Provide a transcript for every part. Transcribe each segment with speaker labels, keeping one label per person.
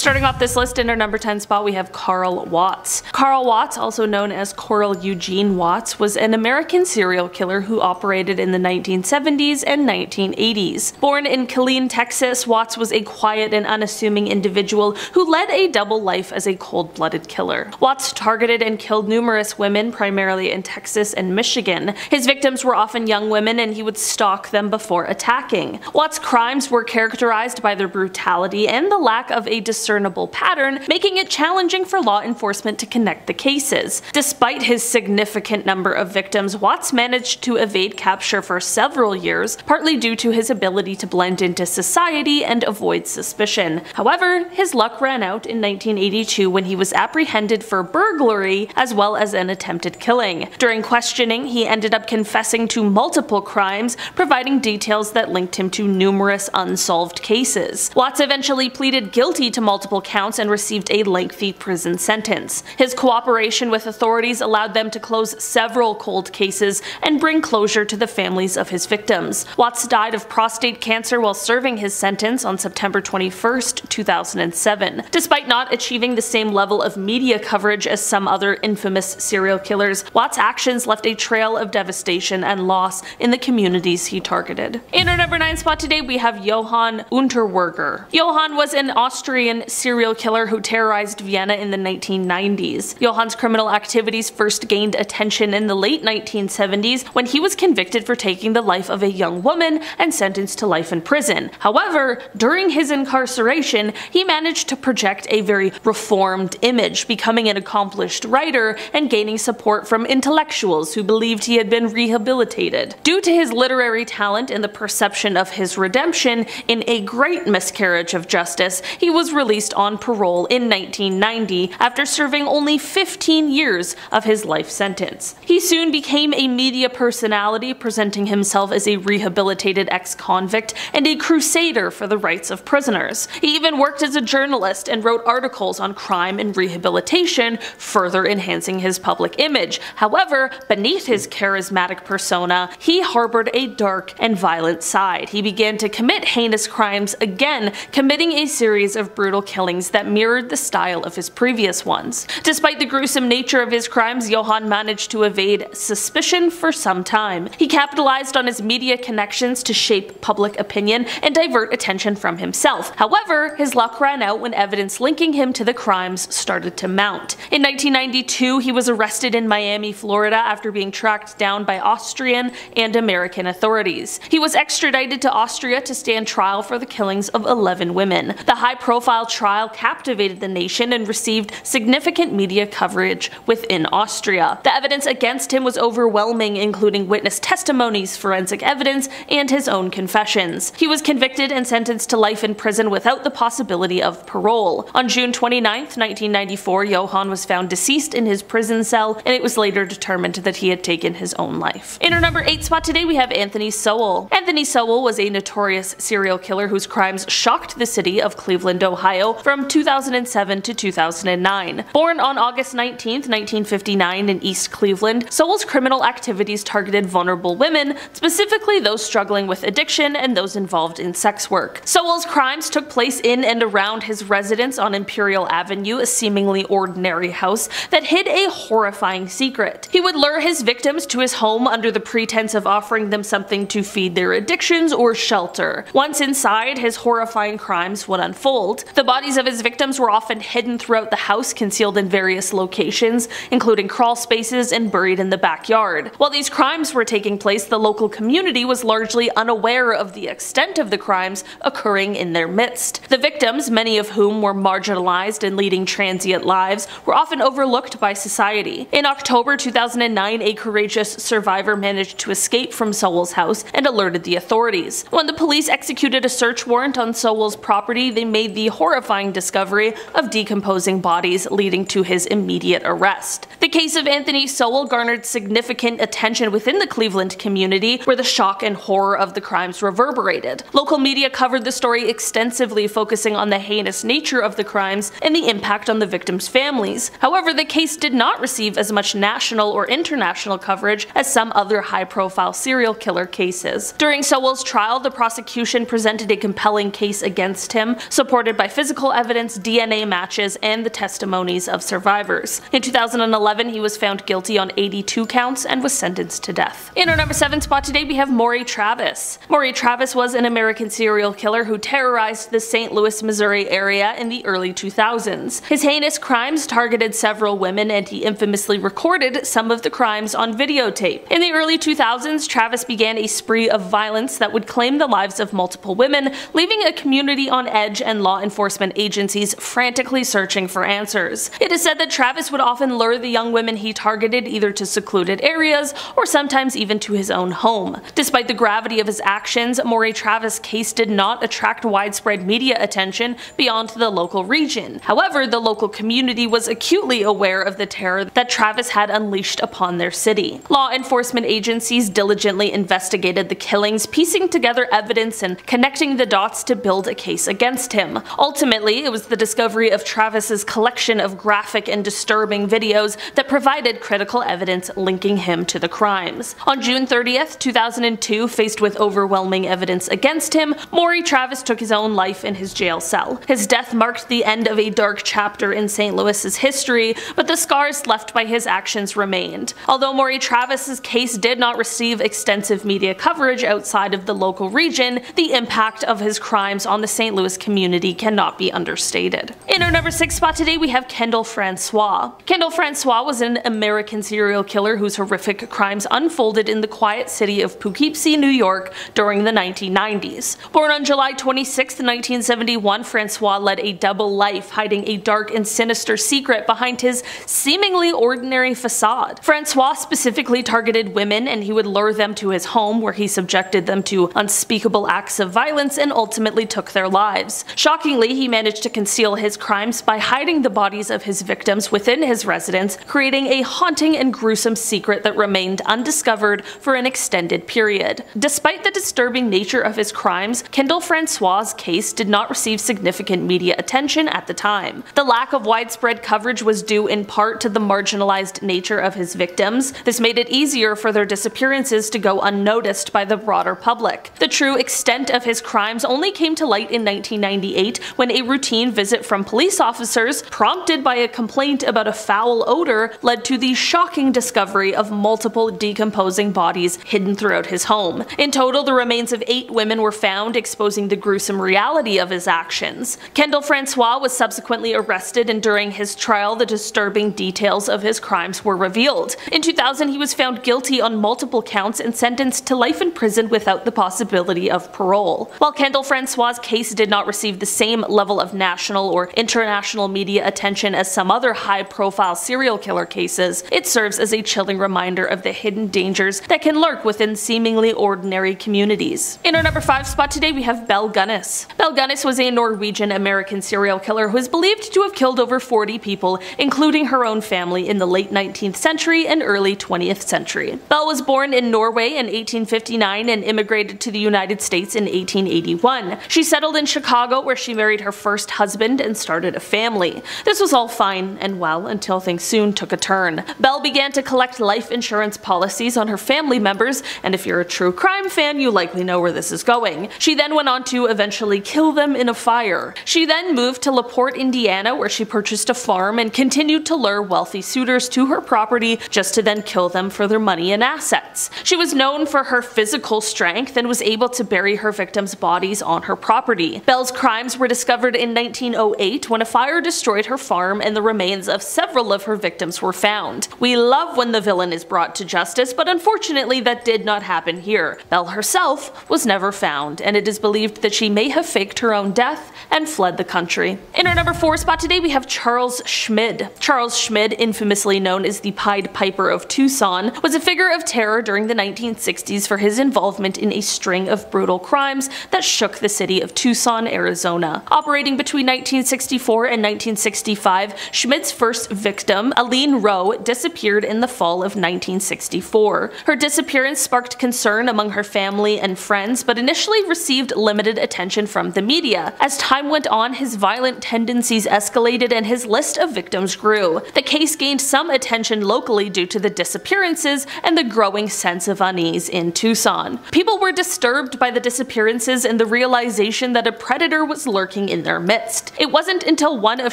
Speaker 1: Starting off this list in our number 10 spot we have Carl Watts. Carl Watts, also known as Coral Eugene Watts, was an American serial killer who operated in the 1970s and 1980s. Born in Killeen, Texas, Watts was a quiet and unassuming individual who led a double life as a cold-blooded killer. Watts targeted and killed numerous women, primarily in Texas and Michigan. His victims were often young women and he would stalk them before attacking. Watts' crimes were characterized by their brutality and the lack of a discernible pattern, making it challenging for law enforcement to connect the cases. Despite his significant number of victims, Watts managed to evade capture for several years, partly due to his ability to blend into society and avoid suspicion. However, his luck ran out in 1982 when he was apprehended for burglary as well as an attempted killing. During questioning, he ended up confessing to multiple crimes, providing details that linked him to numerous unsolved cases. Watts eventually pleaded guilty to multiple counts and received a lengthy prison sentence. His cooperation with authorities allowed them to close several cold cases and bring closure to the families of his victims. Watts died of prostate cancer while serving his sentence on September 21, 2007. Despite not achieving the same level of media coverage as some other infamous serial killers, Watts' actions left a trail of devastation and loss in the communities he targeted. In our number 9 spot today we have Johann Unterweger. Johann was an Austrian serial killer who terrorized Vienna in the 1990s. Johann's criminal activities first gained attention in the late 1970s when he was convicted for taking the life of a young woman and sentenced to life in prison. However, during his incarceration, he managed to project a very reformed image, becoming an accomplished writer and gaining support from intellectuals who believed he had been rehabilitated. Due to his literary talent and the perception of his redemption in a great miscarriage of justice, he was released on parole in 1990 after serving only 15 years of his life sentence. He soon became a media personality, presenting himself as a rehabilitated ex-convict and a crusader for the rights of prisoners. He even worked as a journalist and wrote articles on crime and rehabilitation, further enhancing his public image. However, beneath his charismatic persona, he harbored a dark and violent side. He began to commit heinous crimes again, committing a series of brutal killings that mirrored the style of his previous ones. Despite the gruesome nature of his crimes, Johann managed to evade suspicion for some time. He capitalized on his media connections to shape public opinion and divert attention from himself. However, his luck ran out when evidence linking him to the crimes started to mount. In 1992, he was arrested in Miami, Florida after being tracked down by Austrian and American authorities. He was extradited to Austria to stand trial for the killings of 11 women. The high-profile trial captivated the nation and received significant media coverage within Austria. The evidence against him was overwhelming, including witness testimonies, forensic evidence, and his own confessions. He was convicted and sentenced to life in prison without the possibility of parole. On June 29, 1994, Johann was found deceased in his prison cell, and it was later determined that he had taken his own life. In our number 8 spot today we have Anthony Sowell. Anthony Sowell was a notorious serial killer whose crimes shocked the city of Cleveland, Ohio from 2007 to 2009. Born on August 19, 1959 in East Cleveland, Sowell's criminal activities targeted vulnerable women, specifically those struggling with addiction and those involved in sex work. Sowell's crimes took place in and around his residence on Imperial Avenue, a seemingly ordinary house that hid a horrifying secret. He would lure his victims to his home under the pretense of offering them something to feed their addictions or shelter. Once inside, his horrifying crimes would unfold. The bodies of his victims were often hidden throughout the house, concealed in various locations, including crawl spaces and buried in the backyard. While these crimes were taking place, the local community was largely unaware of the extent of the crimes occurring in their midst. The victims, many of whom were marginalized and leading transient lives, were often overlooked by society. In October 2009, a courageous survivor managed to escape from Sowell's house and alerted the authorities. When the police executed a search warrant on Sowell's property, they made the horrifying discovery of decomposing bodies, leading to his immediate arrest. The case of Anthony Sowell garnered significant attention within the Cleveland community, where the shock and horror of the crimes reverberated. Local media covered the story extensively, focusing on the heinous nature of the crimes and the impact on the victims' families. However, the case did not receive as much national or international coverage as some other high-profile serial killer cases. During Sowell's trial, the prosecution presented a compelling case against him, supported by physical physical evidence, DNA matches, and the testimonies of survivors. In 2011, he was found guilty on 82 counts and was sentenced to death. In our number 7 spot today, we have Maury Travis. Maury Travis was an American serial killer who terrorized the St. Louis, Missouri area in the early 2000s. His heinous crimes targeted several women and he infamously recorded some of the crimes on videotape. In the early 2000s, Travis began a spree of violence that would claim the lives of multiple women, leaving a community on edge and law enforcement agencies frantically searching for answers. It is said that Travis would often lure the young women he targeted either to secluded areas or sometimes even to his own home. Despite the gravity of his actions, Maury Travis' case did not attract widespread media attention beyond the local region. However, the local community was acutely aware of the terror that Travis had unleashed upon their city. Law enforcement agencies diligently investigated the killings, piecing together evidence and connecting the dots to build a case against him. Ultimately, it was the discovery of Travis's collection of graphic and disturbing videos that provided critical evidence linking him to the crimes. On June 30th, 2002, faced with overwhelming evidence against him, Maury Travis took his own life in his jail cell. His death marked the end of a dark chapter in St. Louis's history, but the scars left by his actions remained. Although Maury Travis's case did not receive extensive media coverage outside of the local region, the impact of his crimes on the St. Louis community cannot be understated. In our number 6 spot today we have Kendall Francois. Kendall Francois was an American serial killer whose horrific crimes unfolded in the quiet city of Poughkeepsie, New York during the 1990s. Born on July 26, 1971, Francois led a double life, hiding a dark and sinister secret behind his seemingly ordinary facade. Francois specifically targeted women and he would lure them to his home where he subjected them to unspeakable acts of violence and ultimately took their lives. Shockingly, he managed to conceal his crimes by hiding the bodies of his victims within his residence, creating a haunting and gruesome secret that remained undiscovered for an extended period. Despite the disturbing nature of his crimes, Kendall Francois' case did not receive significant media attention at the time. The lack of widespread coverage was due in part to the marginalized nature of his victims. This made it easier for their disappearances to go unnoticed by the broader public. The true extent of his crimes only came to light in 1998 when routine visit from police officers, prompted by a complaint about a foul odor, led to the shocking discovery of multiple decomposing bodies hidden throughout his home. In total, the remains of eight women were found, exposing the gruesome reality of his actions. Kendall Francois was subsequently arrested, and during his trial, the disturbing details of his crimes were revealed. In 2000, he was found guilty on multiple counts and sentenced to life in prison without the possibility of parole. While Kendall Francois' case did not receive the same level of national or international media attention as some other high-profile serial killer cases, it serves as a chilling reminder of the hidden dangers that can lurk within seemingly ordinary communities. In our number 5 spot today we have Belle Gunness. Belle Gunness was a Norwegian-American serial killer who is believed to have killed over 40 people, including her own family in the late 19th century and early 20th century. Belle was born in Norway in 1859 and immigrated to the United States in 1881. She settled in Chicago where she married her first husband and started a family. This was all fine and well until things soon took a turn. Belle began to collect life insurance policies on her family members, and if you're a true crime fan, you likely know where this is going. She then went on to eventually kill them in a fire. She then moved to LaPorte, Indiana, where she purchased a farm and continued to lure wealthy suitors to her property just to then kill them for their money and assets. She was known for her physical strength and was able to bury her victims' bodies on her property. Belle's crimes were discovered in 1908 when a fire destroyed her farm and the remains of several of her victims were found. We love when the villain is brought to justice, but unfortunately that did not happen here. Belle herself was never found, and it is believed that she may have faked her own death and fled the country. In our number 4 spot today we have Charles Schmid. Charles Schmid, infamously known as the Pied Piper of Tucson, was a figure of terror during the 1960s for his involvement in a string of brutal crimes that shook the city of Tucson, Arizona. Operating between 1964 and 1965, Schmid's first victim, Alleen Rowe, disappeared in the fall of 1964. Her disappearance sparked concern among her family and friends, but initially received limited attention from the media. As time went on, his violent tendencies escalated and his list of victims grew. The case gained some attention locally due to the disappearances and the growing sense of unease in Tucson. People were disturbed by the disappearances and the realization that a predator was lurking in in their midst. It wasn't until one of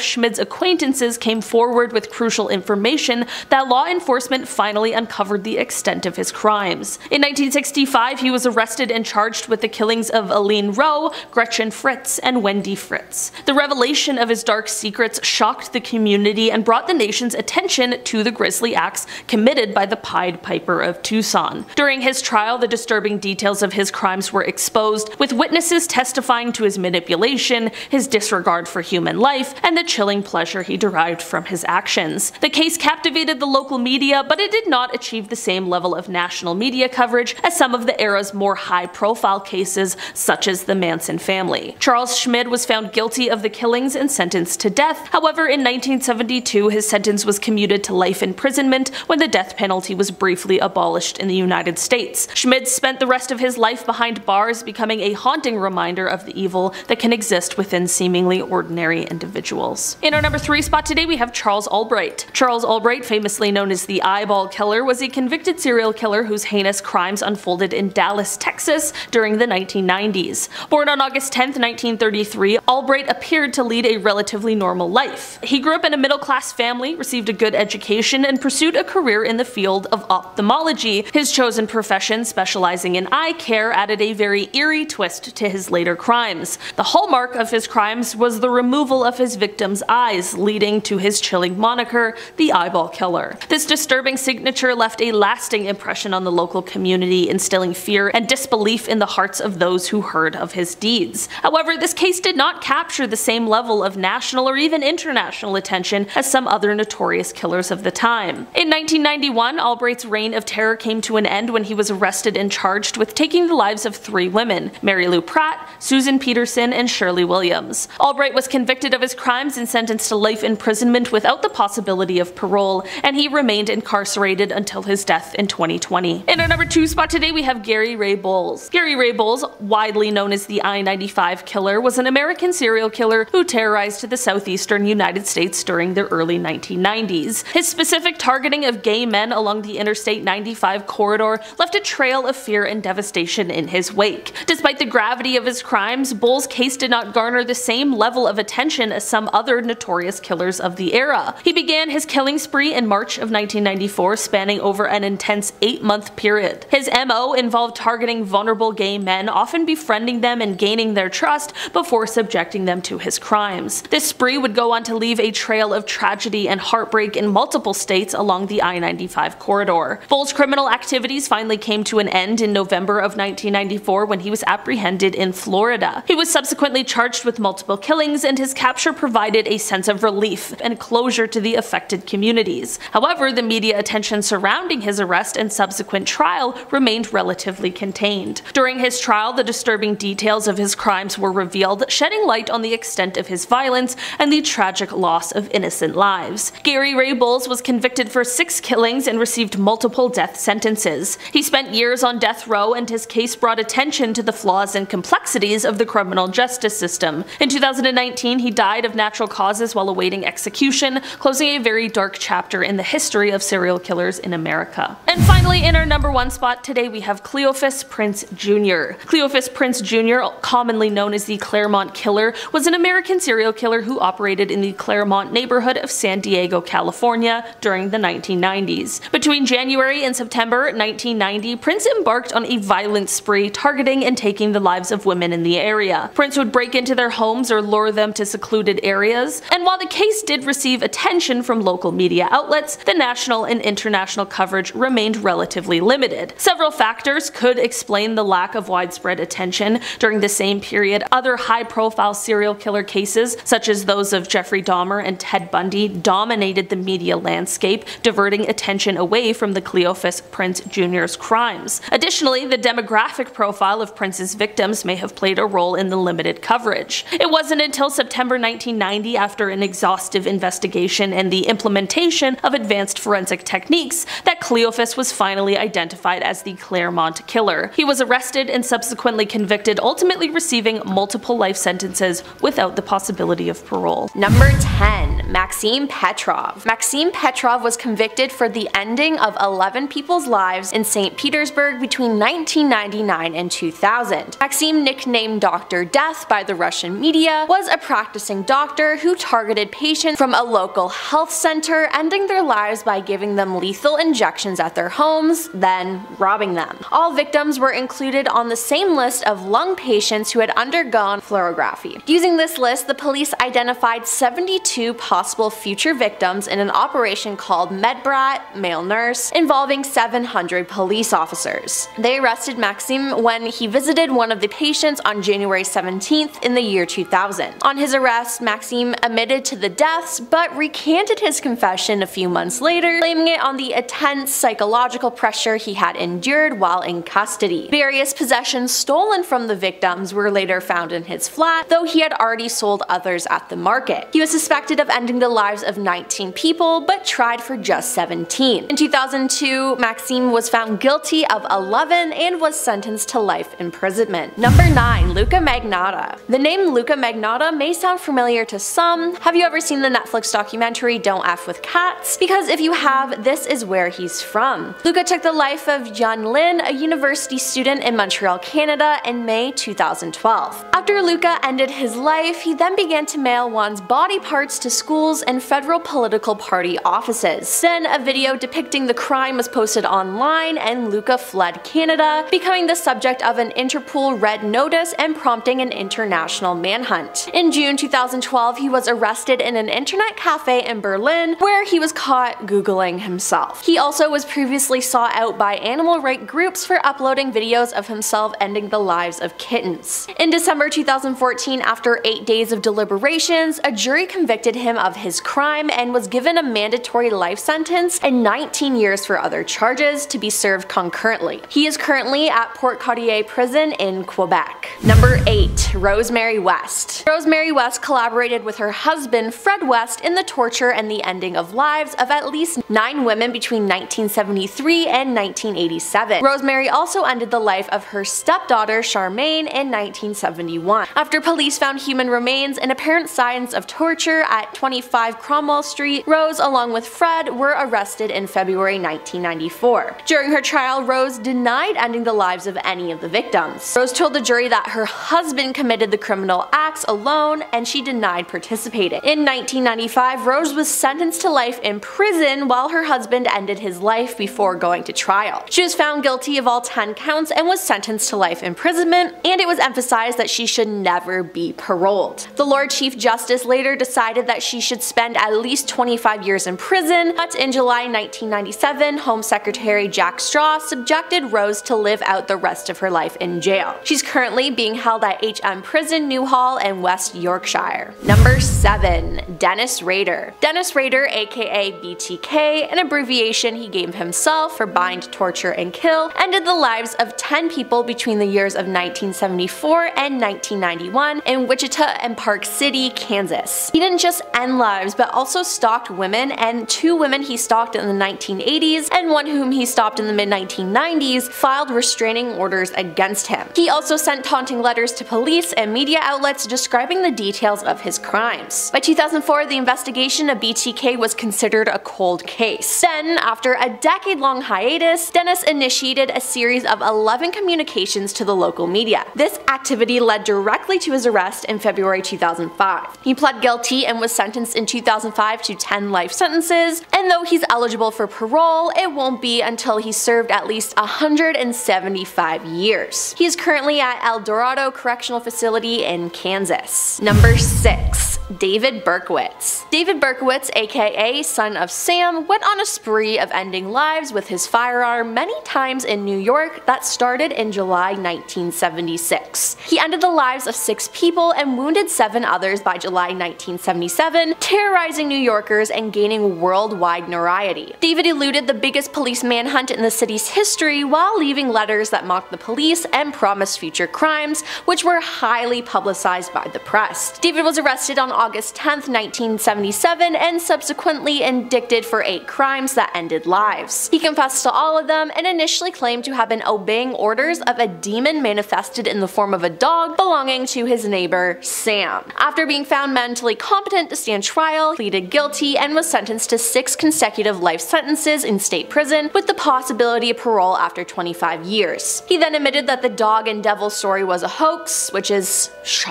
Speaker 1: Schmid's acquaintances came forward with crucial information that law enforcement finally uncovered the extent of his crimes. In 1965, he was arrested and charged with the killings of Alleen Rowe, Gretchen Fritz, and Wendy Fritz. The revelation of his dark secrets shocked the community and brought the nation's attention to the grisly acts committed by the Pied Piper of Tucson. During his trial, the disturbing details of his crimes were exposed, with witnesses testifying to his manipulation, his disregard for human life, and the chilling pleasure he derived from his actions. The case captivated the local media, but it did not achieve the same level of national media coverage as some of the era's more high-profile cases, such as the Manson family. Charles Schmid was found guilty of the killings and sentenced to death. However, in 1972, his sentence was commuted to life imprisonment when the death penalty was briefly abolished in the United States. Schmid spent the rest of his life behind bars, becoming a haunting reminder of the evil that can exist within seemingly ordinary individuals. In our number 3 spot today we have Charles Albright. Charles Albright, famously known as the Eyeball Killer, was a convicted serial killer whose heinous crimes unfolded in Dallas, Texas during the 1990s. Born on August 10, 1933, Albright appeared to lead a relatively normal life. He grew up in a middle-class family, received a good education, and pursued a career in the field of ophthalmology. His chosen profession, specializing in eye care, added a very eerie twist to his later crimes. The hallmark of his crimes was the removal of his victims' eyes, leading to his chilling moniker, the Eyeball Killer. This disturbing signature left a lasting impression on the local community, instilling fear and disbelief in the hearts of those who heard of his deeds. However, this case did not capture the same level of national or even international attention as some other notorious killers of the time. In 1991, Albright's reign of terror came to an end when he was arrested and charged with taking the lives of three women, Mary Lou Pratt, Susan Peterson, and Shirley Williams. Albright was convicted of his crimes and sentenced to life imprisonment without the possibility of parole, and he remained incarcerated until his death in 2020. In our number 2 spot today we have Gary Ray Bowles. Gary Ray Bowles, widely known as the I-95 killer, was an American serial killer who terrorized the southeastern United States during the early 1990s. His specific targeting of gay men along the Interstate 95 corridor left a trail of fear and devastation in his wake. Despite the gravity of his crimes, Bowles' case did not garner the same level of attention as some other notorious killers of the era. He began his killing spree in March of 1994, spanning over an intense 8-month period. His MO involved targeting vulnerable gay men, often befriending them and gaining their trust before subjecting them to his crimes. This spree would go on to leave a trail of tragedy and heartbreak in multiple states along the I-95 corridor. Bowles' criminal activities finally came to an end in November of 1994 when he was apprehended in Florida. He was subsequently charged with multiple killings and his capture provided a sense of relief and closure to the affected communities. However, the media attention surrounding his arrest and subsequent trial remained relatively contained. During his trial, the disturbing details of his crimes were revealed, shedding light on the extent of his violence and the tragic loss of innocent lives. Gary Ray Bowles was convicted for six killings and received multiple death sentences. He spent years on death row and his case brought attention to the flaws and complexities of the criminal justice system. In 2019, he died of natural causes while awaiting execution, closing a very dark chapter in the history of serial killers in America. And finally, in our number one spot today, we have Cleophas Prince Jr. Cleophas Prince Jr., commonly known as the Clairemont Killer, was an American serial killer who operated in the Clairemont neighborhood of San Diego, California during the 1990s. Between January and September 1990, Prince embarked on a violent spree targeting and taking the lives of women in the area. Prince would break into their homes or lure them to secluded areas, and while the case did receive attention from local media outlets, the national and international coverage remained relatively limited. Several factors could explain the lack of widespread attention during the same period. Other high-profile serial killer cases, such as those of Jeffrey Dahmer and Ted Bundy, dominated the media landscape, diverting attention away from the Cleophas Prince Jr.'s crimes. Additionally, the demographic profile of Prince's victims may have played a role in the limited coverage. It wasn't until September 1990, after an exhaustive investigation and the implementation of advanced forensic techniques, that Cleophas was finally identified as the Clairemont killer. He was arrested and subsequently convicted, ultimately receiving multiple life sentences without the possibility of parole.
Speaker 2: Number 10. Maxim Petrov. Maxim Petrov was convicted for the ending of 11 people's lives in St. Petersburg between 1999 and 2000. Maxim, nicknamed Dr. Death by the Russian media, was a practicing doctor who targeted patients from a local health center, ending their lives by giving them lethal injections at their homes, then robbing them. All victims were included on the same list of lung patients who had undergone fluorography. Using this list, the police identified 72 possible future victims in an operation called Medbrat, male nurse, involving 700 police officers. They arrested Maxim when he visited one of the patients on January 17th in the year 2000. On his arrest, Maxim admitted to the deaths but recanted his confession a few months later, blaming it on the intense psychological pressure he had endured while in custody. Various possessions stolen from the victims were later found in his flat, though he had already sold others at the market. He was suspected of ending the lives of 19 people, but tried for just 17. In 2002, Maxim was found guilty of 11 and was sentenced to life imprisonment. Number 9. Luka Magnotta The name Luka Magnotta may sound familiar to some. Have you ever seen the Netflix documentary Don't F with Cats? Because if you have, this is where he's from. Luka took the life of Yun Lin, a university student in Montreal, Canada in May 2012. After Luka ended his life, he then began to mail Yun's body parts to schools and federal political party offices. Then a video depicting the crime was posted online and Luka fled Canada, becoming the subject of an Interpol red notice and prompting an international manhunt. In June 2012, he was arrested in an internet cafe in Berlin where he was caught googling himself. He also was previously sought out by animal rights groups for uploading videos of himself ending the lives of kittens. In December 2014, after 8 days of deliberations, a jury convicted him of his crime and was given a mandatory life sentence and 19 years for other charges to be served concurrently. He is currently at Port Cartier prison in Quebec. Number 8. Rosemary West Rosemary West collaborated with her husband Fred West in the torture and the ending of lives of at least 9 women between 1973 and 1987. Rosemary also ended the life of her stepdaughter Charmaine in 1971. After police found human remains and apparent signs of torture at 25 Cromwell Street, Rose along with Fred were arrested in February 1994. During her trial, Rose denied ending the lives of any of the victims. Rose told the jury that her husband committed the criminal acts alone and she denied participating. In 1995, Rose was sentenced to life in prison while her husband ended his life before going to trial. She was found guilty of all 10 counts and was sentenced to life imprisonment, and it was emphasized that she should never be paroled. The Lord Chief Justice later decided that she should spend at least 25 years in prison, but in July 1997, Home Secretary Jack Straw subjected Rose to live out the rest of her life in jail. She's currently being held at HM Prison Newhall in West Yorkshire. Number 7. Dennis Rader Dennis Rader, aka BTK, an abbreviation he gave himself for bind, torture, and kill, ended the lives of 10 people between the years of 1974 and 1991 in Wichita and Park City, Kansas. He didn't just end lives, but also stalked women, and two women he stalked in the 1980s and one whom he stopped in the mid 1990s filed restraining orders against him. He also sent taunting letters to police and media outlets describing the details of his crimes. By 2004, the investigation of BTK was considered a cold case. Then, after a decade long hiatus, Dennis initiated a series of 11 communications to the local media. This activity led directly to his arrest in February 2005. He pled guilty and was sentenced in 2005 to 10 life sentences, and though he's eligible for parole, it won't be until he's served at least 175 years. He is currently at El Dorado Correctional Facility in Kansas. Number 6. David Berkowitz. David Berkowitz, aka Son of Sam, went on a spree of ending lives with his firearm many times in New York that started in July 1976. He ended the lives of six people and wounded seven others by July 1977, terrorizing New Yorkers and gaining worldwide notoriety. David eluded the biggest police manhunt in the city's history while leaving letters that mocked the police and promised future crimes, which were highly publicized by the press. David was arrested on August 10, 1977 and subsequently indicted for eight crimes that ended lives. He confessed to all of them and initially claimed to have been obeying orders of a demon manifested in the form of a dog belonging to his neighbor, Sam. After being found mentally competent to stand stand trial, pleaded guilty, and was sentenced to six consecutive life sentences in state prison with the possibility of parole after 25 years. He then admitted that the dog and devil story was a hoax, which is shocking.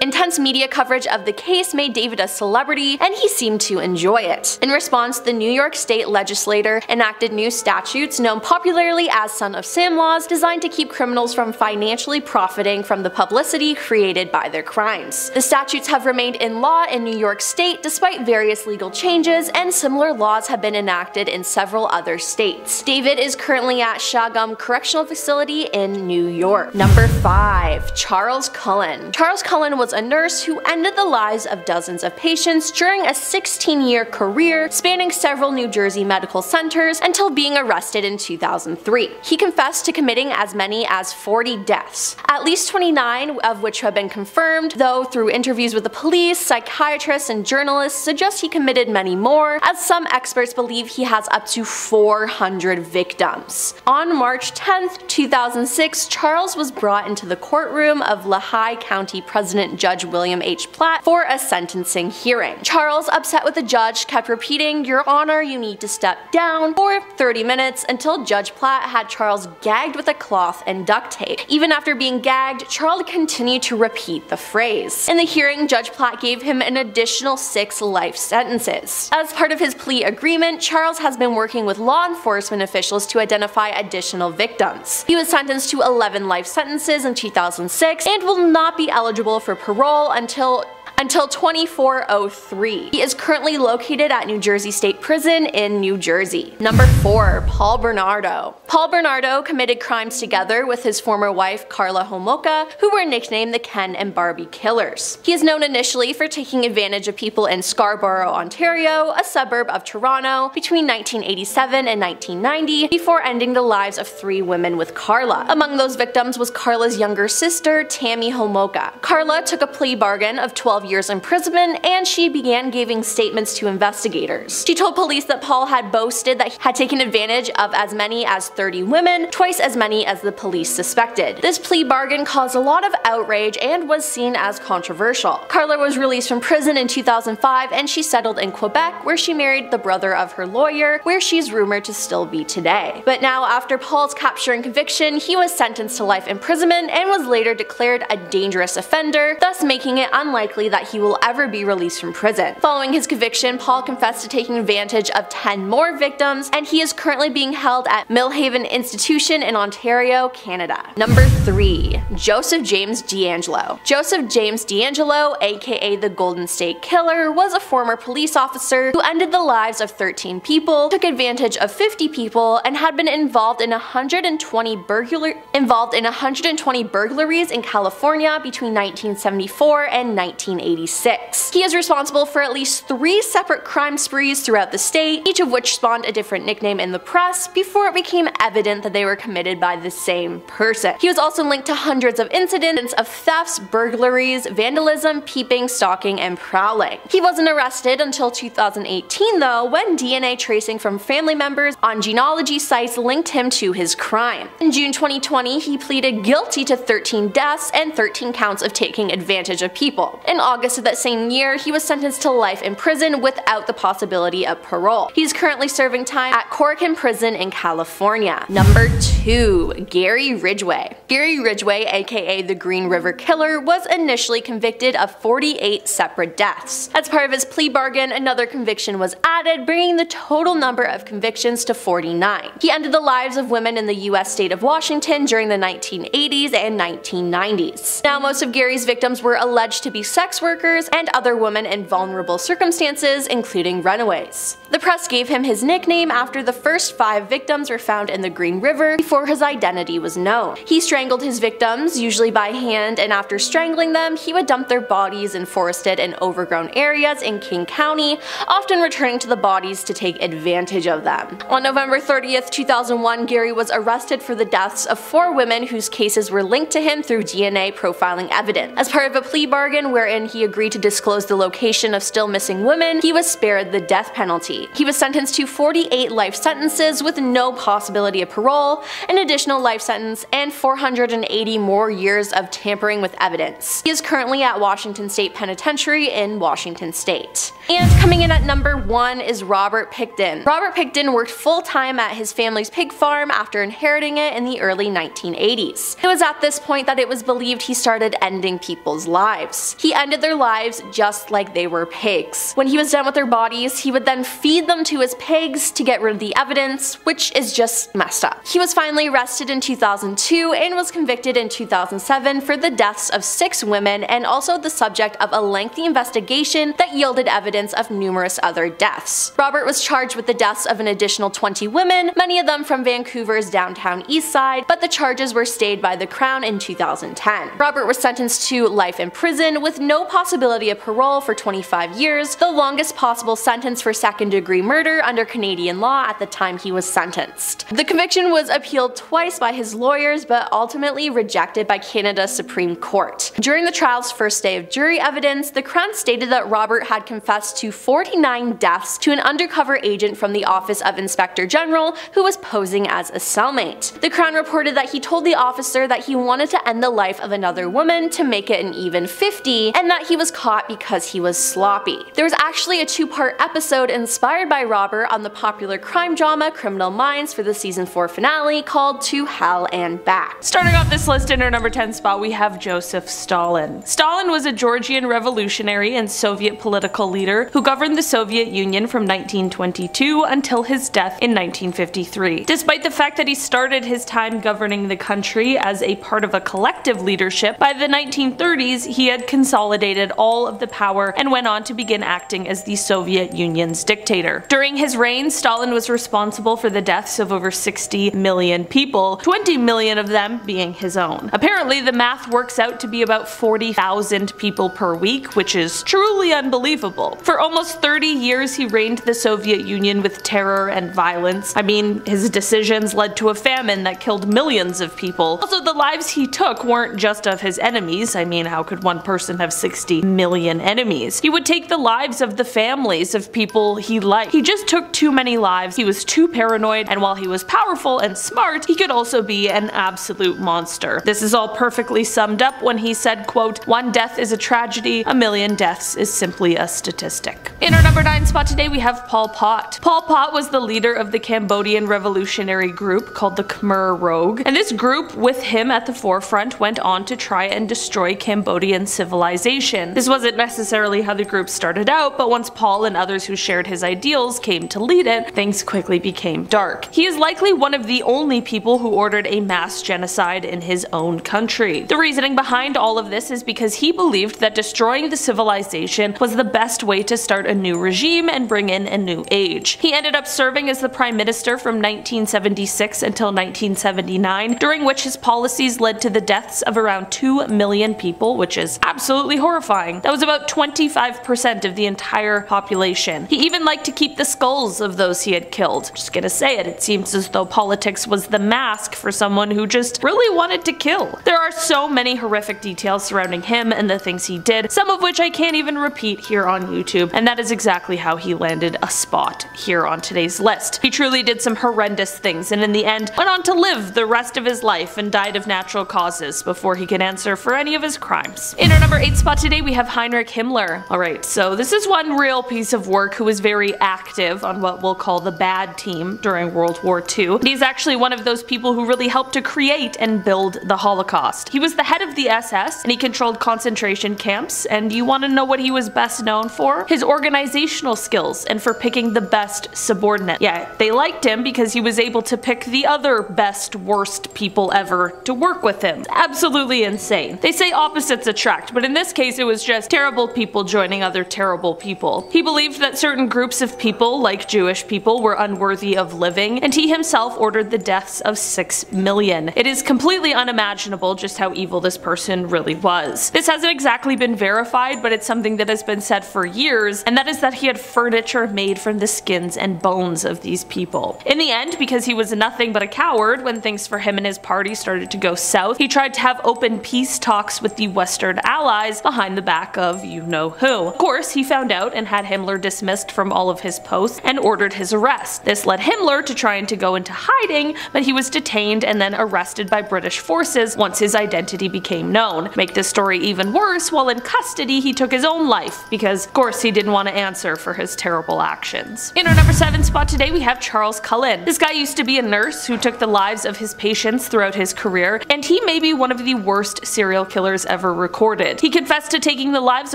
Speaker 2: Intense media coverage of the case made David a celebrity, and he seemed to enjoy it. In response, the New York State legislator enacted new statutes known popularly as Son of Sam laws designed to keep criminals from financially profiting from the publicity created by their crimes. The statutes have remained in law in New York State despite various legal changes, and similar laws have been enacted in several other states. David is currently at Shawangunk Correctional Facility in New York. Number 5. Charles Cullen Charles Cullen was a nurse who ended the lives of dozens of patients during a 16-year career spanning several New Jersey medical centers until being arrested in 2003. He confessed to committing as many as 40 deaths, at least 29 of which have been confirmed, though through interviews with the police, psychiatrists, and journalists suggest he committed many more, as some experts believe he has up to 400 victims. On March 10, 2006, Charles was brought into the courtroom of Lehigh County President Judge William H. Platt for a sentencing hearing. Charles, upset with the judge, kept repeating, Your Honor, you need to step down for 30 minutes until Judge Platt had Charles gagged with a cloth and duct tape. Even after being gagged, Charles continued to repeat the phrase. In the hearing, Judge Platt gave him an additional six life sentences. As part of his plea agreement, Charles has been working with law enforcement officials to identify additional victims. He was sentenced to 11 life sentences in 2006 and will not be eligible for parole until until 2403. He is currently located at New Jersey State Prison in New Jersey. Number 4. Paul Bernardo Paul Bernardo committed crimes together with his former wife Karla Homolka, who were nicknamed the Ken and Barbie Killers. He is known initially for taking advantage of people in Scarborough, Ontario, a suburb of Toronto, between 1987 and 1990, before ending the lives of three women with Karla. Among those victims was Karla's younger sister, Tammy Homolka. Karla took a plea bargain of 12 years imprisonment and she began giving statements to investigators. She told police that Paul had boasted that he had taken advantage of as many as 30 women, twice as many as the police suspected. This plea bargain caused a lot of outrage and was seen as controversial. Karla was released from prison in 2005 and she settled in Quebec where she married the brother of her lawyer, where she's rumored to still be today. But now after Paul's capture and conviction, he was sentenced to life imprisonment and was later declared a dangerous offender, thus making it unlikely that he will ever be released from prison. Following his conviction, Paul confessed to taking advantage of 10 more victims, and he is currently being held at Millhaven Institution in Ontario, Canada. Number 3. Joseph James DeAngelo Joseph James DeAngelo, aka the Golden State Killer, was a former police officer who ended the lives of 13 people, took advantage of 50 people, and had been involved in 120 burglar involved in 120 burglaries in California between 1974 and 1980. 1986. He is responsible for at least three separate crime sprees throughout the state, each of which spawned a different nickname in the press before it became evident that they were committed by the same person. He was also linked to hundreds of incidents of thefts, burglaries, vandalism, peeping, stalking, and prowling. He wasn't arrested until 2018 though, when DNA tracing from family members on genealogy sites linked him to his crime. In June 2020, he pleaded guilty to 13 deaths and 13 counts of taking advantage of people. In August August of that same year, he was sentenced to life in prison without the possibility of parole. He's currently serving time at Corcoran Prison in California. Number 2. Gary Ridgway Gary Ridgway, aka the Green River Killer, was initially convicted of 48 separate deaths. As part of his plea bargain, another conviction was added, bringing the total number of convictions to 49. He ended the lives of women in the US state of Washington during the 1980s and 1990s. Now, most of Gary's victims were alleged to be sex workers and other women in vulnerable circumstances, including runaways. The press gave him his nickname after the first five victims were found in the Green River before his identity was known. He strangled his victims, usually by hand, and after strangling them, he would dump their bodies in forested and overgrown areas in King County, often returning to the bodies to take advantage of them. On November 30th, 2001, Gary was arrested for the deaths of four women whose cases were linked to him through DNA profiling evidence. As part of a plea bargain wherein he agreed to disclose the location of still missing women, he was spared the death penalty. He was sentenced to 48 life sentences with no possibility of parole, an additional life sentence, and 480 more years of tampering with evidence. He is currently at Washington State Penitentiary in Washington State. And coming in at number 1 is Robert Pickton. Robert Pickton worked full-time at his family's pig farm after inheriting it in the early 1980s. It was at this point that it was believed he started ending people's lives. He ended their lives just like they were pigs. When he was done with their bodies, he would then feed them to his pigs to get rid of the evidence, which is just messed up. He was finally arrested in 2002 and was convicted in 2007 for the deaths of six women and also the subject of a lengthy investigation that yielded evidence of numerous other deaths. Robert was charged with the deaths of an additional 20 women, many of them from Vancouver's downtown east side, but the charges were stayed by the Crown in 2010. Robert was sentenced to life in prison with no possibility of parole for 25 years, the longest possible sentence for second degree murder under Canadian law at the time he was sentenced. The conviction was appealed twice by his lawyers but ultimately rejected by Canada's Supreme Court. During the trial's first day of jury evidence, the Crown stated that Robert had confessed to 49 deaths to an undercover agent from the Office of Inspector General who was posing as a cellmate. The Crown reported that he told the officer that he wanted to end the life of another woman to make it an even 50 and that he was caught because he was sloppy. There was actually a two-part episode inspired by Robert on the popular crime drama Criminal Minds for the season 4 finale called To Hell and Back.
Speaker 1: Starting off this list in our number 10 spot we have Joseph Stalin. Stalin was a Georgian revolutionary and Soviet political leader who governed the Soviet Union from 1922 until his death in 1953. Despite the fact that he started his time governing the country as a part of a collective leadership, by the 1930s he had consolidated all of the power and went on to begin acting as the Soviet Union's dictator. During his reign, Stalin was responsible for the deaths of over 60 million people, 20 million of them being his own. Apparently the math works out to be about 40,000 people per week, which is truly unbelievable. For almost 30 years he reigned the Soviet Union with terror and violence. I mean, his decisions led to a famine that killed millions of people. Also, the lives he took weren't just of his enemies. I mean, how could one person have 60 million enemies? He would take the lives of the families of people he liked. He just took too many lives. He was too paranoid, and while he was powerful and smart, he could also be an absolute monster. This is all perfectly summed up when he said, quote, one death is a tragedy, a million deaths is simply a statistic. In our number 9 spot today we have Pol Pot. Pol Pot was the leader of the Cambodian revolutionary group called the Khmer Rouge, and this group with him at the forefront went on to try and destroy Cambodian civilization. This wasn't necessarily how the group started out, but once Paul and others who shared his ideals came to lead it, things quickly became dark. He is likely one of the only people who ordered a mass genocide in his own country. The reasoning behind all of this is because he believed that destroying the civilization was the best way to start a new regime and bring in a new age. He ended up serving as the prime minister from 1976 until 1979, during which his policies led to the deaths of around 2 million people, which is absolutely horrifying. That was about 25% of the entire population. He even liked to keep the skulls of those he had killed. Just gonna say it, it seems as though politics was the mask for someone who just really wanted to kill. There are so many horrific details surrounding him and the things he did, some of which I can't even repeat here on YouTube, and that is exactly how he landed a spot here on today's list. He truly did some horrendous things and in the end went on to live the rest of his life and died of natural causes before he could answer for any of his crimes. In our number 8 spot today we have Heinrich Himmler. Alright, so this is one real piece of work who was very active on what we'll call the bad team during World War II. He's actually one of those people who really helped to create and build the Holocaust. He was the head of the SS and he controlled concentration camps and you want to know what he was best known for? His organizational skills and for picking the best subordinate. Yeah, they liked him because he was able to pick the other best worst people ever to work with him. Absolutely insane. They say opposites attract, but in this case it was just terrible people joining other terrible people. He believed that certain groups of people, like Jewish people, were unworthy of living, and he himself ordered the deaths of 6 million. It is completely unimaginable just how evil this person really was. This hasn't exactly been verified, but it's something that has been said for years, and that is that he had furniture made from the skins and bones of these people. In the end, because he was nothing but a coward when things for him and his party started to go south, he tried to have open peace talks with the Western allies behind behind the back of you know who. Of course, he found out and had Himmler dismissed from all of his posts and ordered his arrest. This led Himmler to trying to go into hiding, but he was detained and then arrested by British forces once his identity became known. Make this story even worse, while in custody he took his own life, because of course he didn't want to answer for his terrible actions. In our number 7 spot today we have Charles Cullen. This guy used to be a nurse who took the lives of his patients throughout his career, and he may be one of the worst serial killers ever recorded. He confessed to taking the lives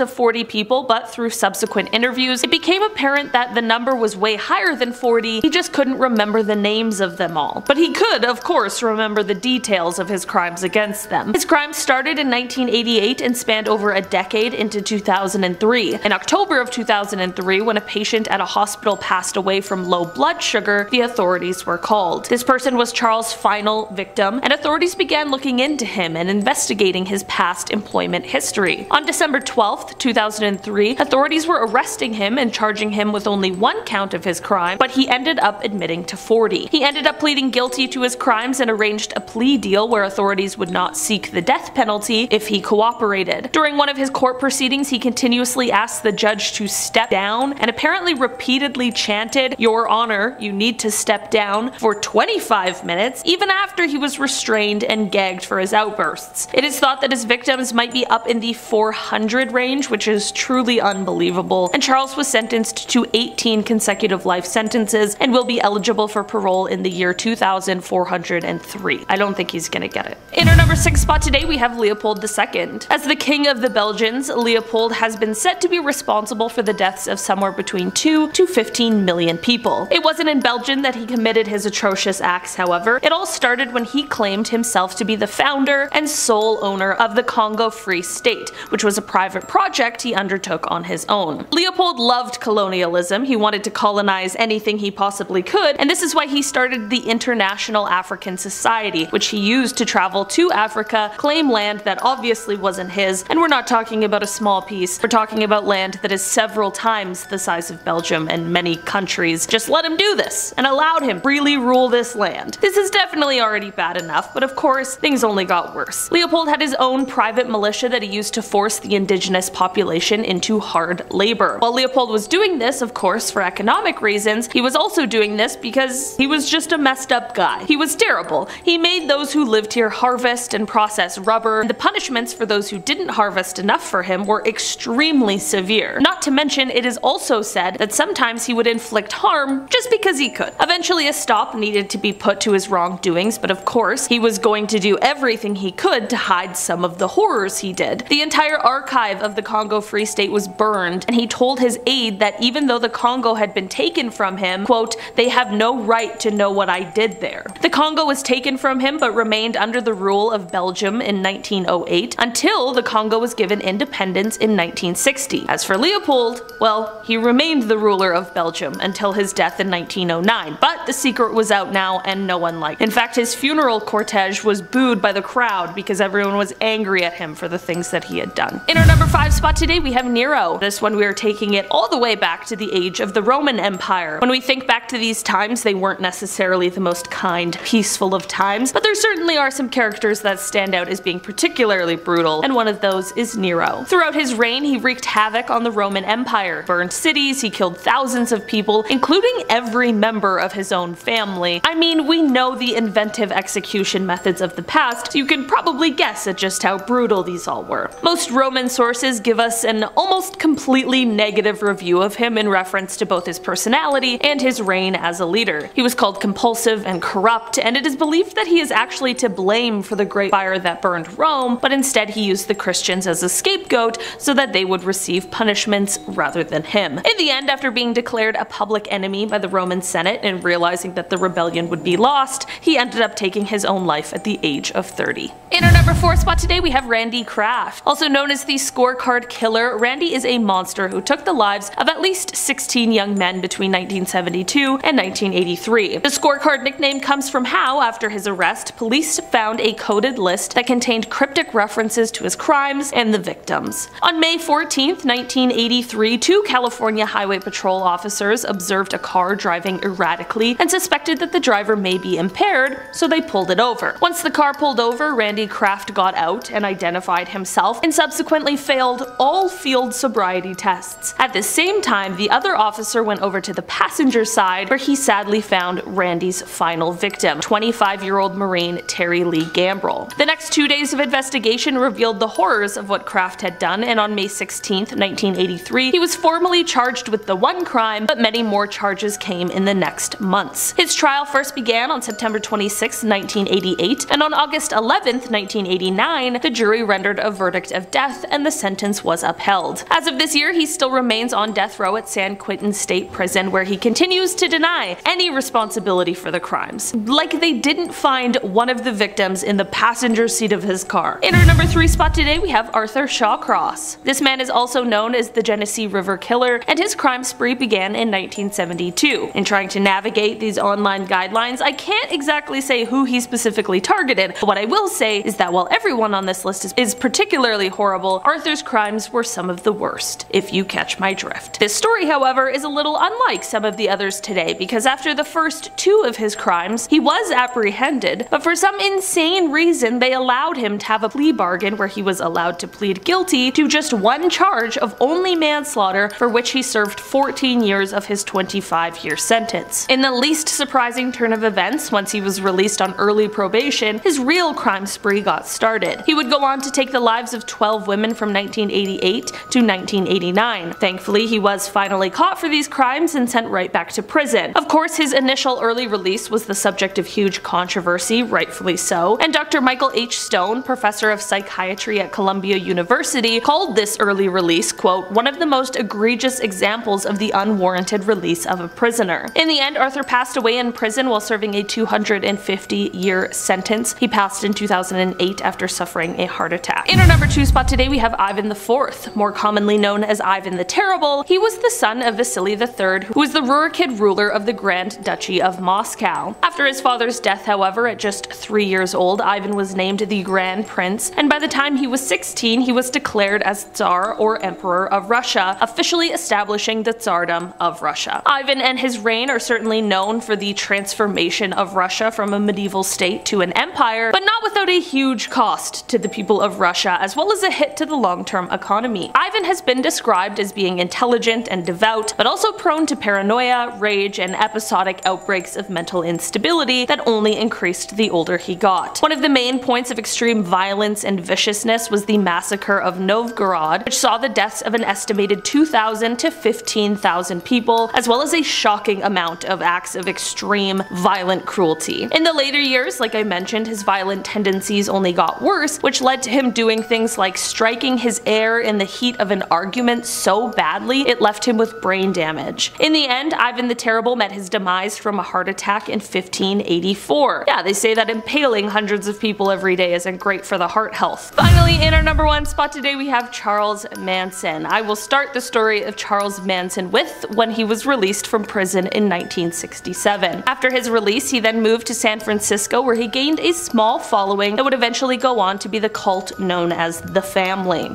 Speaker 1: of 40 people, but through subsequent interviews, it became apparent that the number was way higher than 40, he just couldn't remember the names of them all. But he could, of course, remember the details of his crimes against them. His crimes started in 1988 and spanned over a decade into 2003. In October of 2003, when a patient at a hospital passed away from low blood sugar, the authorities were called. This person was Charles' final victim, and authorities began looking into him and investigating his past employment history. On December 12, 2003, authorities were arresting him and charging him with only one count of his crime, but he ended up admitting to 40. He ended up pleading guilty to his crimes and arranged a plea deal where authorities would not seek the death penalty if he cooperated. During one of his court proceedings, he continuously asked the judge to step down and apparently repeatedly chanted, Your Honor, you need to step down for 25 minutes, even after he was restrained and gagged for his outbursts. It is thought that his victims might be up in the 400 range, which is truly unbelievable, and Charles was sentenced to 18 consecutive life sentences and will be eligible for parole in the year 2403. I don't think he's gonna get it. In our number 6 spot today we have Leopold II. As the king of the Belgians, Leopold has been said to be responsible for the deaths of somewhere between 2 to 15 million people. It wasn't in Belgium that he committed his atrocious acts however, it all started when he claimed himself to be the founder and sole owner of the Congo Free State, which was a private project he undertook on his own. Leopold loved colonialism, he wanted to colonize anything he possibly could, and this is why he started the International African Society, which he used to travel to Africa, claim land that obviously wasn't his, and we're not talking about a small piece, we're talking about land that is several times the size of Belgium and many countries just let him do this and allowed him freely rule this land. This is definitely already bad enough, but of course, things only got worse. Leopold had his own private militia that he used to force the indigenous population into hard labor. While Leopold was doing this, of course, for economic reasons, he was also doing this because he was just a messed up guy. He was terrible. He made those who lived here harvest and process rubber, and the punishments for those who didn't harvest enough for him were extremely severe. Not to mention, it is also said that sometimes he would inflict harm just because he could. Eventually a stop needed to be put to his wrongdoings, but of course, he was going to do everything he could to hide some of the horrors he did. The entire archive of the Congo Free State was burned, and he told his aide that even though the Congo had been taken from him, quote, they have no right to know what I did there. The Congo was taken from him but remained under the rule of Belgium in 1908 until the Congo was given independence in 1960. As for Leopold, well, he remained the ruler of Belgium until his death in 1909, but the secret was out now and no one liked. it. In fact, his funeral cortege was booed by the crowd because everyone was angry at him for the things that he had done. In our number 5 spot today we have Nero. This one we are taking it all the way back to the age of the Roman Empire. When we think back to these times, they weren't necessarily the most kind, peaceful of times, but there certainly are some characters that stand out as being particularly brutal, and one of those is Nero. Throughout his reign, he wreaked havoc on the Roman Empire, burned cities, he killed thousands of people, including every member of his own family. I mean, we know the inventive execution methods of the past, so you can probably guess at just how brutal these all were. Most Roman sources give us an almost completely negative review of him in reference to both his personality and his reign as a leader. He was called compulsive and corrupt, and it is believed that he is actually to blame for the great fire that burned Rome, but instead he used the Christians as a scapegoat so that they would receive punishments rather than him. In the end, after being declared a public enemy by the Roman Senate and realizing that the rebellion would be lost, he ended up taking his own life at the age of 30. In our number 4 spot today we have Randy Kraft. Also known as the scorecard killer, Randy is a monster who took the lives of at least 16 young men between 1972 and 1983. The scorecard nickname comes from how, after his arrest, police found a coded list that contained cryptic references to his crimes and the victims. On May 14, 1983, two California Highway Patrol officers observed a car driving erratically and suspected that the driver may be impaired, so they pulled it over. Once the car pulled over, Randy Kraft got out and identified himself and subsequently subsequently failed all field sobriety tests. At the same time, the other officer went over to the passenger side where he sadly found Randy's final victim, 25-year-old Marine Terry Lee Gambrill. The next two days of investigation revealed the horrors of what Kraft had done and on May 16, 1983, he was formally charged with the one crime, but many more charges came in the next months. His trial first began on September 26, 1988, and on August 11, 1989, the jury rendered a verdict of death and the sentence was upheld. As of this year, he still remains on death row at San Quentin State Prison where he continues to deny any responsibility for the crimes. Like they didn't find one of the victims in the passenger seat of his car. In our number 3 spot today we have Arthur Shawcross. This man is also known as the Genesee River Killer and his crime spree began in 1972. In trying to navigate these online guidelines, I can't exactly say who he specifically targeted. But what I will say is that while everyone on this list is, is particularly horrible, Arthur's crimes were some of the worst, if you catch my drift. This story, however, is a little unlike some of the others today because after the first two of his crimes, he was apprehended, but for some insane reason they allowed him to have a plea bargain where he was allowed to plead guilty to just one charge of only manslaughter for which he served 14 years of his 25 year sentence. In the least surprising turn of events, once he was released on early probation, his real crime spree got started. He would go on to take the lives of 12 women from 1988 to 1989. Thankfully, he was finally caught for these crimes and sent right back to prison. Of course, his initial early release was the subject of huge controversy, rightfully so, and Dr. Michael H. Stone, professor of psychiatry at Columbia University, called this early release, quote, one of the most egregious examples of the unwarranted release of a prisoner. In the end, Arthur passed away in prison while serving a 250 year sentence. He passed in 2008 after suffering a heart attack. In our number 2 spot today we have Ivan IV, more commonly known as Ivan the Terrible. He was the son of Vasily III, who was the Rurikid ruler of the Grand Duchy of Moscow. After his father's death, however, at just 3 years old, Ivan was named the Grand Prince, and by the time he was 16, he was declared as Tsar or Emperor of Russia, officially establishing the Tsardom of Russia. Ivan and his reign are certainly known for the transformation of Russia from a medieval state to an empire, but not without a huge cost to the people of Russia as well as a hit to the long-term economy. Ivan has been described as being intelligent and devout, but also prone to paranoia, rage, and episodic outbreaks of mental instability that only increased the older he got. One of the main points of extreme violence and viciousness was the massacre of Novgorod, which saw the deaths of an estimated 2,000 to 15,000 people, as well as a shocking amount of acts of extreme violent cruelty. In the later years, like I mentioned, his violent tendencies only got worse, which led to him doing things like striking his heir in the heat of an argument so badly it left him with brain damage. In the end, Ivan the Terrible met his demise from a heart attack in 1584. Yeah, they say that impaling hundreds of people every day isn't great for the heart health. Finally, in our number one spot today we have Charles Manson. I will start the story of Charles Manson with when he was released from prison in 1967. After his release, he then moved to San Francisco where he gained a small following that would eventually go on to be the cult known as The Family.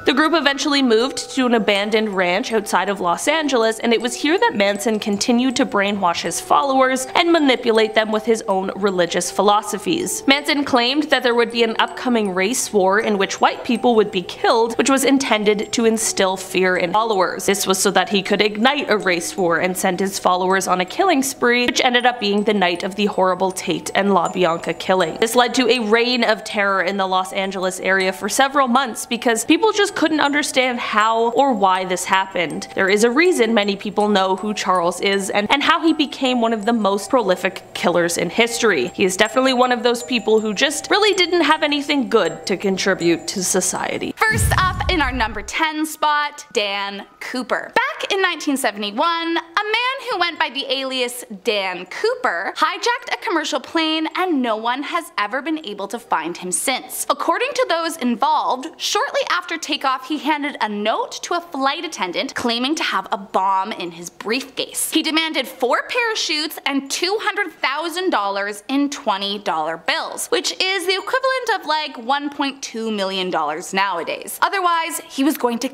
Speaker 1: The group eventually moved to an abandoned ranch outside of Los Angeles and it was here that Manson continued to brainwash his followers and manipulate them with his own religious philosophies. Manson claimed that there would be an upcoming race war in which white people would be killed, which was intended to instill fear in followers. This was so that he could ignite a race war and send his followers on a killing spree, which ended up being the night of the horrible Tate and LaBianca killing. This led to a reign of terror in the Los Angeles area for several months because people just couldn't understand how or why this happened. There is a reason many people know who Charles is and, and how he became one of the most prolific killers in history. He is definitely one of those people who just really didn't have anything good to contribute to society.
Speaker 3: First up in our number 10 spot, Dan Cooper. Back in 1971, a man who went by the alias Dan Cooper hijacked a commercial plane and no one has ever been able to find him since. According to those involved, shortly after takeoff he handed a note to a flight attendant claiming to have a bomb in his briefcase. He demanded four parachutes and $200,000 in $20 bills, which is the equivalent of like $1.2 million nowadays. Otherwise, he was going to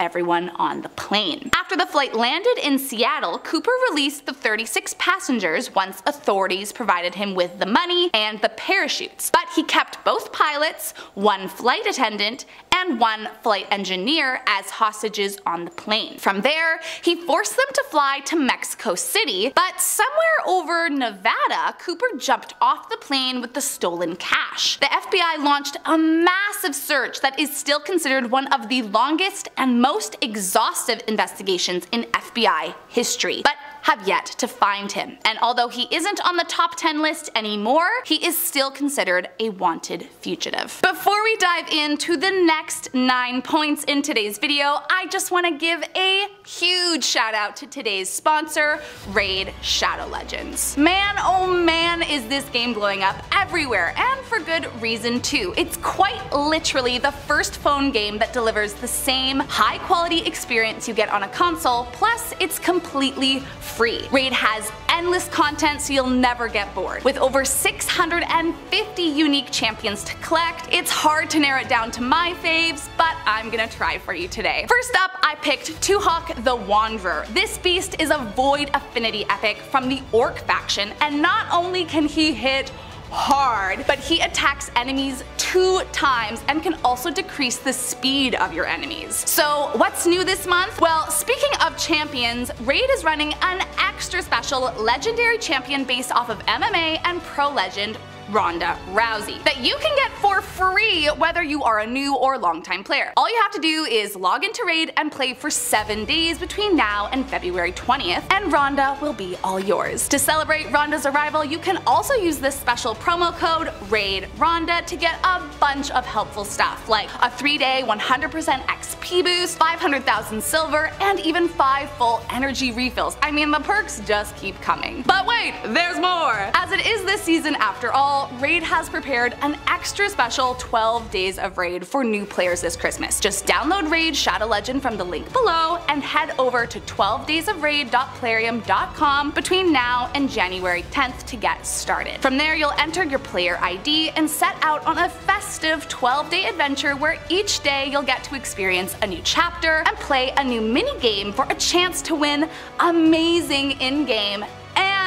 Speaker 3: everyone on the plane. After the flight landed in Seattle, Cooper released the 36 passengers once authorities provided him with the money and the parachutes. But he kept both pilots, one flight attendant, and one flight engineer as hostages on the plane. From there, he forced them to fly to Mexico City, but somewhere over Nevada, Cooper jumped off the plane with the stolen cash. The FBI launched a massive search that is still considered one of the longest and most exhaustive investigations in FBI history. But have yet to find him. And although he isn't on the top 10 list anymore, he is still considered a wanted fugitive. Before we dive into the next 9 points in today's video, I just want to give a huge shout out to today's sponsor, Raid Shadow Legends. Man oh man is this game blowing up everywhere, and for good reason too. It's quite literally the first phone game that delivers the same high quality experience you get on a console, plus it's completely free. Raid has endless content so you'll never get bored. With over 650 unique champions to collect, it's hard to narrow it down to my faves, but I'm gonna try for you today. First up, I picked Tuhok the Wanderer. This beast is a Void Affinity epic from the Orc faction, and not only can he hit hard, but he attacks enemies two times and can also decrease the speed of your enemies. So what's new this month? Well, speaking of champions, Raid is running an extra special legendary champion based off of MMA and Pro Legend Ronda Rousey that you can get for free whether you are a new or longtime player. All you have to do is log into Raid and play for 7 days between now and February 20th and Ronda will be all yours. To celebrate Ronda's arrival, you can also use this special promo code RAID Ronda to get a bunch of helpful stuff like a 3-day 100% XP boost, 500,000 silver, and even 5 full energy refills. I mean the perks just keep coming. But wait, there's more! As it is this season after all, Raid has prepared an extra special 12 days of Raid for new players this Christmas. Just download Raid Shadow Legend from the link below and head over to 12daysofraid.plarium.com between now and January 10th to get started. From there you'll enter your player ID and set out on a festive 12 day adventure where each day you'll get to experience a new chapter and play a new mini game for a chance to win amazing in-game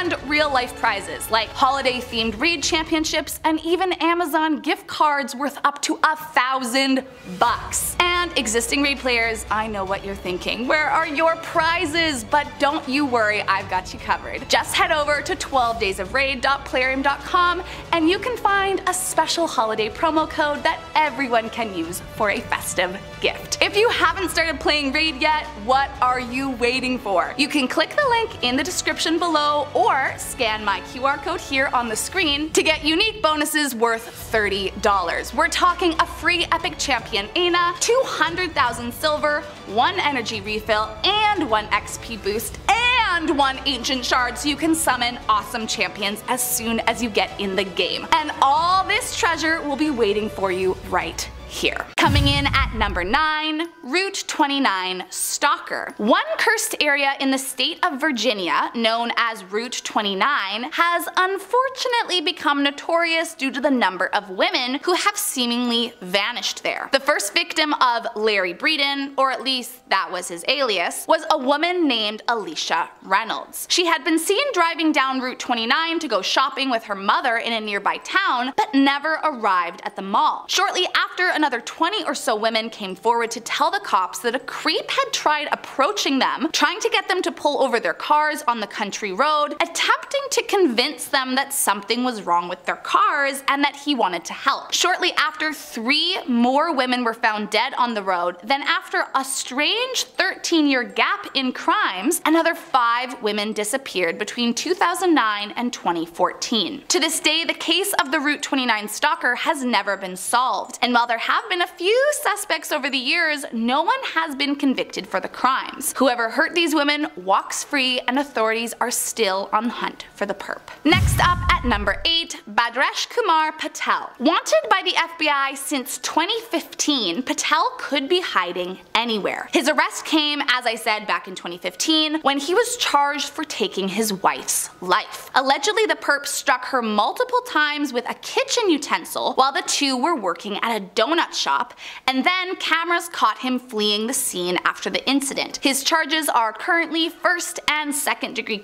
Speaker 3: and real life prizes like holiday themed raid championships and even Amazon gift cards worth up to a thousand bucks. And existing raid players, I know what you're thinking. Where are your prizes? But don't you worry, I've got you covered. Just head over to 12daysofraid.plarium.com and you can find a special holiday promo code that everyone can use for a festive gift. If you haven't started playing Raid yet, what are you waiting for? You can click the link in the description below or or scan my QR code here on the screen to get unique bonuses worth $30. We're talking a free Epic Champion Ana, 200,000 silver, one energy refill, and one XP boost, and one ancient shard so you can summon awesome champions as soon as you get in the game. And all this treasure will be waiting for you right here. Coming in at number 9, Route 29 Stalker. One cursed area in the state of Virginia, known as Route 29, has unfortunately become notorious due to the number of women who have seemingly vanished there. The first victim of Larry Breeden, or at least that was his alias, was a woman named Alicia Reynolds. She had been seen driving down Route 29 to go shopping with her mother in a nearby town, but never arrived at the mall. Shortly after another 20 or so women came forward to tell the cops that a creep had tried approaching them, trying to get them to pull over their cars on the country road, attempting to convince them that something was wrong with their cars and that he wanted to help. Shortly after, three more women were found dead on the road, then after a strange 13 year gap in crimes, another five women disappeared between 2009 and 2014. To this day, the case of the Route 29 stalker has never been solved, and while there have been a few suspects over the years, no one has been convicted for the crimes. Whoever hurt these women walks free and authorities are still on the hunt for the perp. Next up at number 8, Bhadreshkumar Patel. Wanted by the FBI since 2015, Patel could be hiding anywhere. His arrest came, as I said, back in 2015 when he was charged for taking his wife's life. Allegedly, the perp struck her multiple times with a kitchen utensil while the two were working at a donut donut shop, and then cameras caught him fleeing the scene after the incident. His charges are currently first and second degree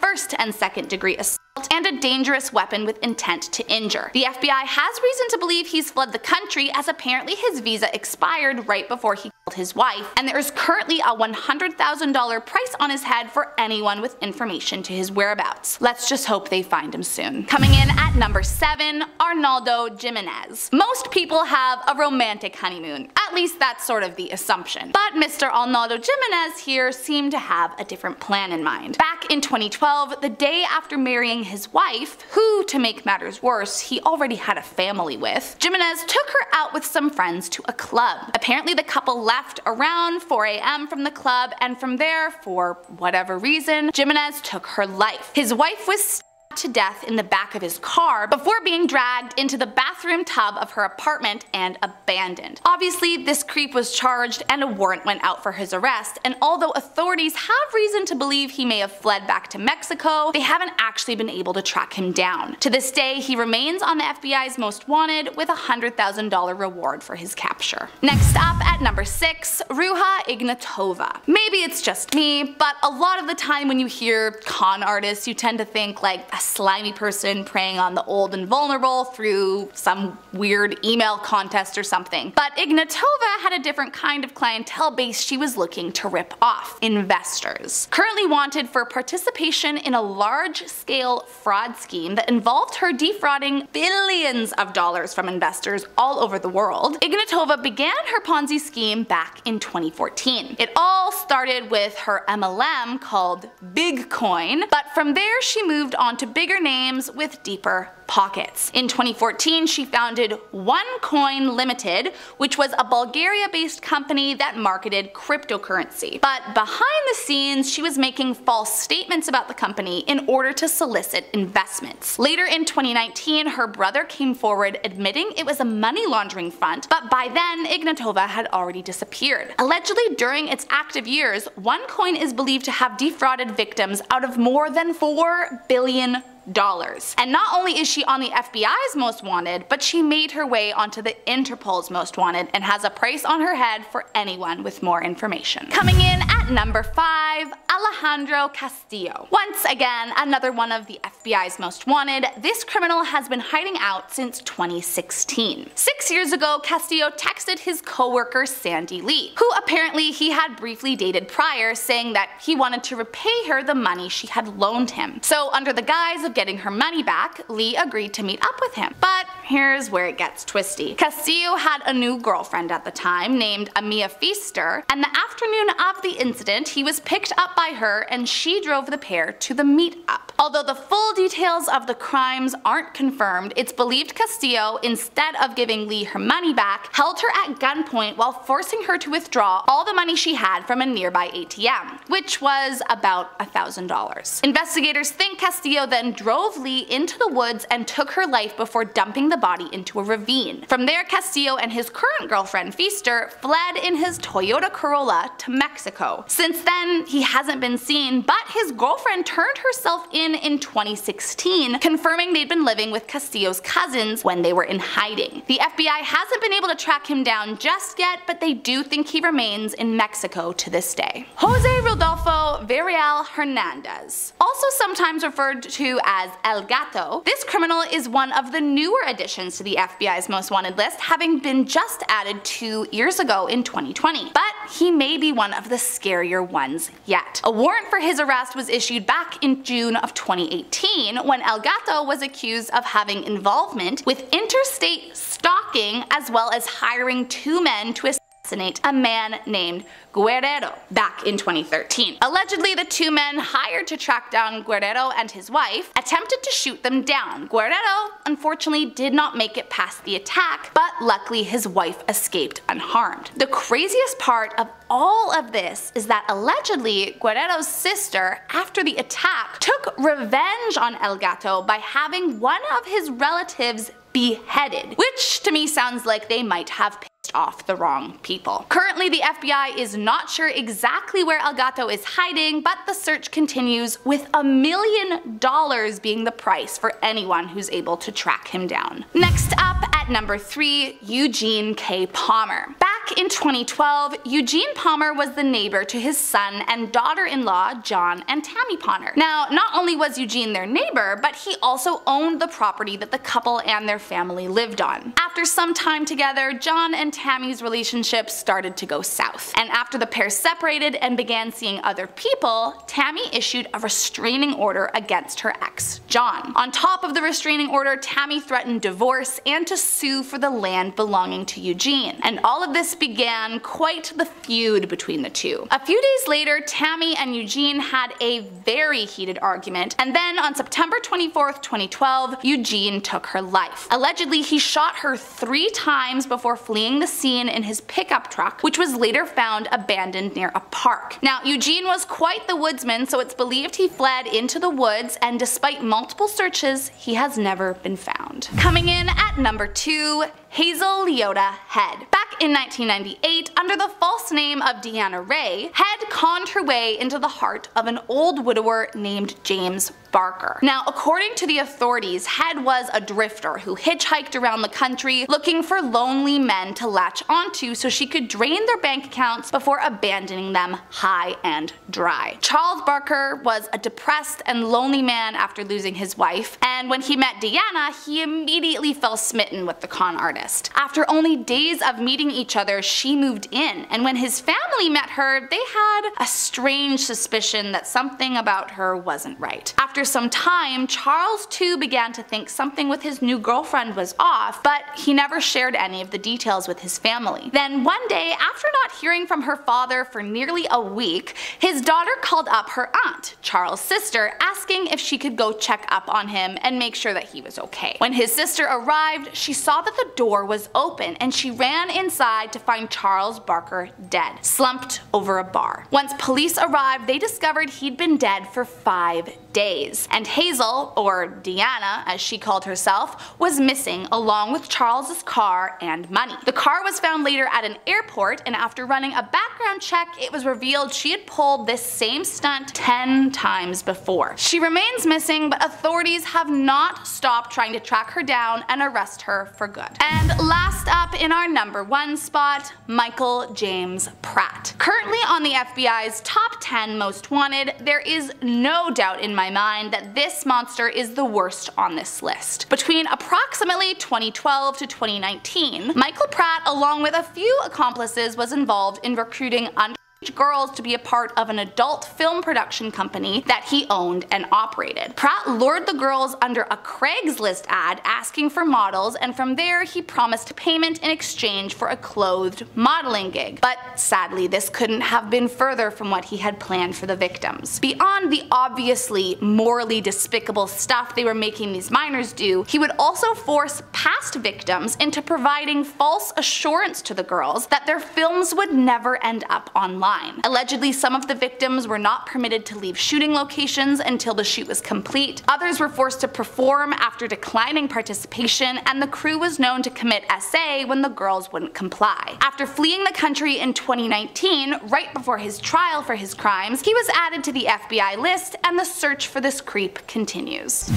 Speaker 3: first and second degree assault and a dangerous weapon with intent to injure. The FBI has reason to believe he's fled the country as apparently his visa expired right before he killed his wife, and there is currently a $100,000 price on his head for anyone with information to his whereabouts. Let's just hope they find him soon. Coming in at number 7, Arnaldo Jimenez. Most people have a romantic honeymoon, at least that's sort of the assumption. But Mr. Arnaldo Jimenez here seemed to have a different plan in mind. Back in 2012, the day after marrying his wife, who, to make matters worse, he already had a family with, Jimenez took her out with some friends to a club. Apparently the couple left around 4am from the club and from there, for whatever reason, Jimenez took her life. His wife was to death in the back of his car before being dragged into the bathroom tub of her apartment and abandoned. Obviously, this creep was charged and a warrant went out for his arrest, and although authorities have reason to believe he may have fled back to Mexico, they haven't actually been able to track him down. To this day, he remains on the FBI's most wanted with a $100,000 reward for his capture. Next up at number 6, Ruja Ignatova. Maybe it's just me, but a lot of the time when you hear con artists, you tend to think like a slimy person preying on the old and vulnerable through some weird email contest or something. But Ignatova had a different kind of clientele base she was looking to rip off. Investors. Currently wanted for participation in a large-scale fraud scheme that involved her defrauding billions of dollars from investors all over the world, Ignatova began her Ponzi scheme back in 2014. It all started with her MLM called BigCoin, but from there she moved on to bigger names with deeper pockets. In 2014, she founded OneCoin Limited, which was a Bulgaria-based company that marketed cryptocurrency. But behind the scenes, she was making false statements about the company in order to solicit investments. Later in 2019, her brother came forward admitting it was a money laundering front, but by then, Ignatova had already disappeared. Allegedly, during its active years, OneCoin is believed to have defrauded victims out of more than $4 billion dollars. And not only is she on the FBI's most wanted, but she made her way onto the Interpol's most wanted and has a price on her head for anyone with more information. Coming in at number 5, Alejandro Castillo. Once again, another one of the FBI's most wanted, this criminal has been hiding out since 2016. Six years ago, Castillo texted his coworker Sandy Lee, who apparently he had briefly dated prior, saying that he wanted to repay her the money she had loaned him. So under the guise of getting her money back, Lee agreed to meet up with him. But here's where it gets twisty. Castillo had a new girlfriend at the time named Amia Feaster, and the afternoon of the incident he was picked up by her and she drove the pair to the meetup. Although the full details of the crimes aren't confirmed, it's believed Castillo, instead of giving Lee her money back, held her at gunpoint while forcing her to withdraw all the money she had from a nearby ATM, which was about $1,000. Investigators think Castillo then drove Lee into the woods and took her life before dumping the body into a ravine. From there, Castillo and his current girlfriend Feaster fled in his Toyota Corolla to Mexico. Since then, he hasn't been seen, but his girlfriend turned herself in in 2016, confirming they'd been living with Castillo's cousins when they were in hiding. The FBI hasn't been able to track him down just yet, but they do think he remains in Mexico to this day. Jose Rodolfo Villarreal Hernandez, also sometimes referred to as El Gato, this criminal is one of the newer additions to the FBI's most wanted list, having been just added two years ago in 2020. But he may be one of the scarier ones yet. A warrant for his arrest was issued back in June of 2018 when El Gato was accused of having involvement with interstate stalking as well as hiring two men to assassinate a man named Guerrero back in 2013. Allegedly, the two men hired to track down Guerrero and his wife attempted to shoot them down. Guerrero unfortunately did not make it past the attack, but luckily his wife escaped unharmed. The craziest part of all of this is that allegedly Guerrero's sister, after the attack, took revenge on El Gato by having one of his relatives beheaded, which to me sounds like they might have pissed off the wrong people. Currently, the FBI is not sure exactly where El Gato is hiding, but the search continues with a million dollars being the price for anyone who's able to track him down. Next up at number 3, Eugene K. Palmer. Back in 2012, Eugene Palmer was the neighbor to his son and daughter-in-law John and Tammy Palmer. Now, not only was Eugene their neighbor, but he also owned the property that the couple and their family lived on. After some time together, John and Tammy's relationship started to go south. And after the pair separated and began seeing other people, Tammy issued a restraining order against her ex, John. On top of the restraining order, Tammy threatened divorce and to sue for the land belonging to Eugene. And all of this began quite the feud between the two. A few days later, Tammy and Eugene had a very heated argument, and then on September 24th, 2012, Eugene took her life. Allegedly, he shot her three times before fleeing the scene in his pickup truck, which was later found abandoned near a park. Now, Eugene was quite the woodsman, so it's believed he fled into the woods, and despite multiple searches, he has never been found. Coming in at number 2, Hazel Leota Head. Back in 1998, under the false name of Deanna Ray, Head conned her way into the heart of an old widower named James Barker. Now, according to the authorities, Head was a drifter who hitchhiked around the country looking for lonely men to latch onto so she could drain their bank accounts before abandoning them high and dry. Charles Barker was a depressed and lonely man after losing his wife, and when he met Deanna, he immediately fell smitten with the con artist. After only days of meeting each other, she moved in, and when his family met her, they had a strange suspicion that something about her wasn't right. After after some time, Charles too began to think something with his new girlfriend was off, but he never shared any of the details with his family. Then one day, after not hearing from her father for nearly a week, his daughter called up her aunt, Charles' sister, asking if she could go check up on him and make sure that he was okay. When his sister arrived, she saw that the door was open and she ran inside to find Charles Barker dead, slumped over a bar. Once police arrived, they discovered he'd been dead for five days. And Hazel, or Deanna as she called herself, was missing along with Charles's car and money. The car was found later at an airport and after running a background check it was revealed she had pulled this same stunt 10 times before. She remains missing but authorities have not stopped trying to track her down and arrest her for good. And last up in our number one spot, Michael James Pratt. Currently on the FBI's top 10 most wanted, there is no doubt in my my mind that this monster is the worst on this list. Between approximately 2012 to 2019, Michael Pratt along with a few accomplices was involved in recruiting under girls to be a part of an adult film production company that he owned and operated. Pratt lured the girls under a Craigslist ad asking for models and from there he promised payment in exchange for a clothed modeling gig. But sadly this couldn't have been further from what he had planned for the victims. Beyond the obviously morally despicable stuff they were making these minors do, he would also force past victims into providing false assurance to the girls that their films would never end up online Allegedly, some of the victims were not permitted to leave shooting locations until the shoot was complete. Others were forced to perform after declining participation, and the crew was known to commit SA when the girls wouldn't comply. After fleeing the country in 2019, right before his trial for his crimes, he was added to the FBI list and the search for this creep continues.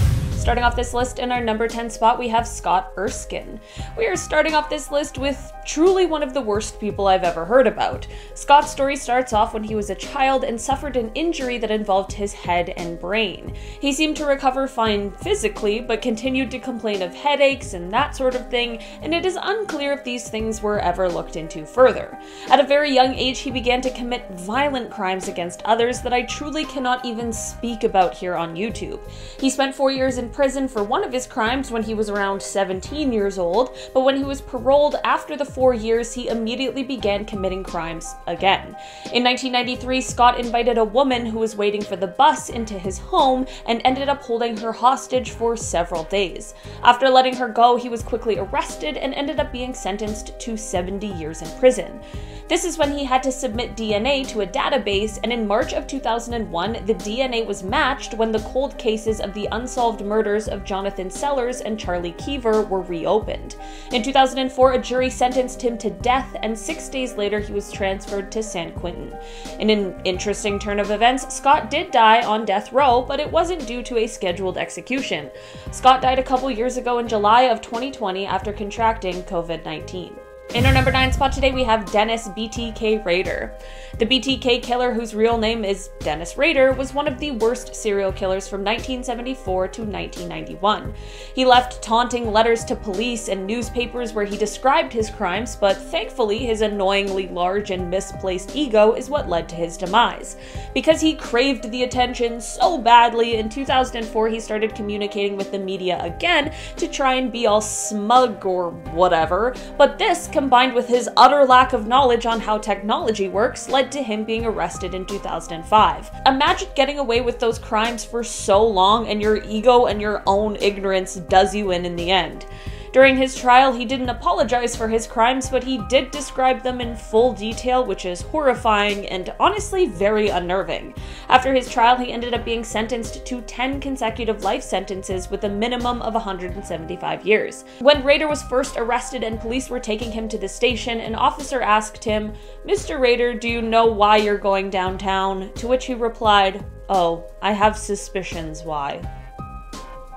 Speaker 1: Starting off this list in our number 10 spot, we have Scott Erskine. We are starting off this list with truly one of the worst people I've ever heard about. Scott's story starts off when he was a child and suffered an injury that involved his head and brain. He seemed to recover fine physically, but continued to complain of headaches and that sort of thing, and it is unclear if these things were ever looked into further. At a very young age, he began to commit violent crimes against others that I truly cannot even speak about here on YouTube. He spent four years in prison for one of his crimes when he was around 17 years old, but when he was paroled after the four years, he immediately began committing crimes again. In 1993, Scott invited a woman who was waiting for the bus into his home and ended up holding her hostage for several days. After letting her go, he was quickly arrested and ended up being sentenced to 70 years in prison. This is when he had to submit DNA to a database, and in March of 2001, the DNA was matched when the cold cases of the unsolved murders of Jonathan Sellers and Charlie Keever were reopened. In 2004, a jury sentenced him to death, and six days later, he was transferred to San Quentin. In an interesting turn of events, Scott did die on death row, but it wasn't due to a scheduled execution. Scott died a couple years ago in July of 2020 after contracting COVID 19. In our number 9 spot today, we have Dennis BTK Rader. The BTK killer, whose real name is Dennis Rader, was one of the worst serial killers from 1974 to 1991. He left taunting letters to police and newspapers where he described his crimes, but thankfully, his annoyingly large and misplaced ego is what led to his demise. Because he craved the attention so badly, in 2004 he started communicating with the media again to try and be all smug or whatever, but this combined with his utter lack of knowledge on how technology works, led to him being arrested in 2005. Imagine getting away with those crimes for so long and your ego and your own ignorance does you in in the end. During his trial, he didn't apologize for his crimes, but he did describe them in full detail, which is horrifying and honestly very unnerving. After his trial, he ended up being sentenced to 10 consecutive life sentences with a minimum of 175 years. When Rader was first arrested and police were taking him to the station, an officer asked him, Mr. Rader, do you know why you're going downtown? To which he replied, Oh, I have suspicions why.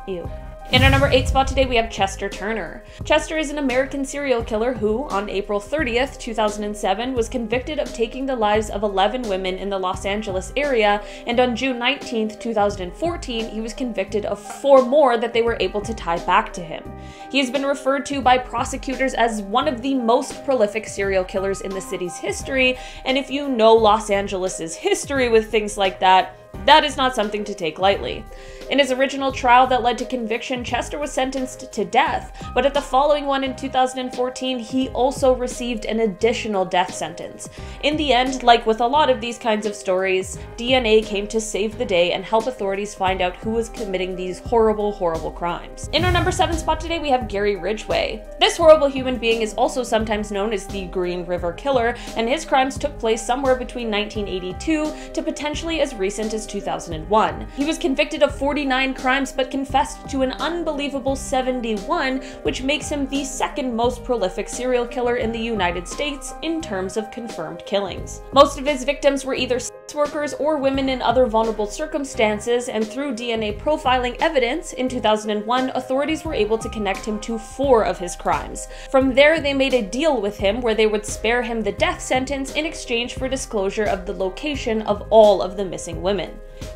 Speaker 1: Ew. In our number 8 spot today, we have Chester Turner. Chester is an American serial killer who, on April 30th, 2007, was convicted of taking the lives of 11 women in the Los Angeles area, and on June 19th, 2014, he was convicted of four more that they were able to tie back to him. He has been referred to by prosecutors as one of the most prolific serial killers in the city's history, and if you know Los Angeles's history with things like that, that is not something to take lightly. In his original trial that led to conviction, Chester was sentenced to death, but at the following one in 2014, he also received an additional death sentence. In the end, like with a lot of these kinds of stories, DNA came to save the day and help authorities find out who was committing these horrible, horrible crimes. In our number 7 spot today, we have Gary Ridgway. This horrible human being is also sometimes known as the Green River Killer, and his crimes took place somewhere between 1982 to potentially as recent as 2001. He was convicted of 49 crimes but confessed to an unbelievable 71, which makes him the second most prolific serial killer in the United States in terms of confirmed killings. Most of his victims were either sex workers or women in other vulnerable circumstances, and through DNA profiling evidence, in 2001, authorities were able to connect him to four of his crimes. From there, they made a deal with him where they would spare him the death sentence in exchange for disclosure of the location of all of the missing women.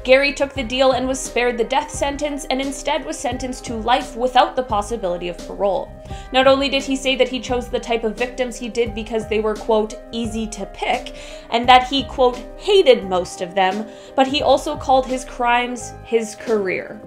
Speaker 1: Gary took the deal and was spared the death sentence and instead was sentenced to life without the possibility of parole. Not only did he say that he chose the type of victims he did because they were, quote, easy to pick, and that he, quote, hated most of them, but he also called his crimes his career.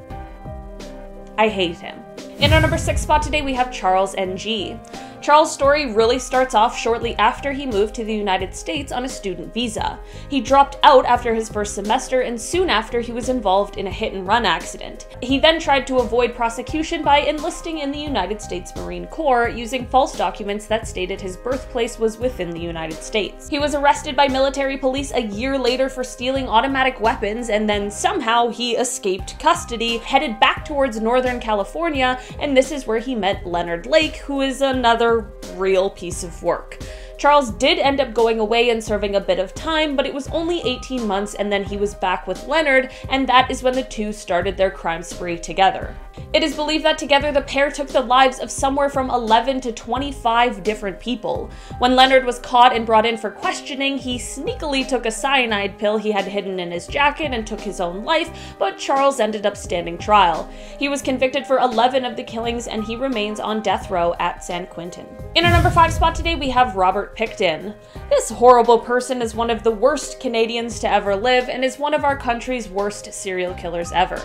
Speaker 1: I hate him. In our number six spot today, we have Charles Ng. Charles' story really starts off shortly after he moved to the United States on a student visa. He dropped out after his first semester, and soon after, he was involved in a hit and run accident. He then tried to avoid prosecution by enlisting in the United States Marine Corps using false documents that stated his birthplace was within the United States. He was arrested by military police a year later for stealing automatic weapons, and then somehow he escaped custody, headed back towards Northern California, and this is where he met Leonard Lake, who is another real piece of work. Charles did end up going away and serving a bit of time, but it was only 18 months and then he was back with Leonard, and that is when the two started their crime spree together. It is believed that together the pair took the lives of somewhere from 11 to 25 different people. When Leonard was caught and brought in for questioning, he sneakily took a cyanide pill he had hidden in his jacket and took his own life, but Charles ended up standing trial. He was convicted for 11 of the killings and he remains on death row at San Quentin. In our number 5 spot today, we have Robert Pickton. This horrible person is one of the worst Canadians to ever live and is one of our country's worst serial killers ever.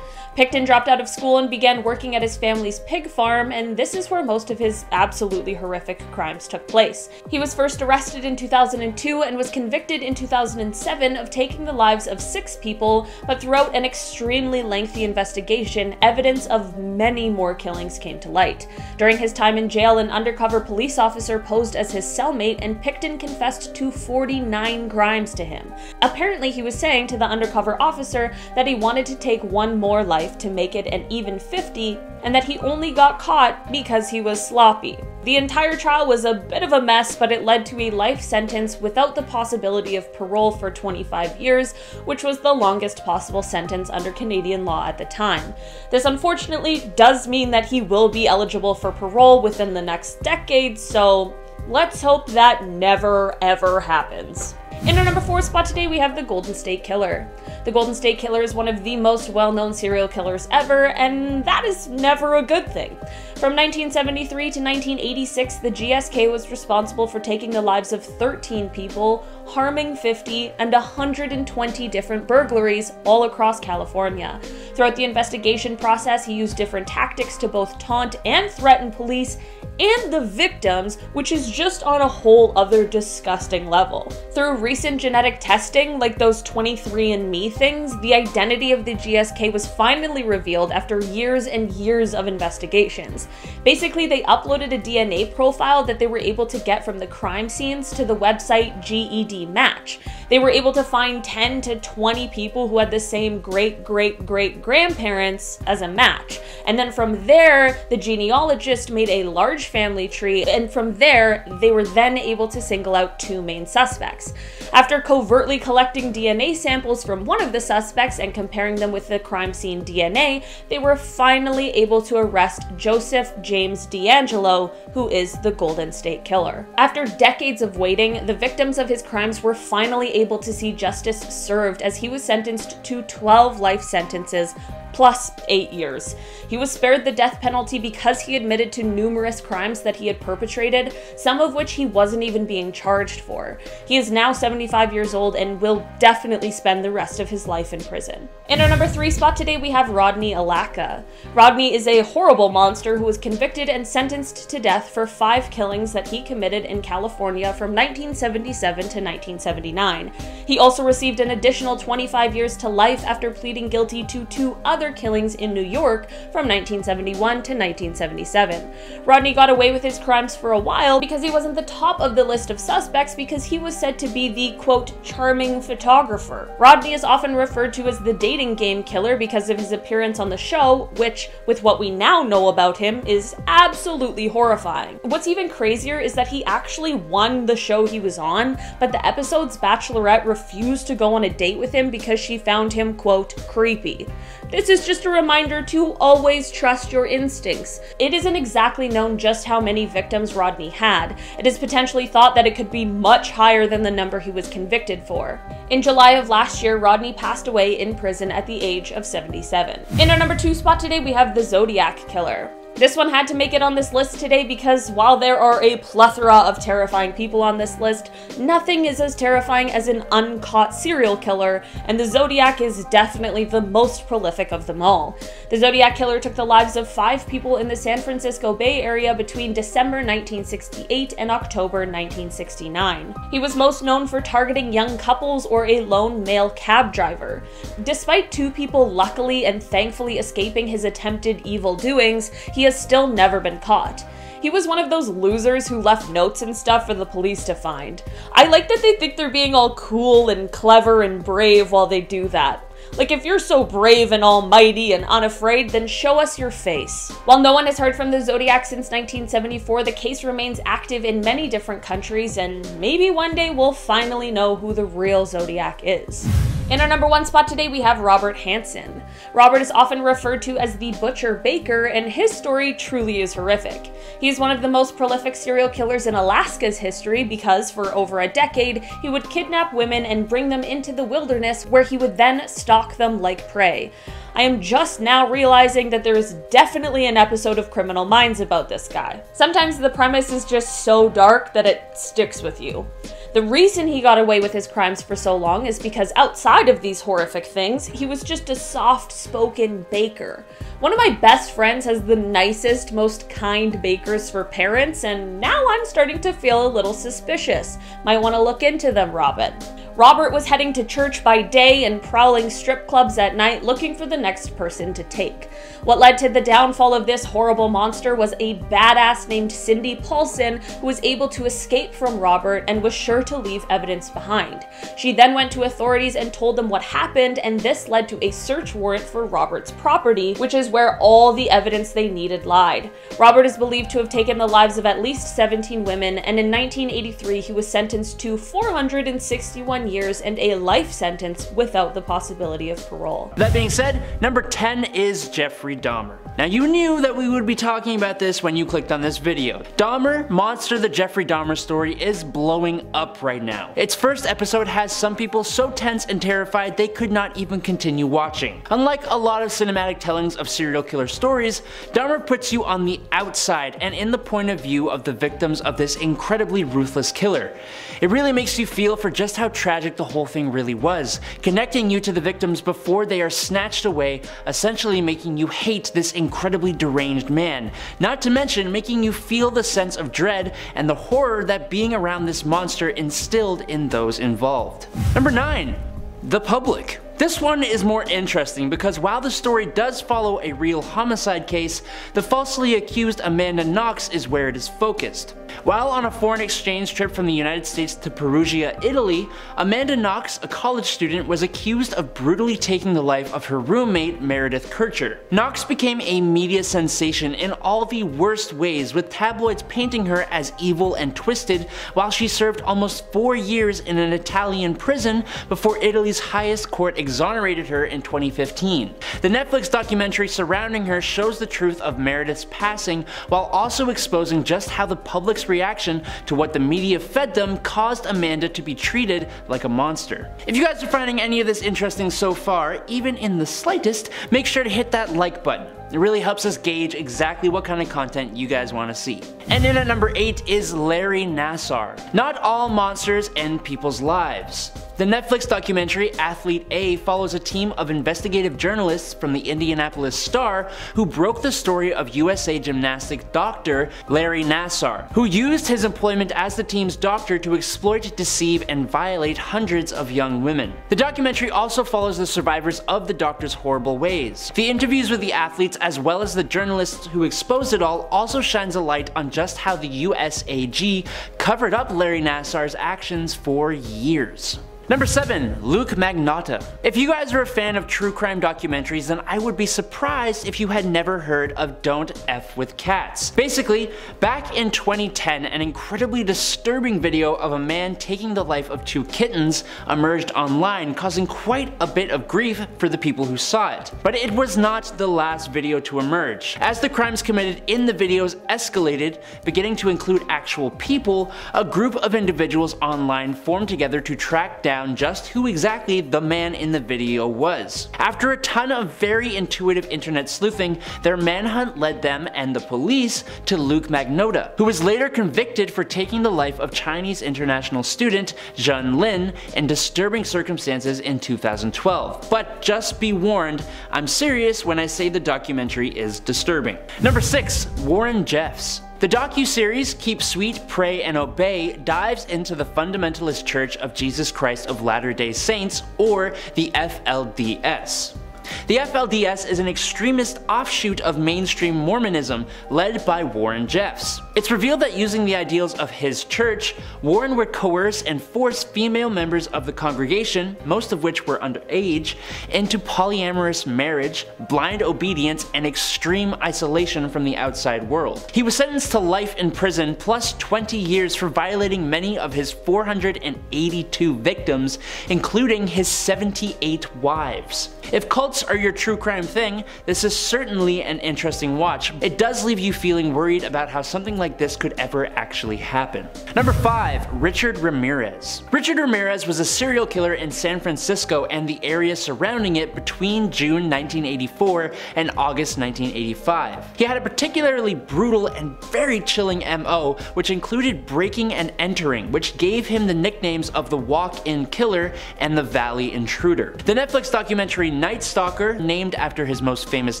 Speaker 1: Pickton dropped out of school and began working at his family's pig farm, and this is where most of his absolutely horrific crimes took place. He was first arrested in 2002 and was convicted in 2007 of taking the lives of six people, but throughout an extremely lengthy investigation, evidence of many more killings came to light. During his time in jail, an undercover police officer posed as his cellmate, and Pickton confessed to 49 crimes to him. Apparently, he was saying to the undercover officer that he wanted to take one more life to make it an even 50 and that he only got caught because he was sloppy. The entire trial was a bit of a mess, but it led to a life sentence without the possibility of parole for 25 years, which was the longest possible sentence under Canadian law at the time. This unfortunately does mean that he will be eligible for parole within the next decade, so let's hope that never ever happens. In our number 4 spot today, we have the Golden State Killer. The Golden State Killer is one of the most well known serial killers ever, and that is never a good thing. From 1973 to 1986, the GSK was responsible for taking the lives of 13 people, harming 50, and 120 different burglaries all across California. Throughout the investigation process, he used different tactics to both taunt and threaten police and the victims, which is just on a whole other disgusting level. Through recent genetic testing, like those 23andMe things, the identity of the GSK was finally revealed after years and years of investigations. Basically, they uploaded a DNA profile that they were able to get from the crime scenes to the website GEDmatch. They were able to find 10 to 20 people who had the same great great great grandparents as a match. And then from there, the genealogist made a large family tree, and from there, they were then able to single out two main suspects. After covertly collecting DNA samples from one of the suspects and comparing them with the crime scene DNA, they were finally able to arrest Joseph James DeAngelo, who is the Golden State Killer. After decades of waiting, the victims of his crimes were finally able to see justice served as he was sentenced to 12 life sentences plus eight years. He was spared the death penalty because he admitted to numerous crimes that he had perpetrated, some of which he wasn't even being charged for. He is now 75 years old and will definitely spend the rest of his life in prison. In our number three spot today, we have Rodney Alcala. Rodney is a horrible monster who was convicted and sentenced to death for five killings that he committed in California from 1977 to 1979. He also received an additional 25 years to life after pleading guilty to two other killings in New York from 1971 to 1977. Rodney got away with his crimes for a while because he wasn't the top of the list of suspects because he was said to be the quote charming photographer. Rodney is often referred to as the dating game killer because of his appearance on the show, which, with what we now know about him, is absolutely horrifying. What's even crazier is that he actually won the show he was on, but the episode's bachelorette refused to go on a date with him because she found him, quote, creepy. This is just a reminder to always trust your instincts. It isn't exactly known just how many victims Rodney had. It is potentially thought that it could be much higher than the number he was convicted for. In July of last year, Rodney passed away in prison at the age of 77. In our number two spot today, we have the Zodiac Killer. This one had to make it on this list today because while there are a plethora of terrifying people on this list, nothing is as terrifying as an uncaught serial killer, and the Zodiac is definitely the most prolific of them all. The Zodiac Killer took the lives of five people in the San Francisco Bay Area between December 1968 and October 1969. He was most known for targeting young couples or a lone male cab driver. Despite two people luckily and thankfully escaping his attempted evil doings, he has still never been caught. He was one of those losers who left notes and stuff for the police to find. I like that they think they're being all cool and clever and brave while they do that. Like, if you're so brave and almighty and unafraid, then show us your face. While no one has heard from the Zodiac since 1974, the case remains active in many different countries, and maybe one day we'll finally know who the real Zodiac is. In our number one spot today, we have Robert Hansen. Robert is often referred to as the Butcher Baker, and his story truly is horrific. He is one of the most prolific serial killers in Alaska's history because, for over a decade, he would kidnap women and bring them into the wilderness where he would then stalk them like prey. I am just now realizing that there is definitely an episode of Criminal Minds about this guy. Sometimes the premise is just so dark that it sticks with you. The reason he got away with his crimes for so long is because outside of these horrific things, he was just a soft spoken baker. One of my best friends has the nicest, most kind bakers for parents, and now I'm starting to feel a little suspicious. Might want to look into them, Robin. Robert was heading to church by day and prowling strip clubs at night looking for the next person to take. What led to the downfall of this horrible monster was a badass named Cindy Paulson who was able to escape from Robert and was sure to leave evidence behind. She then went to authorities and told them what happened, and this led to a search warrant for Robert's property, which is where all the evidence they needed lied. Robert is believed to have taken the lives of at least 17 women, and in 1983 he was sentenced to 461 years and a life sentence without the possibility of parole.
Speaker 4: That being said, number 10 is Jeffrey Dahmer. Now you knew that we would be talking about this when you clicked on this video. Dahmer, Monster the Jeffrey Dahmer story is blowing up right now. Its first episode has some people so tense and terrified they could not even continue watching. Unlike a lot of cinematic tellings of serial killer stories, Dahmer puts you on the outside and in the point of view of the victims of this incredibly ruthless killer. It really makes you feel for just how tragic the whole thing really was, connecting you to the victims before they are snatched away, essentially making you hate this incredibly deranged man, not to mention making you feel the sense of dread and the horror that being around this monster instilled in those involved. Number 9. The Public this one is more interesting because while the story does follow a real homicide case, the falsely accused Amanda Knox is where it is focused. While on a foreign exchange trip from the United States to Perugia, Italy, Amanda Knox, a college student, was accused of brutally taking the life of her roommate Meredith Kercher. Knox became a media sensation in all the worst ways, with tabloids painting her as evil and twisted while she served almost four years in an Italian prison before Italy's highest court exonerated her in 2015. The Netflix documentary surrounding her shows the truth of Meredith's passing while also exposing just how the public's reaction to what the media fed them caused Amanda to be treated like a monster. If you guys are finding any of this interesting so far, even in the slightest, make sure to hit that like button. It really helps us gauge exactly what kind of content you guys want to see. And in at number 8 is Larry Nassar. Not all monsters end people's lives. The Netflix documentary Athlete A follows a team of investigative journalists from the Indianapolis Star who broke the story of USA Gymnastic doctor Larry Nassar, who used his employment as the team's doctor to exploit, deceive, and violate hundreds of young women. The documentary also follows the survivors of the doctor's horrible ways. The interviews with the athletes as well as the journalists who exposed it all also shines a light on just how the USAG covered up Larry Nassar's actions for years. Number 7. Luke Magnotta. If you guys are a fan of true crime documentaries, then I would be surprised if you had never heard of Don't F with Cats. Basically, back in 2010, an incredibly disturbing video of a man taking the life of two kittens emerged online, causing quite a bit of grief for the people who saw it. But it was not the last video to emerge. As the crimes committed in the videos escalated, beginning to include actual people, a group of individuals online formed together to track down just who exactly the man in the video was. After a ton of very intuitive internet sleuthing, their manhunt led them and the police to Luke Magnotta, who was later convicted for taking the life of Chinese international student Jun Lin in disturbing circumstances in 2012. But just be warned, I'm serious when I say the documentary is disturbing. Number 6. Warren Jeffs the docu-series Keep Sweet, Pray, and Obey dives into the Fundamentalist Church of Jesus Christ of Latter-day Saints, or the FLDS. The FLDS is an extremist offshoot of mainstream Mormonism led by Warren Jeffs. It's revealed that using the ideals of his church, Warren would coerce and force female members of the congregation, most of which were underage, into polyamorous marriage, blind obedience, and extreme isolation from the outside world. He was sentenced to life in prison plus 20 years for violating many of his 482 victims, including his 78 wives. If cults are your true crime thing, this is certainly an interesting watch. It does leave you feeling worried about how something like this could ever actually happen. Number 5. Richard Ramirez Richard Ramirez was a serial killer in San Francisco and the area surrounding it between June 1984 and August 1985. He had a particularly brutal and very chilling MO, which included breaking and entering, which gave him the nicknames of the Walk-In Killer and the Valley Intruder. The Netflix documentary Night Stalker, named after his most famous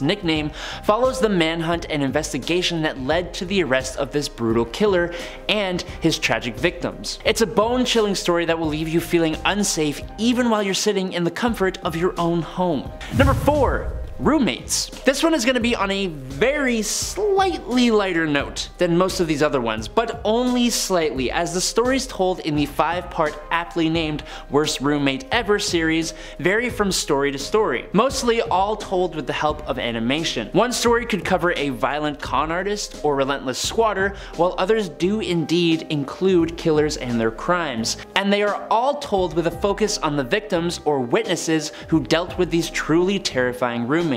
Speaker 4: nickname, follows the manhunt and investigation that led to the arrest of this brutal killer and his tragic victims. It's a bone-chilling story that will leave you feeling unsafe even while you're sitting in the comfort of your own home. Number 4 roommates. This one is going to be on a very slightly lighter note than most of these other ones, but only slightly as the stories told in the five part aptly named Worst Roommate Ever series vary from story to story, mostly all told with the help of animation. One story could cover a violent con artist or relentless squatter, while others do indeed include killers and their crimes, and they are all told with a focus on the victims or witnesses who dealt with these truly terrifying roommates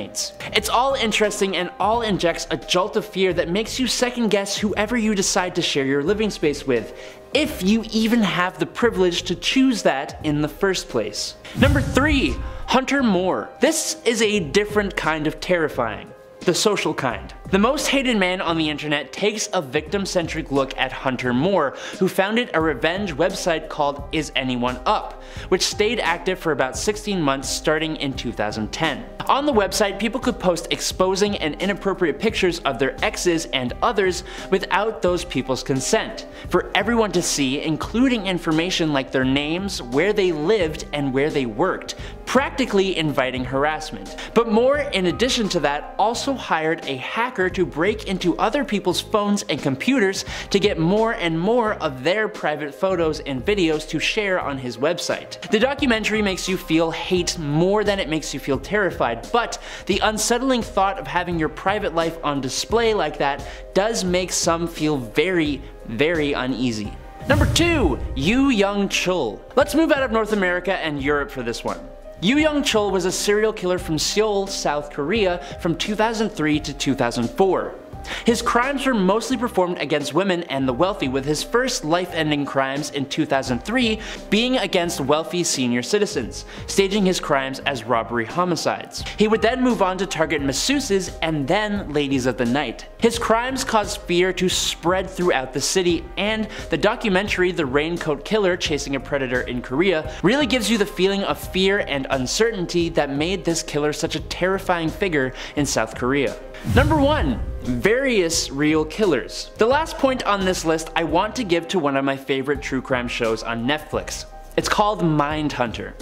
Speaker 4: It's all interesting and all injects a jolt of fear that makes you second guess whoever you decide to share your living space with, if you even have the privilege to choose that in the first place. Number 3. Hunter Moore. This is a different kind of terrifying. The social kind. The most hated man on the internet takes a victim-centric look at Hunter Moore, who founded a revenge website called Is Anyone Up, which stayed active for about 16 months starting in 2010. On the website, people could post exposing and inappropriate pictures of their exes and others without those people's consent, for everyone to see including information like their names, where they lived, and where they worked, practically inviting harassment. But Moore, in addition to that, also hired a hacker hacker to break into other people's phones and computers to get more and more of their private photos and videos to share on his website. The documentary makes you feel hate more than it makes you feel terrified, but the unsettling thought of having your private life on display like that does make some feel very, very uneasy. Number 2. Yu Young Chul. Let's move out of North America and Europe for this one. Yu Young Chul was a serial killer from Seoul, South Korea from 2003 to 2004. His crimes were mostly performed against women and the wealthy with his first life-ending crimes in 2003 being against wealthy senior citizens, staging his crimes as robbery homicides. He would then move on to target masseuses and then ladies of the night. His crimes caused fear to spread throughout the city and the documentary The Raincoat Killer Chasing a Predator in Korea really gives you the feeling of fear and uncertainty that made this killer such a terrifying figure in South Korea. Number 1 various real killers. The last point on this list I want to give to one of my favorite true crime shows on Netflix. It's called Mindhunter.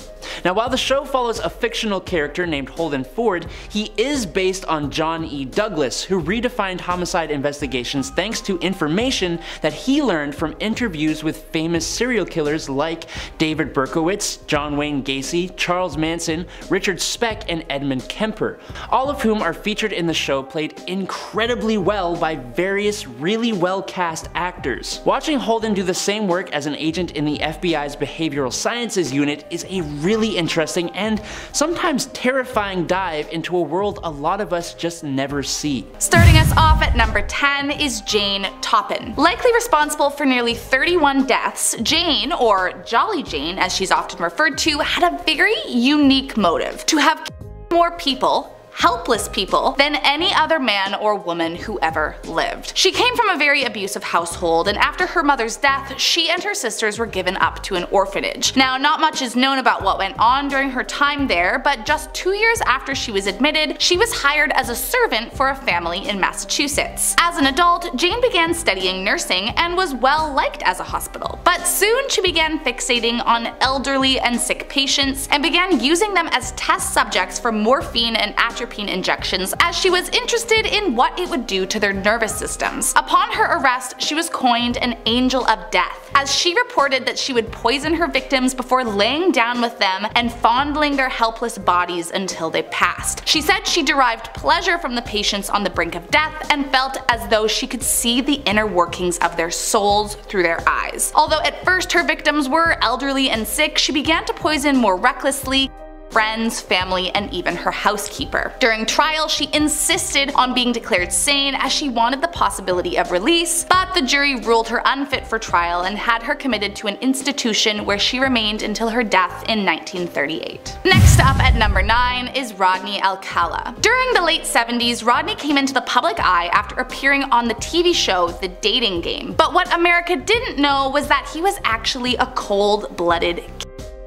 Speaker 4: Now while the show follows a fictional character named Holden Ford, he is based on John E. Douglas, who redefined homicide investigations thanks to information that he learned from interviews with famous serial killers like David Berkowitz, John Wayne Gacy, Charles Manson, Richard Speck, and Edmund Kemper, all of whom are featured in the show played incredibly well by various really well cast actors. Watching Holden do the same work as an agent in the FBI's behavioral sciences unit is a really really interesting and sometimes terrifying dive into a world a lot of us just never see.
Speaker 3: Starting us off at number 10 is Jane Toppan. Likely responsible for nearly 31 deaths, Jane, or Jolly Jane as she's often referred to, had a very unique motive. To have more people helpless people than any other man or woman who ever lived. She came from a very abusive household and after her mother's death, she and her sisters were given up to an orphanage. Now not much is known about what went on during her time there, but just two years after she was admitted, she was hired as a servant for a family in Massachusetts. As an adult, Jane began studying nursing and was well liked as a hospital, but soon she began fixating on elderly and sick patients and began using them as test subjects for morphine and atropine atropine injections as she was interested in what it would do to their nervous systems. Upon her arrest, she was coined an angel of death, as she reported that she would poison her victims before laying down with them and fondling their helpless bodies until they passed. She said she derived pleasure from the patients on the brink of death and felt as though she could see the inner workings of their souls through their eyes. Although at first her victims were elderly and sick, she began to poison more recklessly, friends, family, and even her housekeeper. During trial, she insisted on being declared sane as she wanted the possibility of release, but the jury ruled her unfit for trial and had her committed to an institution where she remained until her death in 1938. Next up at number 9 is Rodney Alcala. During the late 70s, Rodney came into the public eye after appearing on the TV show The Dating Game. But what America didn't know was that he was actually a cold-blooded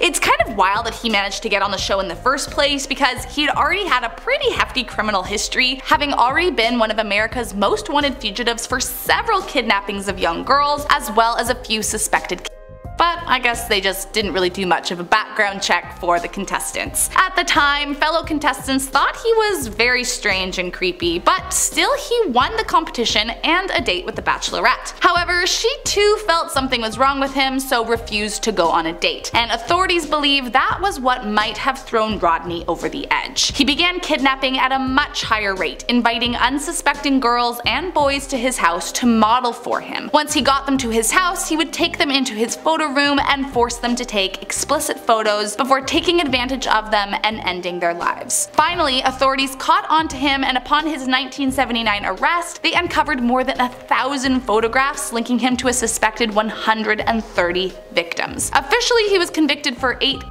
Speaker 3: It's kind of wild that he managed to get on the show in the first place because he'd already had a pretty hefty criminal history, having already been one of America's most wanted fugitives for several kidnappings of young girls, as well as a few suspected but I guess they just didn't really do much of a background check for the contestants. At the time, fellow contestants thought he was very strange and creepy, but still he won the competition and a date with the Bachelorette. However, she too felt something was wrong with him, so refused to go on a date, and authorities believe that was what might have thrown Rodney over the edge. He began kidnapping at a much higher rate, inviting unsuspecting girls and boys to his house to model for him. Once he got them to his house, he would take them into his photo room and force them to take explicit photos before taking advantage of them and ending their lives. Finally, authorities caught on to him and upon his 1979 arrest, they uncovered more than a thousand photographs linking him to a suspected 130 victims. Officially, he was convicted for eight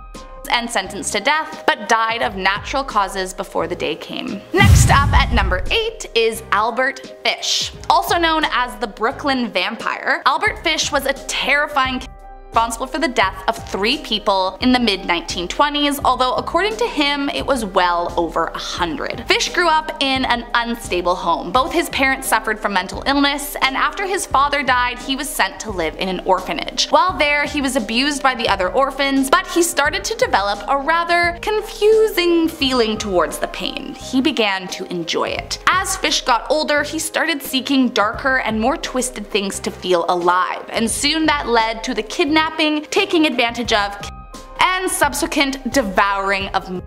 Speaker 3: and sentenced to death, but died of natural causes before the day came. Next up at number 8 is Albert Fish. Also known as the Brooklyn Vampire, Albert Fish was a terrifying responsible for the death of three people in the mid 1920s, although according to him it was well over a hundred. Fish grew up in an unstable home. Both his parents suffered from mental illness, and after his father died he was sent to live in an orphanage. While there he was abused by the other orphans, but he started to develop a rather confusing feeling towards the pain. He began to enjoy it. As Fish got older he started seeking darker and more twisted things to feel alive, and soon that led to the kidnapping kidnapping, taking advantage of, and subsequent devouring of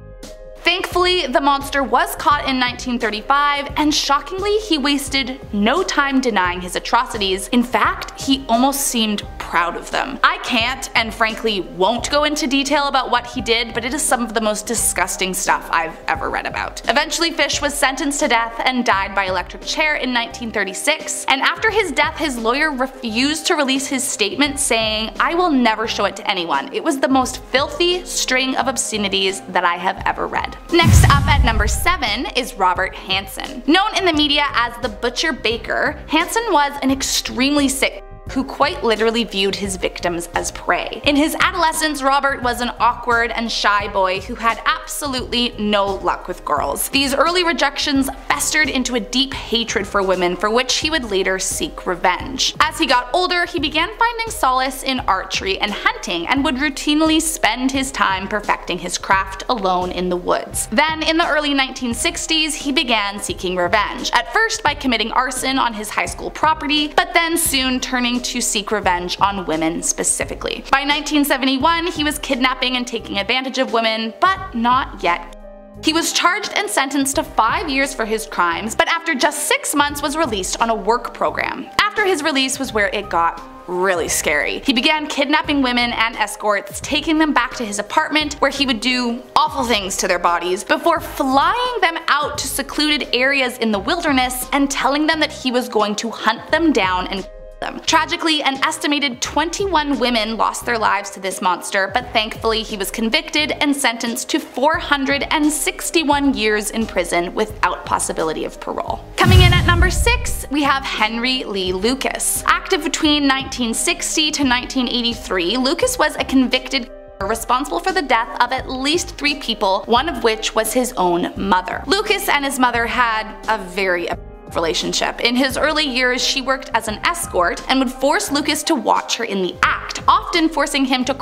Speaker 3: Thankfully, the monster was caught in 1935, and shockingly, he wasted no time denying his atrocities. In fact, he almost seemed proud of them. I can't and frankly won't go into detail about what he did, but it is some of the most disgusting stuff I've ever read about. Eventually Fish was sentenced to death and died by electric chair in 1936, and after his death his lawyer refused to release his statement saying, I will never show it to anyone. It was the most filthy string of obscenities that I have ever read. Next up at number 7 is Robert Hansen. Known in the media as the Butcher Baker, Hansen was an extremely sick who quite literally viewed his victims as prey. In his adolescence, Robert was an awkward and shy boy who had absolutely no luck with girls. These early rejections festered into a deep hatred for women for which he would later seek revenge. As he got older, he began finding solace in archery and hunting and would routinely spend his time perfecting his craft alone in the woods. Then, in the early 1960s, he began seeking revenge, at first by committing arson on his high school property, but then soon turning to seek revenge on women specifically. By 1971, he was kidnapping and taking advantage of women, but not yet he was charged and sentenced to five years for his crimes, but after just six months was released on a work program. After his release was where it got really scary. He began kidnapping women and escorts, taking them back to his apartment where he would do awful things to their bodies before flying them out to secluded areas in the wilderness and telling them that he was going to hunt them down and them. Tragically, an estimated 21 women lost their lives to this monster, but thankfully he was convicted and sentenced to 461 years in prison without possibility of parole. Coming in at number 6, we have Henry Lee Lucas. Active between 1960 to 1983, Lucas was a convicted responsible for the death of at least three people, one of which was his own mother. Lucas and his mother had a very relationship. In his early years, she worked as an escort and would force Lucas to watch her in the act, often forcing him to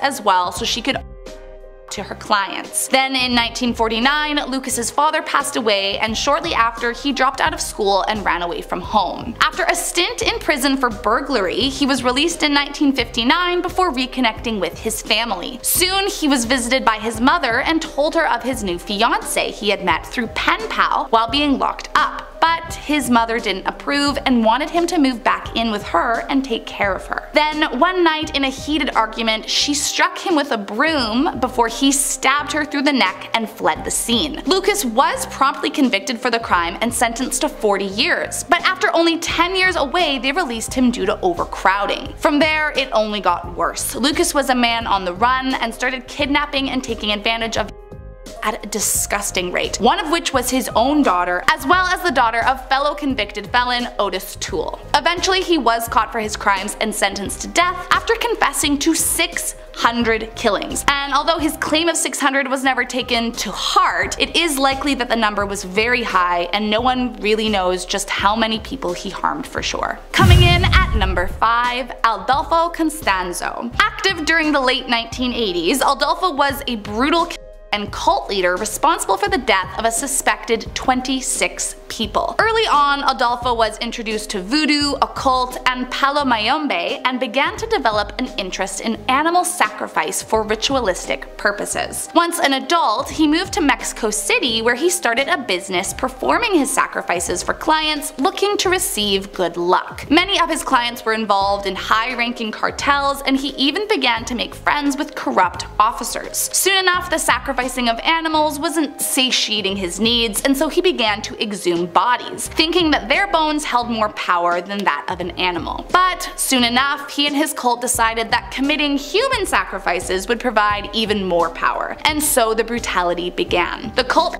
Speaker 3: as well so she could to her clients. Then in 1949, Lucas's father passed away and shortly after he dropped out of school and ran away from home. After a stint in prison for burglary, he was released in 1959 before reconnecting with his family. Soon he was visited by his mother and told her of his new fiance he had met through pen pal while being locked up but his mother didn't approve and wanted him to move back in with her and take care of her. Then one night in a heated argument, she struck him with a broom before he stabbed her through the neck and fled the scene. Lucas was promptly convicted for the crime and sentenced to 40 years, but after only 10 years away they released him due to overcrowding. From there it only got worse. Lucas was a man on the run and started kidnapping and taking advantage of at a disgusting rate, one of which was his own daughter, as well as the daughter of fellow convicted felon Otis Toole. Eventually he was caught for his crimes and sentenced to death after confessing to 600 killings. And although his claim of 600 was never taken to heart, it is likely that the number was very high and no one really knows just how many people he harmed for sure. Coming in at number 5, Adolfo Constanzo. Active during the late 1980s, Adolfo was a brutal and cult leader responsible for the death of a suspected 26 people. Early on, Adolfo was introduced to voodoo, occult, and palo mayombe and began to develop an interest in animal sacrifice for ritualistic purposes. Once an adult, he moved to Mexico City where he started a business performing his sacrifices for clients looking to receive good luck. Many of his clients were involved in high-ranking cartels and he even began to make friends with corrupt officers. Soon enough, the sacrifice sacrificing of animals wasn't satiating his needs, and so he began to exhume bodies, thinking that their bones held more power than that of an animal. But soon enough, he and his cult decided that committing human sacrifices would provide even more power, and so the brutality began. The cult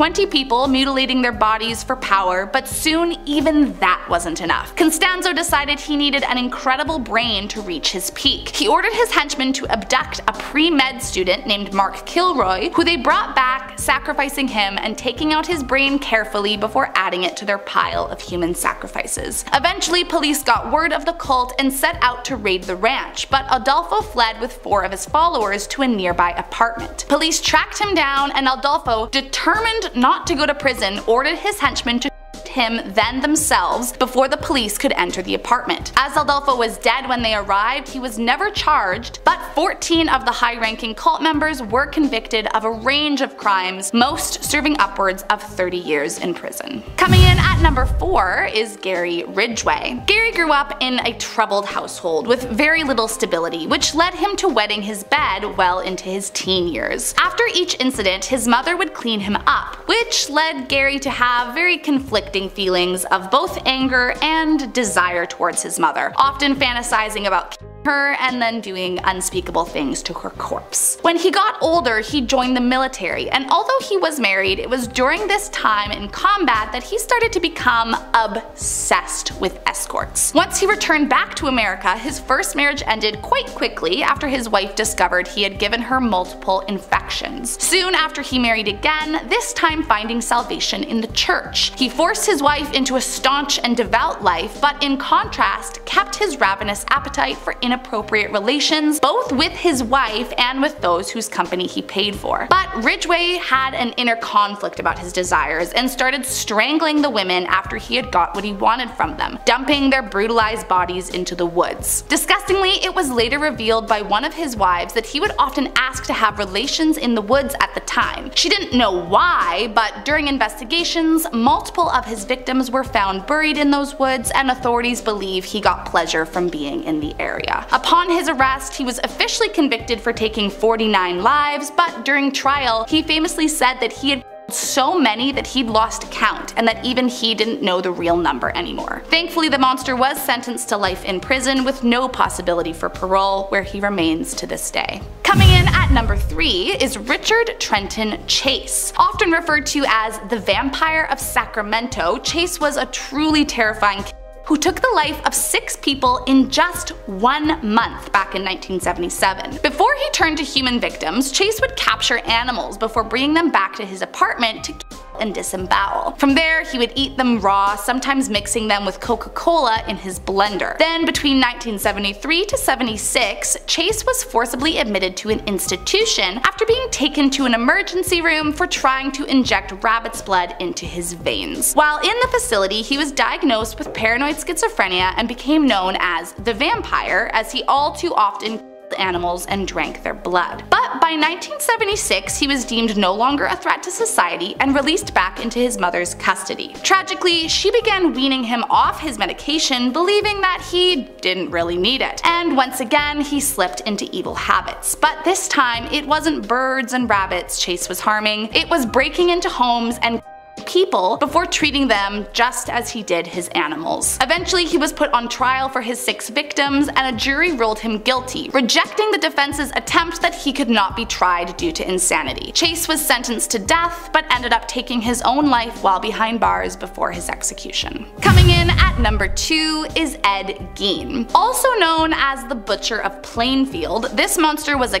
Speaker 3: 20 people mutilating their bodies for power, but soon even that wasn't enough. Constanzo decided he needed an incredible brain to reach his peak. He ordered his henchmen to abduct a pre-med student named Mark Kilroy, who they brought back, sacrificing him and taking out his brain carefully before adding it to their pile of human sacrifices. Eventually, police got word of the cult and set out to raid the ranch, but Adolfo fled with four of his followers to a nearby apartment. Police tracked him down and Adolfo, determined not to go to prison ordered his henchmen to him then themselves before the police could enter the apartment. As Adolfo was dead when they arrived, he was never charged, but 14 of the high-ranking cult members were convicted of a range of crimes, most serving upwards of 30 years in prison. Coming in at number 4 is Gary Ridgway. Gary grew up in a troubled household with very little stability, which led him to wetting his bed well into his teen years. After each incident, his mother would clean him up, which led Gary to have very conflicting conflicting feelings of both anger and desire towards his mother, often fantasizing about her and then doing unspeakable things to her corpse. When he got older, he joined the military, and although he was married, it was during this time in combat that he started to become obsessed with escorts. Once he returned back to America, his first marriage ended quite quickly after his wife discovered he had given her multiple infections. Soon after he married again, this time finding salvation in the church. He forced his wife into a staunch and devout life, but in contrast, kept his ravenous appetite for inappropriate relations, both with his wife and with those whose company he paid for. But Ridgway had an inner conflict about his desires and started strangling the women after he had got what he wanted from them, dumping their brutalized bodies into the woods. Disgustingly, it was later revealed by one of his wives that he would often ask to have relations in the woods at the time. She didn't know why, but during investigations, multiple of his victims were found buried in those woods and authorities believe he got pleasure from being in the area. Upon his arrest, he was officially convicted for taking 49 lives, but during trial, he famously said that he had so many that he'd lost count and that even he didn't know the real number anymore. Thankfully the monster was sentenced to life in prison with no possibility for parole where he remains to this day. Coming in at number 3 is Richard Trenton Chase. Often referred to as the Vampire of Sacramento, Chase was a truly terrifying who took the life of six people in just one month back in 1977. Before he turned to human victims, Chase would capture animals before bringing them back to his apartment to and disembowel. From there, he would eat them raw, sometimes mixing them with Coca-Cola in his blender. Then between 1973 to 76, Chase was forcibly admitted to an institution after being taken to an emergency room for trying to inject rabbit's blood into his veins. While in the facility, he was diagnosed with paranoid schizophrenia and became known as the vampire as he all too often animals and drank their blood. But by 1976 he was deemed no longer a threat to society and released back into his mother's custody. Tragically, she began weaning him off his medication believing that he didn't really need it. And once again he slipped into evil habits. But this time it wasn't birds and rabbits Chase was harming, it was breaking into homes and people before treating them just as he did his animals. Eventually he was put on trial for his six victims and a jury ruled him guilty, rejecting the defense's attempt that he could not be tried due to insanity. Chase was sentenced to death but ended up taking his own life while behind bars before his execution. Coming in at number 2 is Ed Gein. Also known as the Butcher of Plainfield, this monster was a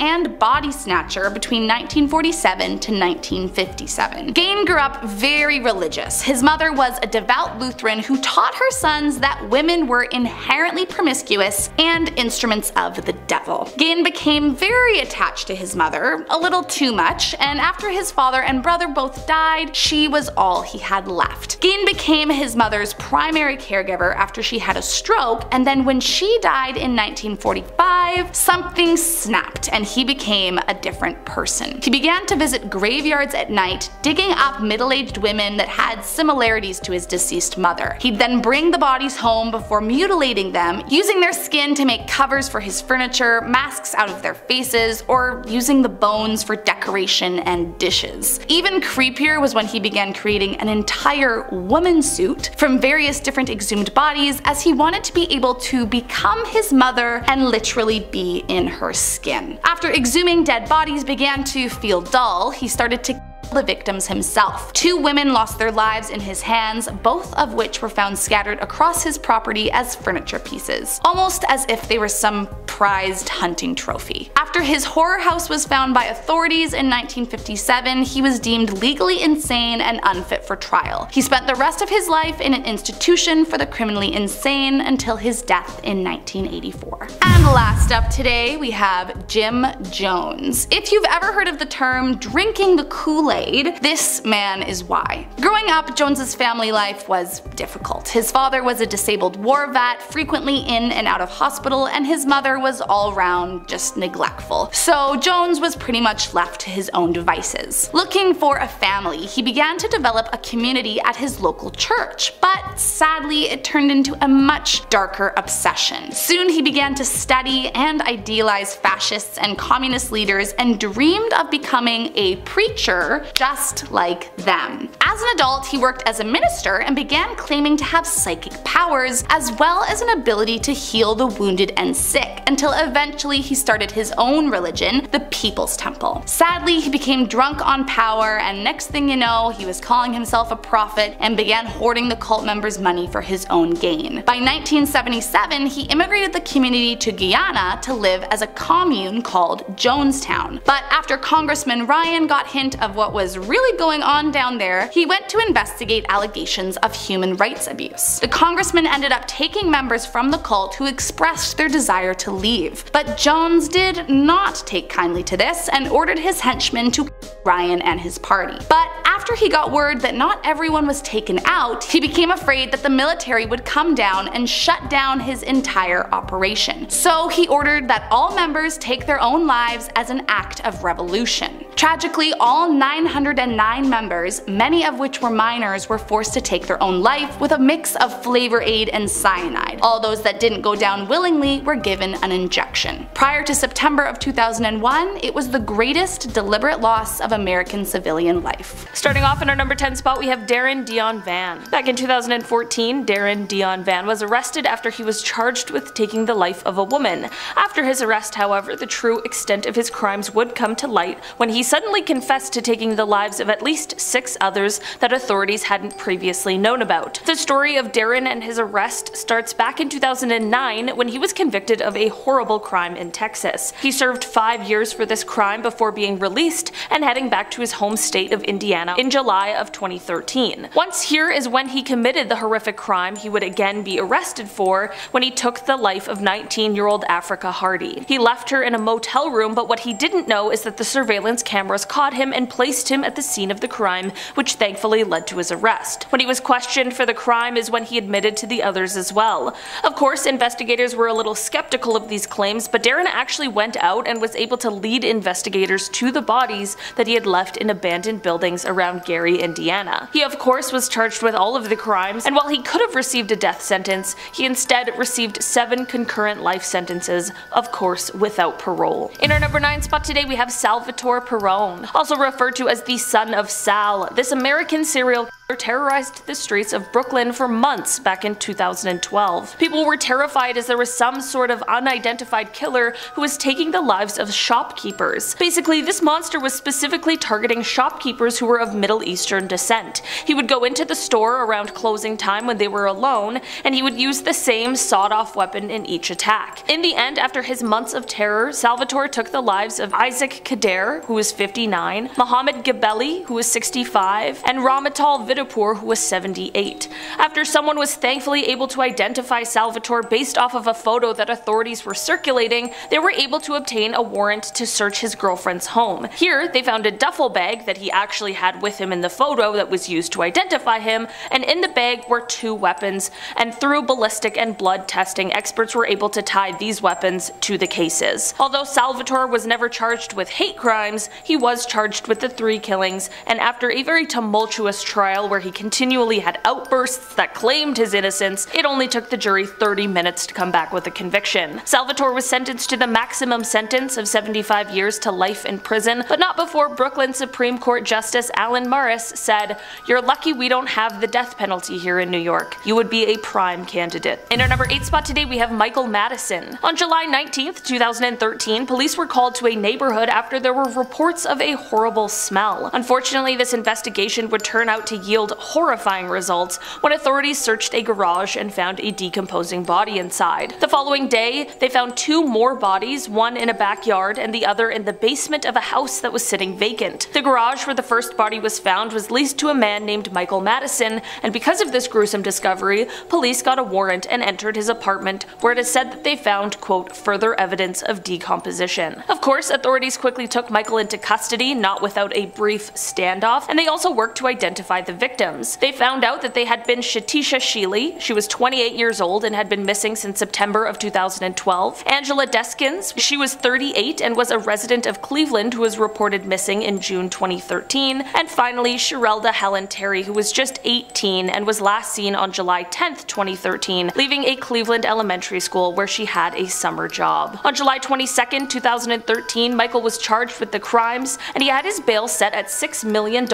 Speaker 3: and body snatcher between 1947 to 1957. Gein grew up very religious. His mother was a devout Lutheran who taught her sons that women were inherently promiscuous and instruments of the devil. Gein became very attached to his mother, a little too much, and after his father and brother both died, she was all he had left. Gein became his mother's primary caregiver after she had a stroke, and then when she died in 1945, something snapped and he became a different person. He began to visit graveyards at night, digging up middle-aged women that had similarities to his deceased mother. He'd then bring the bodies home before mutilating them, using their skin to make covers for his furniture, masks out of their faces, or using the bones for decoration and dishes. Even creepier was when he began creating an entire woman suit from various different exhumed bodies as he wanted to be able to become his mother and literally be in her skin. After exhuming dead bodies began to feel dull, he started to the victims himself. Two women lost their lives in his hands, both of which were found scattered across his property as furniture pieces, almost as if they were some prized hunting trophy. After his horror house was found by authorities in 1957, he was deemed legally insane and unfit for trial. He spent the rest of his life in an institution for the criminally insane until his death in 1984. And last up today, we have Jim Jones. If you've ever heard of the term drinking the Kool-Aid, this man is why. Growing up, Jones's family life was difficult. His father was a disabled war vet, frequently in and out of hospital, and his mother was all round just neglectful. So Jones was pretty much left to his own devices. Looking for a family, he began to develop a community at his local church, but sadly it turned into a much darker obsession. Soon he began to study and idealize fascists and communist leaders and dreamed of becoming a preacher just like them. As an adult, he worked as a minister and began claiming to have psychic powers, as well as an ability to heal the wounded and sick, until eventually he started his own religion, the People's Temple. Sadly, he became drunk on power, and next thing you know, he was calling himself a prophet and began hoarding the cult members' money for his own gain. By 1977, he immigrated the community to Guyana to live as a commune called Jonestown. But after Congressman Ryan got hint of what was really going on down there, he went to investigate allegations of human rights abuse. The congressman ended up taking members from the cult who expressed their desire to leave. But Jones did not take kindly to this and ordered his henchmen to Ryan and his party. But after he got word that not everyone was taken out, he became afraid that the military would come down and shut down his entire operation. So he ordered that all members take their own lives as an act of revolution. Tragically, all 909 members, many of which were minors, were forced to take their own life with a mix of flavor aid and cyanide. All those that didn't go down willingly were given an injection. Prior to September of 2001, it was the greatest deliberate loss of American civilian life.
Speaker 1: Starting off in our number 10 spot, we have Darren Deon Vann. Back in 2014, Darren Deon Vann was arrested after he was charged with taking the life of a woman. After his arrest, however, the true extent of his crimes would come to light when he suddenly confessed to taking the lives of at least six others that authorities hadn't previously known about. The story of Darren and his arrest starts back in 2009 when he was convicted of a horrible crime in Texas. He served five years for this crime before being released and heading back to his home state of Indiana in July of 2013. Once here is when he committed the horrific crime he would again be arrested for when he took the life of 19-year-old Afrikka Hardy. He left her in a motel room but what he didn't know is that the surveillance cameras caught him and placed him at the scene of the crime, which thankfully led to his arrest. When he was questioned for the crime is when he admitted to the others as well. Of course, investigators were a little skeptical of these claims, but Darren actually went out and was able to lead investigators to the bodies that he had left in abandoned buildings around Gary, Indiana. He of course was charged with all of the crimes, and while he could have received a death sentence, he instead received seven concurrent life sentences, of course without parole. In our number 9 spot today we have Salvatore Perrone, Also referred to as the son of Sal, this American serial terrorized the streets of Brooklyn for months back in 2012. People were terrified as there was some sort of unidentified killer who was taking the lives of shopkeepers. Basically, this monster was specifically targeting shopkeepers who were of Middle Eastern descent. He would go into the store around closing time when they were alone, and he would use the same sawed-off weapon in each attack. In the end, after his months of terror, Salvatore took the lives of Isaac Kader, who was 59, Mohammed Gabelli, who was 65, and Ramatal Vidal Vidapur who was 78. After someone was thankfully able to identify Salvatore based off of a photo that authorities were circulating, they were able to obtain a warrant to search his girlfriend's home. Here, they found a duffel bag that he actually had with him in the photo that was used to identify him, and in the bag were two weapons, and through ballistic and blood testing, experts were able to tie these weapons to the cases. Although Salvatore was never charged with hate crimes, he was charged with the three killings, and after a very tumultuous trial where he continually had outbursts that claimed his innocence, it only took the jury 30 minutes to come back with a conviction. Salvatore was sentenced to the maximum sentence of 75 years to life in prison, but not before Brooklyn Supreme Court Justice Alan Morris said, You're lucky we don't have the death penalty here in New York. You would be a prime candidate. In our number 8 spot today we have Michael Madison. On July 19th, 2013, police were called to a neighborhood after there were reports of a horrible smell. Unfortunately, this investigation would turn out to yield yield horrifying results when authorities searched a garage and found a decomposing body inside. The following day, they found two more bodies, one in a backyard and the other in the basement of a house that was sitting vacant. The garage where the first body was found was leased to a man named Michael Madison, and because of this gruesome discovery, police got a warrant and entered his apartment where it is said that they found, quote, further evidence of decomposition. Of course, authorities quickly took Michael into custody, not without a brief standoff, and they also worked to identify the victim victims. They found out that they had been Shetisha Sheeley, she was 28 years old and had been missing since September of 2012. Angela Deskins, she was 38 and was a resident of Cleveland who was reported missing in June 2013. And finally, Shirellda Helen Terry, who was just 18 and was last seen on July 10, 2013, leaving a Cleveland elementary school where she had a summer job. On July 22, 2013, Michael was charged with the crimes and he had his bail set at $6 million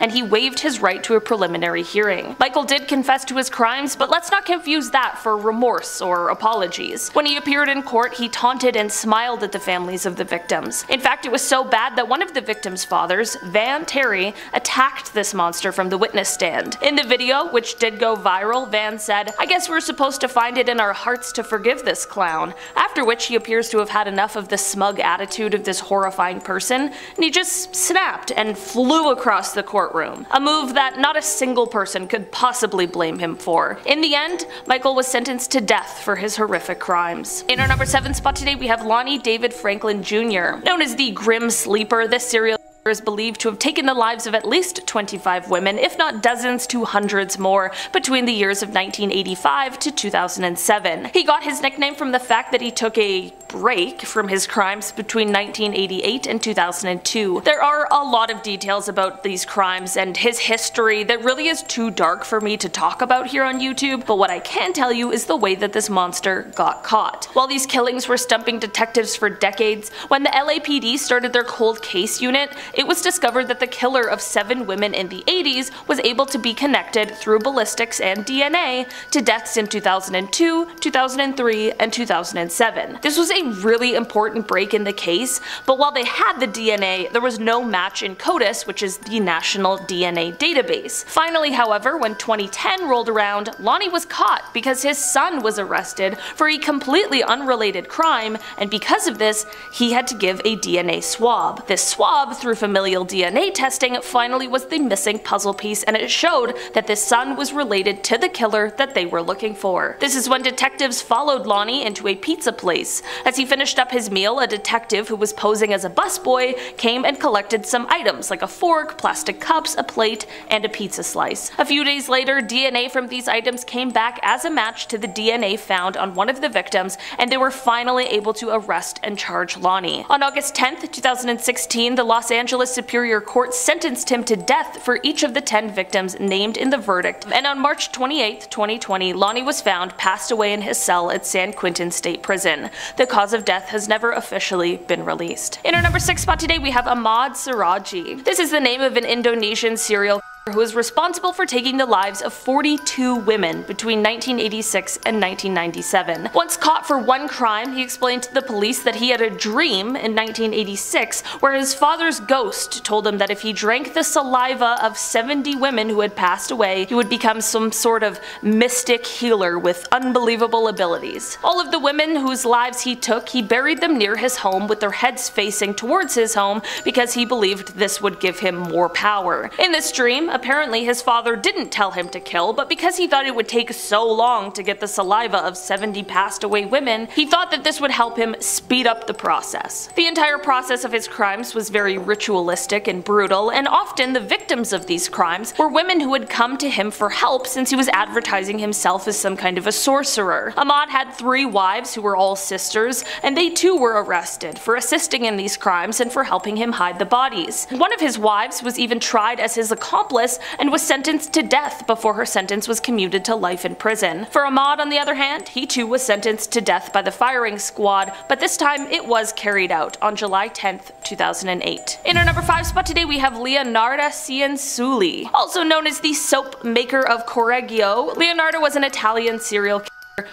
Speaker 1: and he waived his right to a preliminary hearing. Michael did confess to his crimes, but let's not confuse that for remorse or apologies. When he appeared in court, he taunted and smiled at the families of the victims. In fact, it was so bad that one of the victims' fathers, Van Terry, attacked this monster from the witness stand. In the video, which did go viral, Van said, I guess we're supposed to find it in our hearts to forgive this clown, after which he appears to have had enough of the smug attitude of this horrifying person, and he just snapped and flew across the courtroom. A move that not a single person could possibly blame him for. In the end, Michael was sentenced to death for his horrific crimes. In our number 7 spot today we have Lonnie David Franklin Jr. Known as the Grim Sleeper, this serial is believed to have taken the lives of at least 25 women, if not dozens to hundreds more, between the years of 1985 to 2007. He got his nickname from the fact that he took a break from his crimes between 1988 and 2002. There are a lot of details about these crimes and his history that really is too dark for me to talk about here on YouTube, but what I can tell you is the way that this monster got caught. While these killings were stumping detectives for decades, when the LAPD started their cold case unit, it was discovered that the killer of seven women in the 80s was able to be connected through ballistics and DNA to deaths in 2002, 2003, and 2007. This was a really important break in the case, but while they had the DNA, there was no match in CODIS, which is the national DNA database. Finally, however, when 2010 rolled around, Lonnie was caught because his son was arrested for a completely unrelated crime, and because of this, he had to give a DNA swab. This swab, through familial DNA testing finally was the missing puzzle piece and it showed that this son was related to the killer that they were looking for. This is when detectives followed Lonnie into a pizza place. As he finished up his meal, a detective who was posing as a busboy came and collected some items like a fork, plastic cups, a plate, and a pizza slice. A few days later, DNA from these items came back as a match to the DNA found on one of the victims and they were finally able to arrest and charge Lonnie. On August 10, 2016, the Los Angeles Angeles Superior Court sentenced him to death for each of the 10 victims named in the verdict, and on March 28, 2020, Lonnie was found passed away in his cell at San Quentin State Prison. The cause of death has never officially been released. In our number 6 spot today we have Ahmad Suradji. This is the name of an Indonesian serial who was responsible for taking the lives of 42 women between 1986 and 1997. Once caught for one crime, he explained to the police that he had a dream in 1986 where his father's ghost told him that if he drank the saliva of 70 women who had passed away, he would become some sort of mystic healer with unbelievable abilities. All of the women whose lives he took, he buried them near his home with their heads facing towards his home because he believed this would give him more power. In this dream, apparently his father didn't tell him to kill, but because he thought it would take so long to get the saliva of 70 passed away women, he thought that this would help him speed up the process. The entire process of his crimes was very ritualistic and brutal, and often the victims of these crimes were women who had come to him for help since he was advertising himself as some kind of a sorcerer. Ahmad had three wives who were all sisters, and they too were arrested for assisting in these crimes and for helping him hide the bodies. One of his wives was even tried as his accomplice and was sentenced to death before her sentence was commuted to life in prison. For Ahmad on the other hand, he too was sentenced to death by the firing squad, but this time it was carried out on July 10th, 2008. In our number 5 spot today we have Leonarda Cianciulli. Also known as the soap maker of Correggio, Leonarda was an Italian serial killer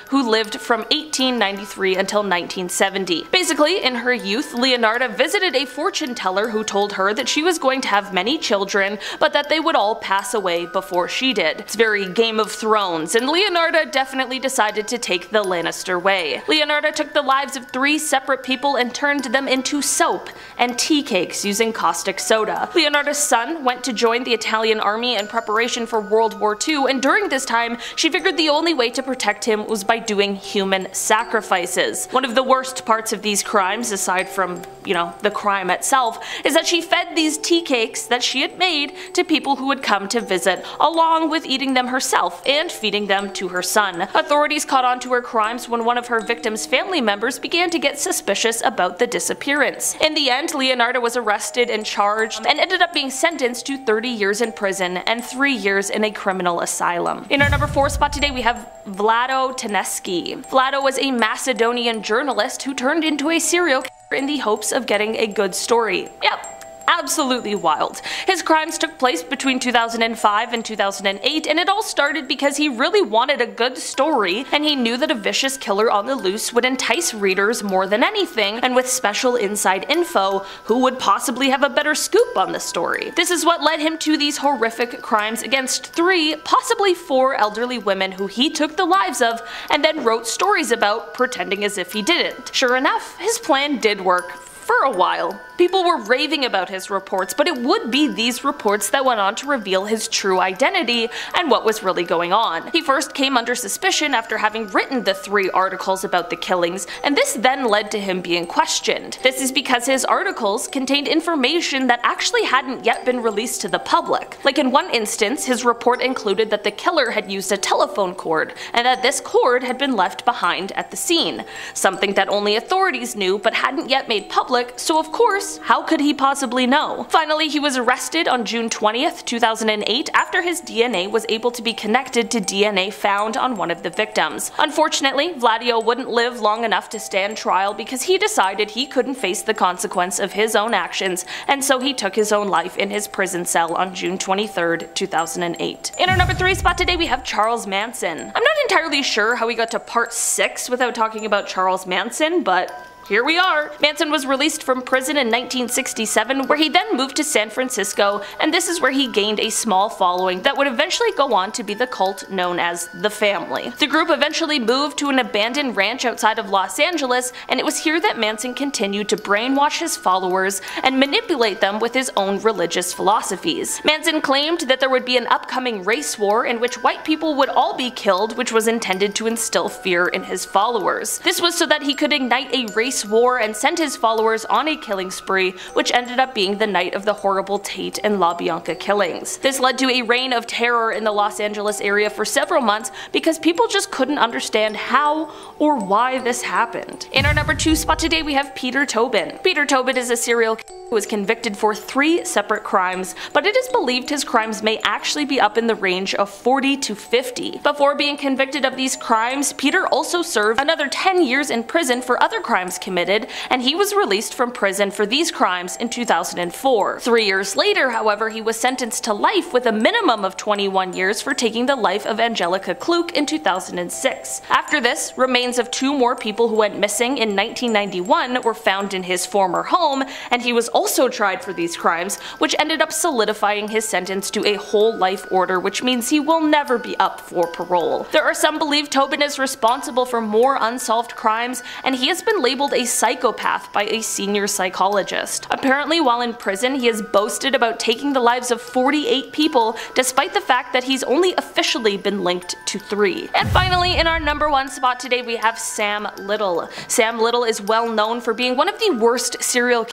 Speaker 1: who lived from 1893 until 1970. Basically, in her youth, Leonarda visited a fortune teller who told her that she was going to have many children, but that they would all pass away before she did. It's very Game of Thrones, and Leonarda definitely decided to take the Lannister way. Leonarda took the lives of three separate people and turned them into soap and tea cakes using caustic soda. Leonarda's son went to join the Italian army in preparation for World War II, and during this time, she figured the only way to protect him was by doing human sacrifices. One of the worst parts of these crimes, aside from, you know, the crime itself, is that she fed these tea cakes that she had made to people who would come to visit, along with eating them herself and feeding them to her son. Authorities caught on to her crimes when one of her victim's family members began to get suspicious about the disappearance. In the end, Leonarda was arrested and charged and ended up being sentenced to 30 years in prison and 3 years in a criminal asylum. In our number 4 spot today we have Vlado Taneski. Vlado was a Macedonian journalist who turned into a serial killer in the hopes of getting a good story. Yep, absolutely wild. His crimes took place between 2005 and 2008 and it all started because he really wanted a good story and he knew that a vicious killer on the loose would entice readers more than anything and with special inside info, who would possibly have a better scoop on the story. This is what led him to these horrific crimes against three, possibly four elderly women who he took the lives of and then wrote stories about pretending as if he didn't. Sure enough, his plan did work for a while. People were raving about his reports, but it would be these reports that went on to reveal his true identity and what was really going on. He first came under suspicion after having written the three articles about the killings, and this then led to him being questioned. This is because his articles contained information that actually hadn't yet been released to the public. Like in one instance, his report included that the killer had used a telephone cord, and that this cord had been left behind at the scene, something that only authorities knew but hadn't yet made public, so of course, how could he possibly know? Finally, he was arrested on June 20th, 2008 after his DNA was able to be connected to DNA found on one of the victims. Unfortunately, Vlado wouldn't live long enough to stand trial because he decided he couldn't face the consequence of his own actions, and so he took his own life in his prison cell on June 23rd, 2008. In our number 3 spot today we have Charles Manson. I'm not entirely sure how we got to part 6 without talking about Charles Manson, but here we are. Manson was released from prison in 1967 where he then moved to San Francisco and this is where he gained a small following that would eventually go on to be the cult known as The Family. The group eventually moved to an abandoned ranch outside of Los Angeles and it was here that Manson continued to brainwash his followers and manipulate them with his own religious philosophies. Manson claimed that there would be an upcoming race war in which white people would all be killed which was intended to instill fear in his followers. This was so that he could ignite a race swore and sent his followers on a killing spree, which ended up being the night of the horrible Tate and LaBianca killings. This led to a reign of terror in the Los Angeles area for several months because people just couldn't understand how or why this happened. In our number 2 spot today we have Peter Tobin. Peter Tobin is a serial killer who was convicted for three separate crimes, but it is believed his crimes may actually be up in the range of 40 to 50. Before being convicted of these crimes, Peter also served another 10 years in prison for other crimes committed, and he was released from prison for these crimes in 2004. Three years later, however, he was sentenced to life with a minimum of 21 years for taking the life of Angelika Kluk in 2006. After this, remains of two more people who went missing in 1991 were found in his former home, and he was also tried for these crimes, which ended up solidifying his sentence to a whole life order which means he will never be up for parole. There are some believe Tobin is responsible for more unsolved crimes and he has been labeled a psychopath by a senior psychologist. Apparently while in prison he has boasted about taking the lives of 48 people despite the fact that he's only officially been linked to 3. And finally in our number one spot today we have Sam Little. Sam Little is well known for being one of the worst serial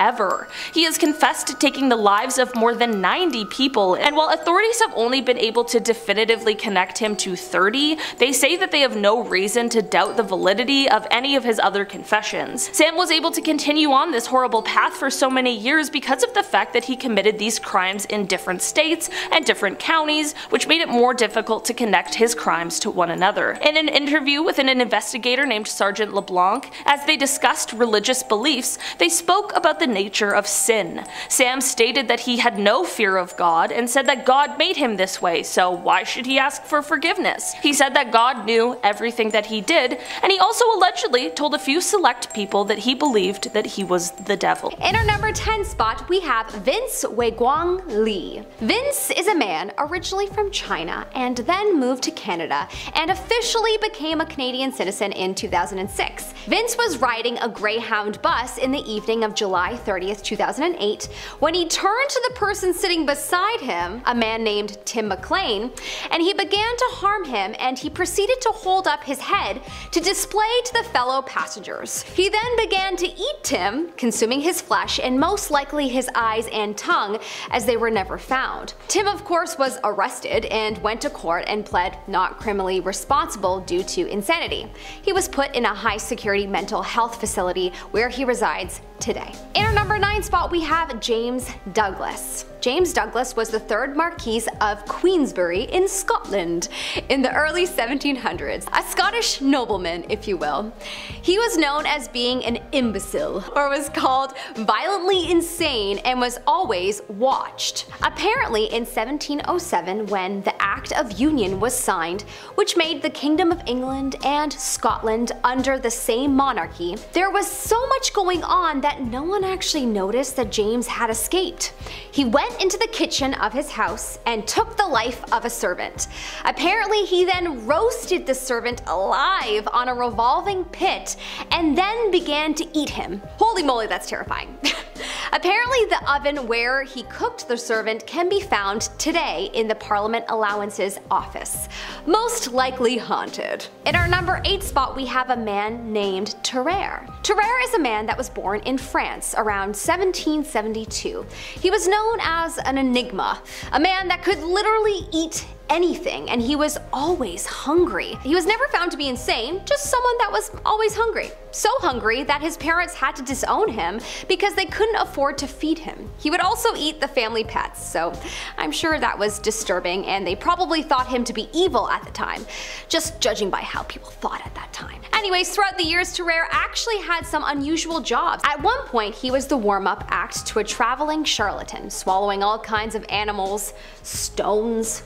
Speaker 1: ever. He has confessed to taking the lives of more than 90 people, and while authorities have only been able to definitively connect him to 30, they say that they have no reason to doubt the validity of any of his other confessions. Sam was able to continue on this horrible path for so many years because of the fact that he committed these crimes in different states and different counties, which made it more difficult to connect his crimes to one another. In an interview with an investigator named Sergeant LeBlanc, as they discussed religious beliefs, they spoke about the nature of sin. Sam stated that he had no fear of God and said that God made him this way, so why should he ask for forgiveness? He said that God knew everything that he did, and he also allegedly told a few select people that he believed that he was the devil.
Speaker 2: In our number 10 spot, we have Vince Weiguang Li. Vince is a man originally from China and then moved to Canada and officially became a Canadian citizen in 2006. Vince was riding a Greyhound bus in the evening of July July 30th, 2008, when he turned to the person sitting beside him, a man named Tim McLean, and he began to harm him and he proceeded to hold up his head to display to the fellow passengers. He then began to eat Tim, consuming his flesh and most likely his eyes and tongue as they were never found. Tim of course was arrested and went to court and pled not criminally responsible due to insanity. He was put in a high security mental health facility where he resides today. In our number 9 spot we have James Douglas. James Douglas was the third Marquis of Queensberry in Scotland in the early 1700s, a Scottish nobleman if you will. He was known as being an imbecile, or was called violently insane and was always watched. Apparently in 1707 when the Act of Union was signed, which made the Kingdom of England and Scotland under the same monarchy, there was so much going on that no one actually noticed that James had escaped. He went into the kitchen of his house and took the life of a servant. Apparently he then roasted the servant alive on a revolving pit and then began to eat him. Holy moly that's terrifying. Apparently the oven where he cooked the servant can be found today in the Parliament Allowances Office, most likely haunted. In our number 8 spot we have a man named Tarrare. Tarrare is a man that was born in France around 1772. He was known as an enigma, a man that could literally eat anything and he was always hungry. He was never found to be insane, just someone that was always hungry. So hungry that his parents had to disown him because they couldn't afford to feed him. He would also eat the family pets, so I'm sure that was disturbing and they probably thought him to be evil at the time, just judging by how people thought at that time. Anyways, throughout the years, Tarrare actually had some unusual jobs. At one point, he was the warm-up act to a traveling charlatan, swallowing all kinds of animals, stones,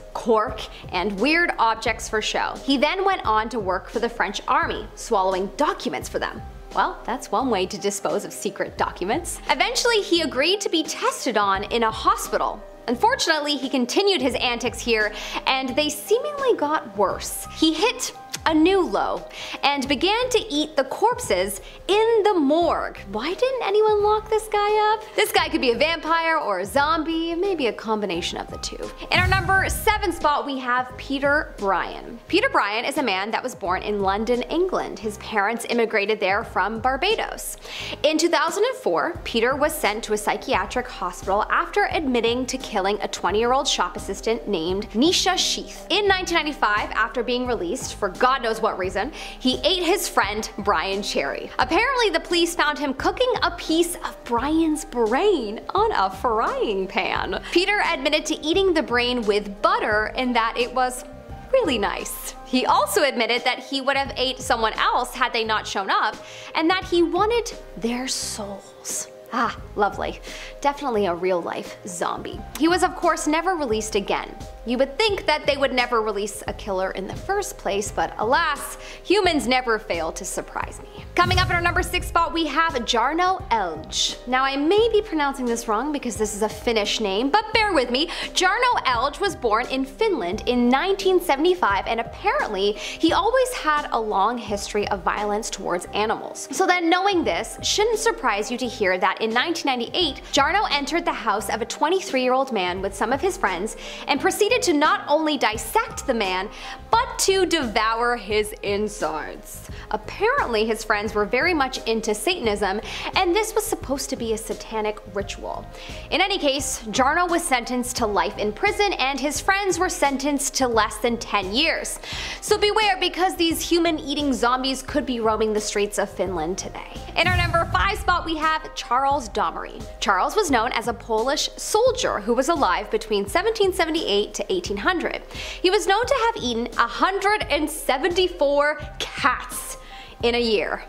Speaker 2: cork, and weird objects for show. He then went on to work for the French army, swallowing documents for them. Well, that's one way to dispose of secret documents. Eventually, he agreed to be tested on in a hospital. Unfortunately, he continued his antics here, and they seemingly got worse. He hit a new low and began to eat the corpses in the morgue. Why didn't anyone lock this guy up? This guy could be a vampire or a zombie, maybe a combination of the two. In our number 7 spot we have Peter Bryan. Peter Bryan is a man that was born in London, England. His parents immigrated there from Barbados. In 2004, Peter was sent to a psychiatric hospital after admitting to killing a 20 year old shop assistant named Nisha Sheth. In 1995, after being released for God knows what reason, he ate his friend Brian Cherry. Apparently, the police found him cooking a piece of Brian's brain on a frying pan. Peter admitted to eating the brain with butter and that it was really nice. He also admitted that he would have ate someone else had they not shown up, and that he wanted their souls. Ah, lovely. Definitely a real life zombie. He was of course never released again. You would think that they would never release a killer in the first place, but alas, humans never fail to surprise me. Coming up in our number 6 spot we have Jarno Elge. Now I may be pronouncing this wrong because this is a Finnish name, but bear with me. Jarno Elge was born in Finland in 1975 and apparently he always had a long history of violence towards animals. So then knowing this shouldn't surprise you to hear that in 1998, Jarno entered the house of a 23 year old man with some of his friends and proceeded to not only dissect the man, but to devour his insides. Apparently his friends were very much into Satanism, and this was supposed to be a satanic ritual. In any case, Jarno was sentenced to life in prison and his friends were sentenced to less than 10 years. So beware because these human-eating zombies could be roaming the streets of Finland today. In our number 5 spot we have Charles Domery. Charles was known as a Polish soldier who was alive between 1778 to 1800. He was known to have eaten 174 cats in a year.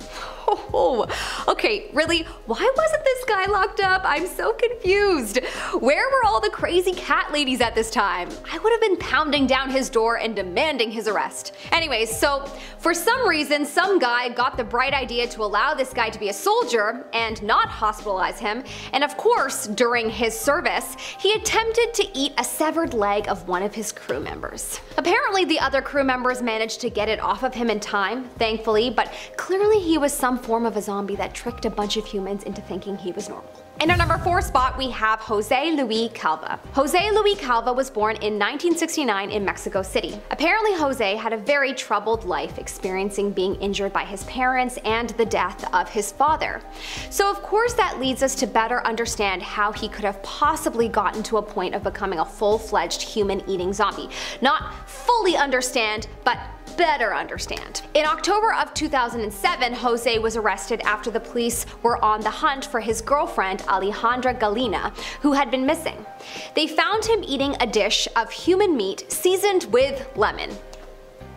Speaker 2: Oh, okay, really? Why wasn't this guy locked up? I'm so confused. Where were all the crazy cat ladies at this time? I would have been pounding down his door and demanding his arrest. Anyways, so for some reason, some guy got the bright idea to allow this guy to be a soldier and not hospitalize him, and of course, during his service, he attempted to eat a severed leg of one of his crew members. Apparently, the other crew members managed to get it off of him in time, thankfully, but clearly he was some form of a zombie that tricked a bunch of humans into thinking he was normal. In our number 4 spot we have Jose Luis Calva. Jose Luis Calva was born in 1969 in Mexico City. Apparently Jose had a very troubled life experiencing being injured by his parents and the death of his father. So of course that leads us to better understand how he could have possibly gotten to a point of becoming a full-fledged human-eating zombie. Not fully understand, but better understand. In October of 2007, Jose was arrested after the police were on the hunt for his girlfriend Alejandra Galeana, who had been missing. They found him eating a dish of human meat seasoned with lemon.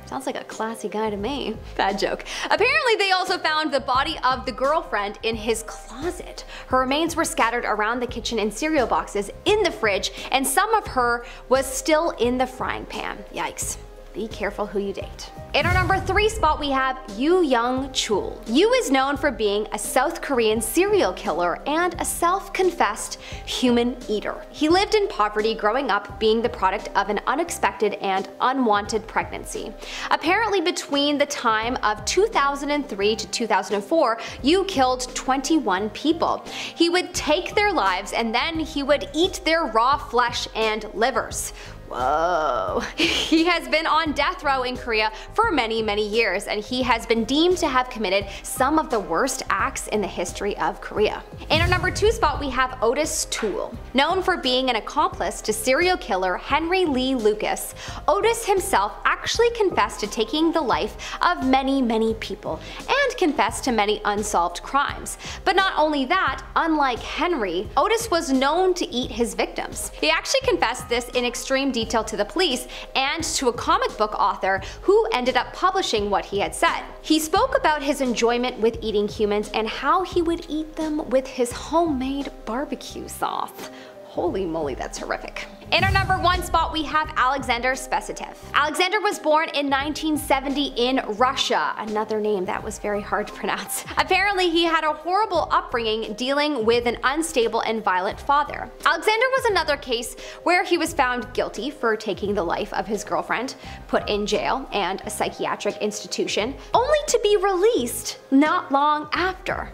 Speaker 2: Sounds like a classy guy to me. Bad joke. Apparently they also found the body of the girlfriend in his closet. Her remains were scattered around the kitchen in cereal boxes, in the fridge, and some of her was still in the frying pan. Yikes be careful who you date. In our number 3 spot we have Yoo Young Chul. Yoo is known for being a South Korean serial killer and a self-confessed human eater. He lived in poverty growing up being the product of an unexpected and unwanted pregnancy. Apparently between the time of 2003 to 2004, Yoo killed 21 people. He would take their lives and then he would eat their raw flesh and livers. Whoa. He has been on death row in Korea for many, many years, and he has been deemed to have committed some of the worst acts in the history of Korea. In our number 2 spot we have Otis Toole. Known for being an accomplice to serial killer Henry Lee Lucas, Otis himself actually confessed to taking the life of many, many people, and confessed to many unsolved crimes. But not only that, unlike Henry, Otis was known to eat his victims. He actually confessed this in extreme detail detail to the police and to a comic book author who ended up publishing what he had said. He spoke about his enjoyment with eating humans and how he would eat them with his homemade barbecue sauce. Holy moly, that's horrific. In our number one spot, we have Alexander Spesivtsev. Alexander was born in 1970 in Russia, another name that was very hard to pronounce. Apparently, he had a horrible upbringing dealing with an unstable and violent father. Alexander was another case where he was found guilty for taking the life of his girlfriend, put in jail and a psychiatric institution, only to be released not long after.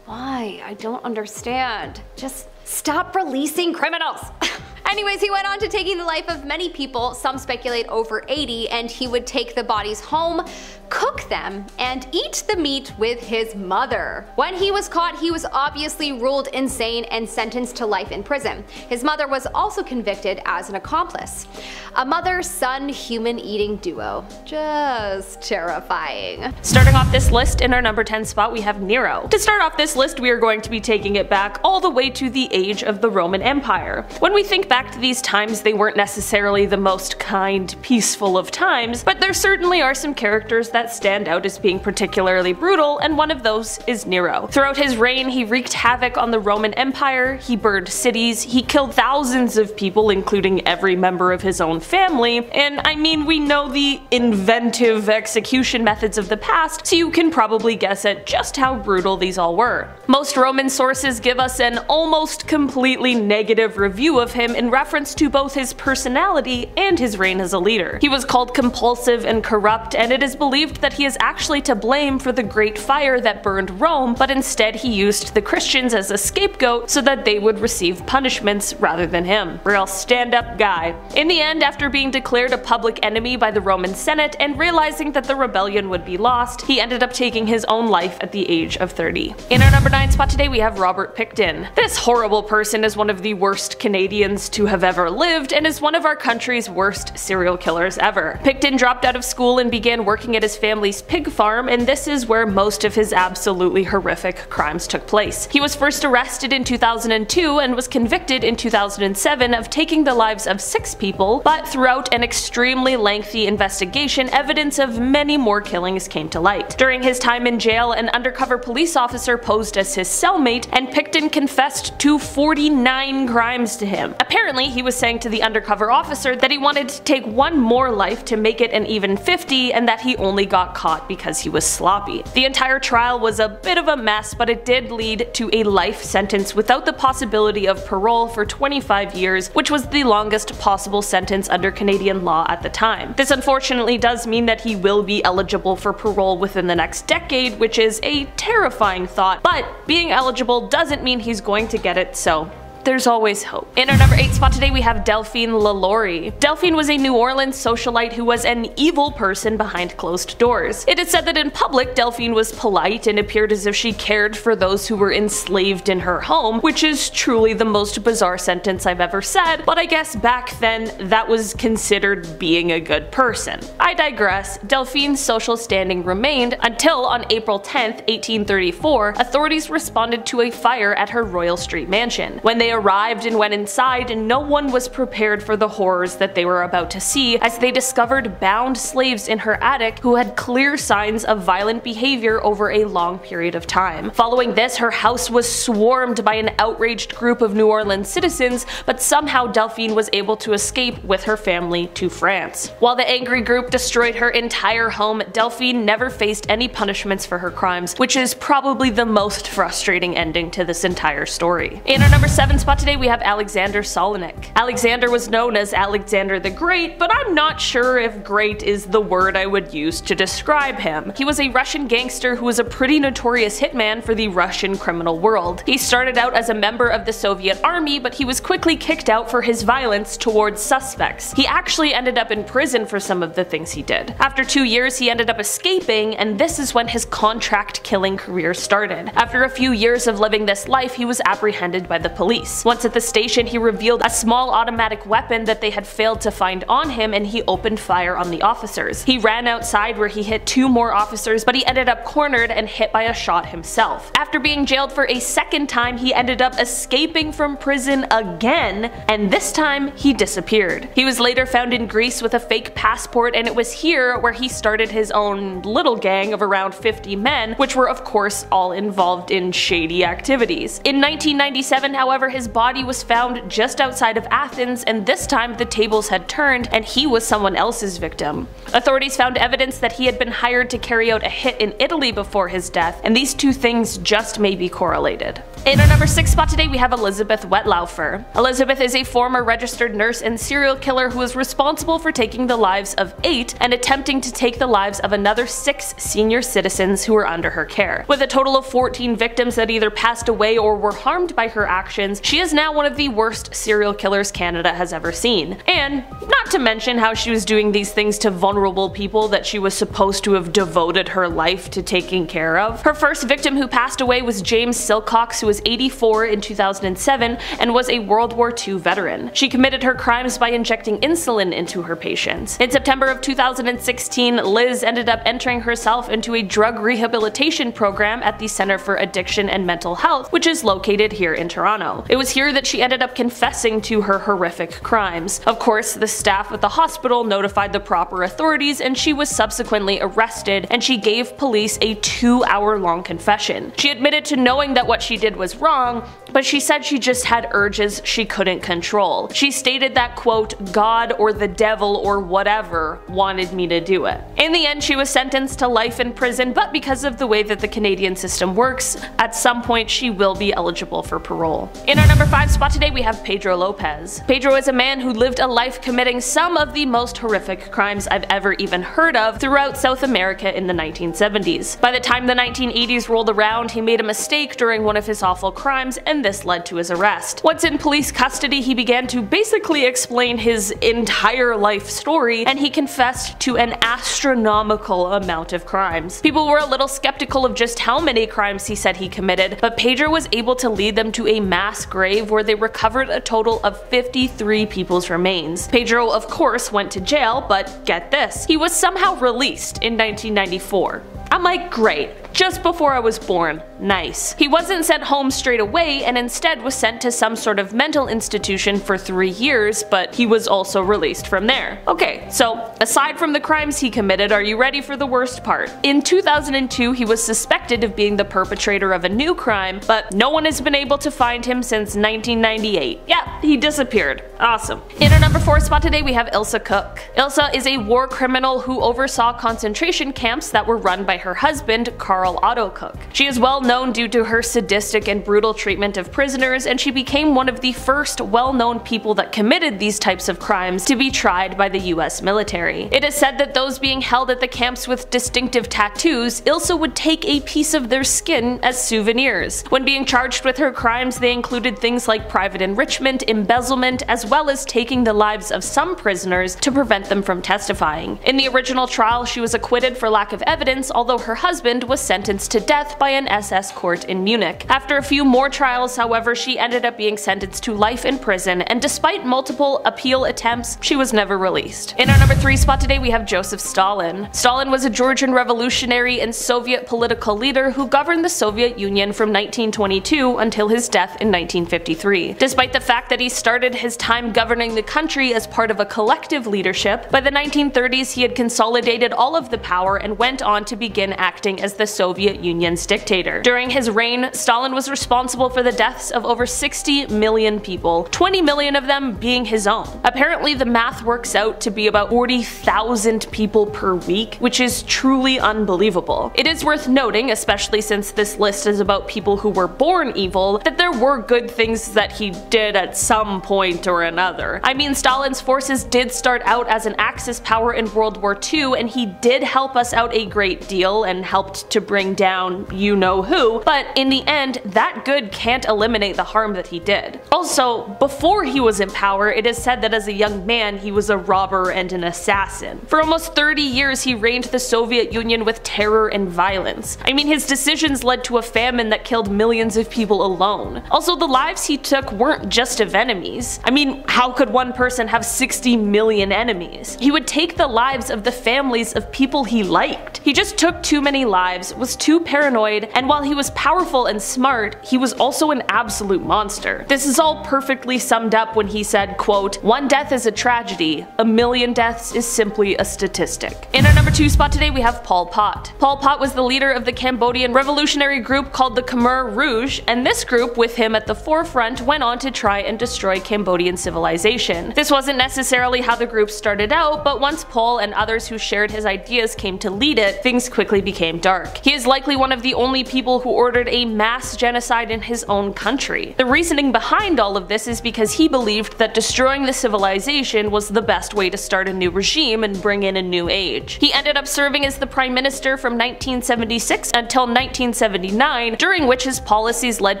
Speaker 2: Why? I don't understand. Just stop releasing criminals. Anyways, he went on to taking the life of many people, some speculate over 80, and he would take the bodies home, cook them, and eat the meat with his mother. When he was caught, he was obviously ruled insane and sentenced to life in prison. His mother was also convicted as an accomplice. A mother-son human-eating duo. Just terrifying.
Speaker 1: Starting off this list in our number 10 spot we have Nero. To start off this list we are going to be taking it back all the way to the age of the Roman Empire. When we think back to these times they weren't necessarily the most kind, peaceful of times, but there certainly are some characters that stand out as being particularly brutal, and one of those is Nero. Throughout his reign he wreaked havoc on the Roman Empire, he burned cities, he killed thousands of people including every member of his own family, and I mean we know the inventive execution methods of the past, so you can probably guess at just how brutal these all were. Most Roman sources give us an almost completely negative review of him in reference to both his personality and his reign as a leader. He was called compulsive and corrupt, and it is believed that he is actually to blame for the great fire that burned Rome, but instead he used the Christians as a scapegoat so that they would receive punishments rather than him. Real stand-up guy. In the end, after being declared a public enemy by the Roman Senate and realizing that the rebellion would be lost, he ended up taking his own life at the age of 30. In our number 9 spot today we have Robert Pickton. This horrible person is one of the worst Canadians to have ever lived and is one of our country's worst serial killers ever. Pickton dropped out of school and began working at his family's pig farm and this is where most of his absolutely horrific crimes took place. He was first arrested in 2002 and was convicted in 2007 of taking the lives of six people, but throughout an extremely lengthy investigation evidence of many more killings came to light. During his time in jail, an undercover police officer posed as his cellmate and Pickton confessed to 49 crimes to him. Apparently, he was saying to the undercover officer that he wanted to take one more life to make it an even 50 and that he only got caught because he was sloppy. The entire trial was a bit of a mess, but it did lead to a life sentence without the possibility of parole for 25 years, which was the longest possible sentence under Canadian law at the time. This unfortunately does mean that he will be eligible for parole within the next decade, which is a terrifying thought, but being eligible doesn't mean he's going to get it, so there's always hope. In our number 8 spot today we have Delphine LaLaurie. Delphine was a New Orleans socialite who was an evil person behind closed doors. It is said that in public Delphine was polite and appeared as if she cared for those who were enslaved in her home, which is truly the most bizarre sentence I've ever said, but I guess back then that was considered being a good person. I digress, Delphine's social standing remained until on April 10, 1834, authorities responded to a fire at her Royal Street mansion. When they arrived and went inside, no one was prepared for the horrors that they were about to see as they discovered bound slaves in her attic who had clear signs of violent behavior over a long period of time. Following this, her house was swarmed by an outraged group of New Orleans citizens, but somehow Delphine was able to escape with her family to France. While the angry group destroyed her entire home, Delphine never faced any punishments for her crimes, which is probably the most frustrating ending to this entire story. In our number 7 spot today we have Alexander Solonik. Alexander was known as Alexander the Great, but I'm not sure if great is the word I would use to describe him. He was a Russian gangster who was a pretty notorious hitman for the Russian criminal world. He started out as a member of the Soviet army, but he was quickly kicked out for his violence towards suspects. He actually ended up in prison for some of the things he did. After two years he ended up escaping, and this is when his contract killing career started. After a few years of living this life he was apprehended by the police Once at the station, he revealed a small automatic weapon that they had failed to find on him and he opened fire on the officers. He ran outside where he hit two more officers, but he ended up cornered and hit by a shot himself. After being jailed for a second time, he ended up escaping from prison again, and this time he disappeared. He was later found in Greece with a fake passport, and it was here where he started his own little gang of around 50 men, which were of course all involved in shady activities. In 1997, however, his his body was found just outside of Athens, and this time the tables had turned and he was someone else's victim. Authorities found evidence that he had been hired to carry out a hit in Italy before his death, and these two things just may be correlated. In our number 6 spot today we have Elizabeth Wettlaufer. Elizabeth is a former registered nurse and serial killer who was responsible for taking the lives of 8 and attempting to take the lives of another 6 senior citizens who were under her care. With a total of 14 victims that either passed away or were harmed by her actions, she is now one of the worst serial killers Canada has ever seen. And not to mention how she was doing these things to vulnerable people that she was supposed to have devoted her life to taking care of. Her first victim who passed away was James Silcox who was 84 in 2007 and was a World War II veteran. She committed her crimes by injecting insulin into her patients. In September of 2016, Liz ended up entering herself into a drug rehabilitation program at the Center for Addiction and Mental Health, which is located here in Toronto. It was here that she ended up confessing to her horrific crimes. Of course, the staff at the hospital notified the proper authorities and she was subsequently arrested and she gave police a two hour long confession. She admitted to knowing that what she did was wrong, but she said she just had urges she couldn't control. She stated that quote, God or the devil or whatever wanted me to do it. In the end she was sentenced to life in prison but because of the way that the Canadian system works, at some point she will be eligible for parole. In our number 5 spot today we have Pedro Lopez. Pedro is a man who lived a life committing some of the most horrific crimes I've ever even heard of throughout South America in the 1970s. By the time the 1980s rolled around he made a mistake during one of his awful crimes and this led to his arrest. Once in police custody he began to basically explain his entire life story and he confessed to an astronomical amount of crimes. People were a little skeptical of just how many crimes he said he committed, but Pedro was able to lead them to a mass grave where they recovered a total of 53 people's remains. Pedro of course went to jail, but get this, he was somehow released in 1994. I'm like, great, just before I was born. Nice. He wasn't sent home straight away and instead was sent to some sort of mental institution for three years, but he was also released from there. Okay, so aside from the crimes he committed, are you ready for the worst part? In 2002, he was suspected of being the perpetrator of a new crime, but no one has been able to find him since 1998. Yeah, he disappeared. Awesome. In our number 4 spot today we have Ilsa Koch. Ilsa is a war criminal who oversaw concentration camps that were run by her husband, Carl Otto Koch. She is well known due to her sadistic and brutal treatment of prisoners, and she became one of the first well-known people that committed these types of crimes to be tried by the US military. It is said that those being held at the camps with distinctive tattoos, Ilsa would take a piece of their skin as souvenirs. When being charged with her crimes, they included things like private enrichment, embezzlement, as well as taking the lives of some prisoners to prevent them from testifying. In the original trial, she was acquitted for lack of evidence, although her husband was sentenced to death by an SS court in Munich. After a few more trials, however, she ended up being sentenced to life in prison, and despite multiple appeal attempts, she was never released. In our number 3 spot today we have Joseph Stalin. Stalin was a Georgian revolutionary and Soviet political leader who governed the Soviet Union from 1922 until his death in 1953. Despite the fact that he started his time governing the country as part of a collective leadership, by the 1930s he had consolidated all of the power and went on to begin acting as the Soviet Union's dictator. During his reign, Stalin was responsible for the deaths of over 60 million people, 20 million of them being his own. Apparently the math works out to be about 40,000 people per week, which is truly unbelievable. It is worth noting, especially since this list is about people who were born evil, that there were good things that he did at some point or another. I mean Stalin's forces did start out as an Axis power in World War II and he did help us out a great deal and helped to bring down you know who, but in the end that good can't eliminate the harm that he did. Also, before he was in power, it is said that as a young man he was a robber and an assassin. For almost 30 years he reigned the Soviet Union with terror and violence. I mean his decisions led to a famine that killed millions of people alone. Also the lives he took weren't just of enemies. I mean how could one person have 60 million enemies? He would take the lives of the families of people he liked. He just took too many lives, was too paranoid, and while he was powerful and smart, he was also an absolute monster. This is all perfectly summed up when he said, quote, one death is a tragedy, a million deaths is simply a statistic. In our number 2 spot today we have Pol Pot. Pol Pot was the leader of the Cambodian revolutionary group called the Khmer Rouge, and this group, with him at the forefront, went on to try and destroy Cambodian civilization. This wasn't necessarily how the group started out, but once Pol and others who shared his ideas came to lead it, things quickly became dark. He is likely one of the only people who ordered a mass genocide in his own country. The reasoning behind all of this is because he believed that destroying the civilization was the best way to start a new regime and bring in a new age. He ended up serving as the prime minister from 1976 until 1979, during which his policies led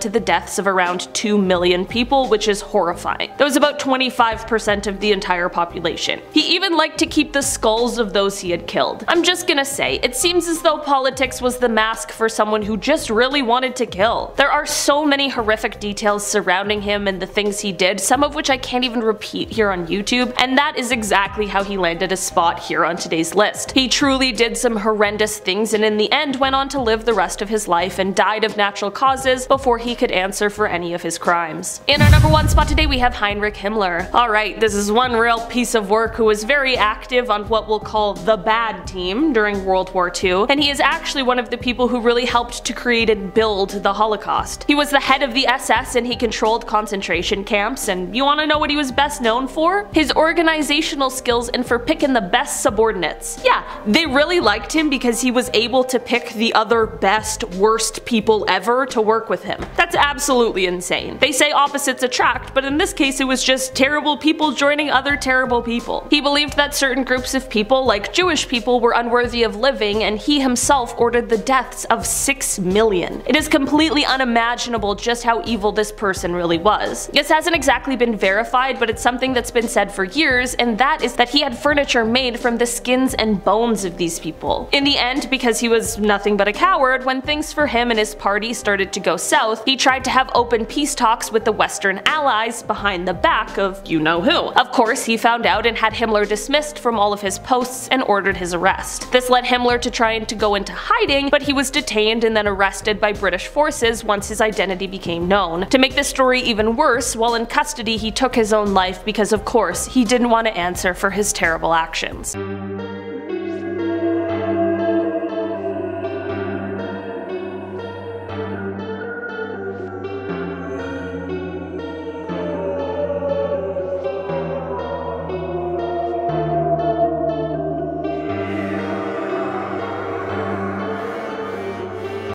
Speaker 1: to the deaths of around 2 million people, which is horrifying. That was about 25% of the entire population. He even liked to keep the skulls of those he had killed. I'm just gonna say, it seems as though politics was the mask for someone who just really wanted to kill. There are so many horrific details surrounding him and the things he did, some of which I can't even repeat here on YouTube, and that is exactly how he landed a spot here on today's list. He truly did some horrendous things and in the end went on to live the rest of his life and died of natural causes before he could answer for any of his crimes. In our number one spot today we have Heinrich Himmler. Alright, this is one real piece of work who was very active on what we'll call the bad team during World War II, and he is actually one of the people who really helped to create and build the Holocaust. He was the head of the SS and he controlled concentration camps, and you wanna know what he was best known for? His organizational skills and for picking the best subordinates. Yeah, they really liked him because he was able to pick the other best, worst people ever to work with him. That's absolutely insane. They say opposites attract, but in this case it was just terrible people joining other terrible people. He believed that certain groups of people, like Jewish people, were unworthy of living, and he himself ordered the deaths of 6 million. It is completely unimaginable just how evil this person really was. This hasn't exactly been verified, but it's something that's been said for years, and that is that he had furniture made from the skins and bones of these people. In the end, because he was nothing but a coward, when things for him and his party started to go south, he tried to have open peace talks with the Western allies behind the back of you know who. Of course, he found out and had Himmler dismissed from all of his posts and ordered his arrest. This led Himmler to trying to go into hiding, but he was detained and then arrested by British forces once his identity became known. To make this story even worse, while in custody he took his own life because of course he didn't want to answer for his terrible actions.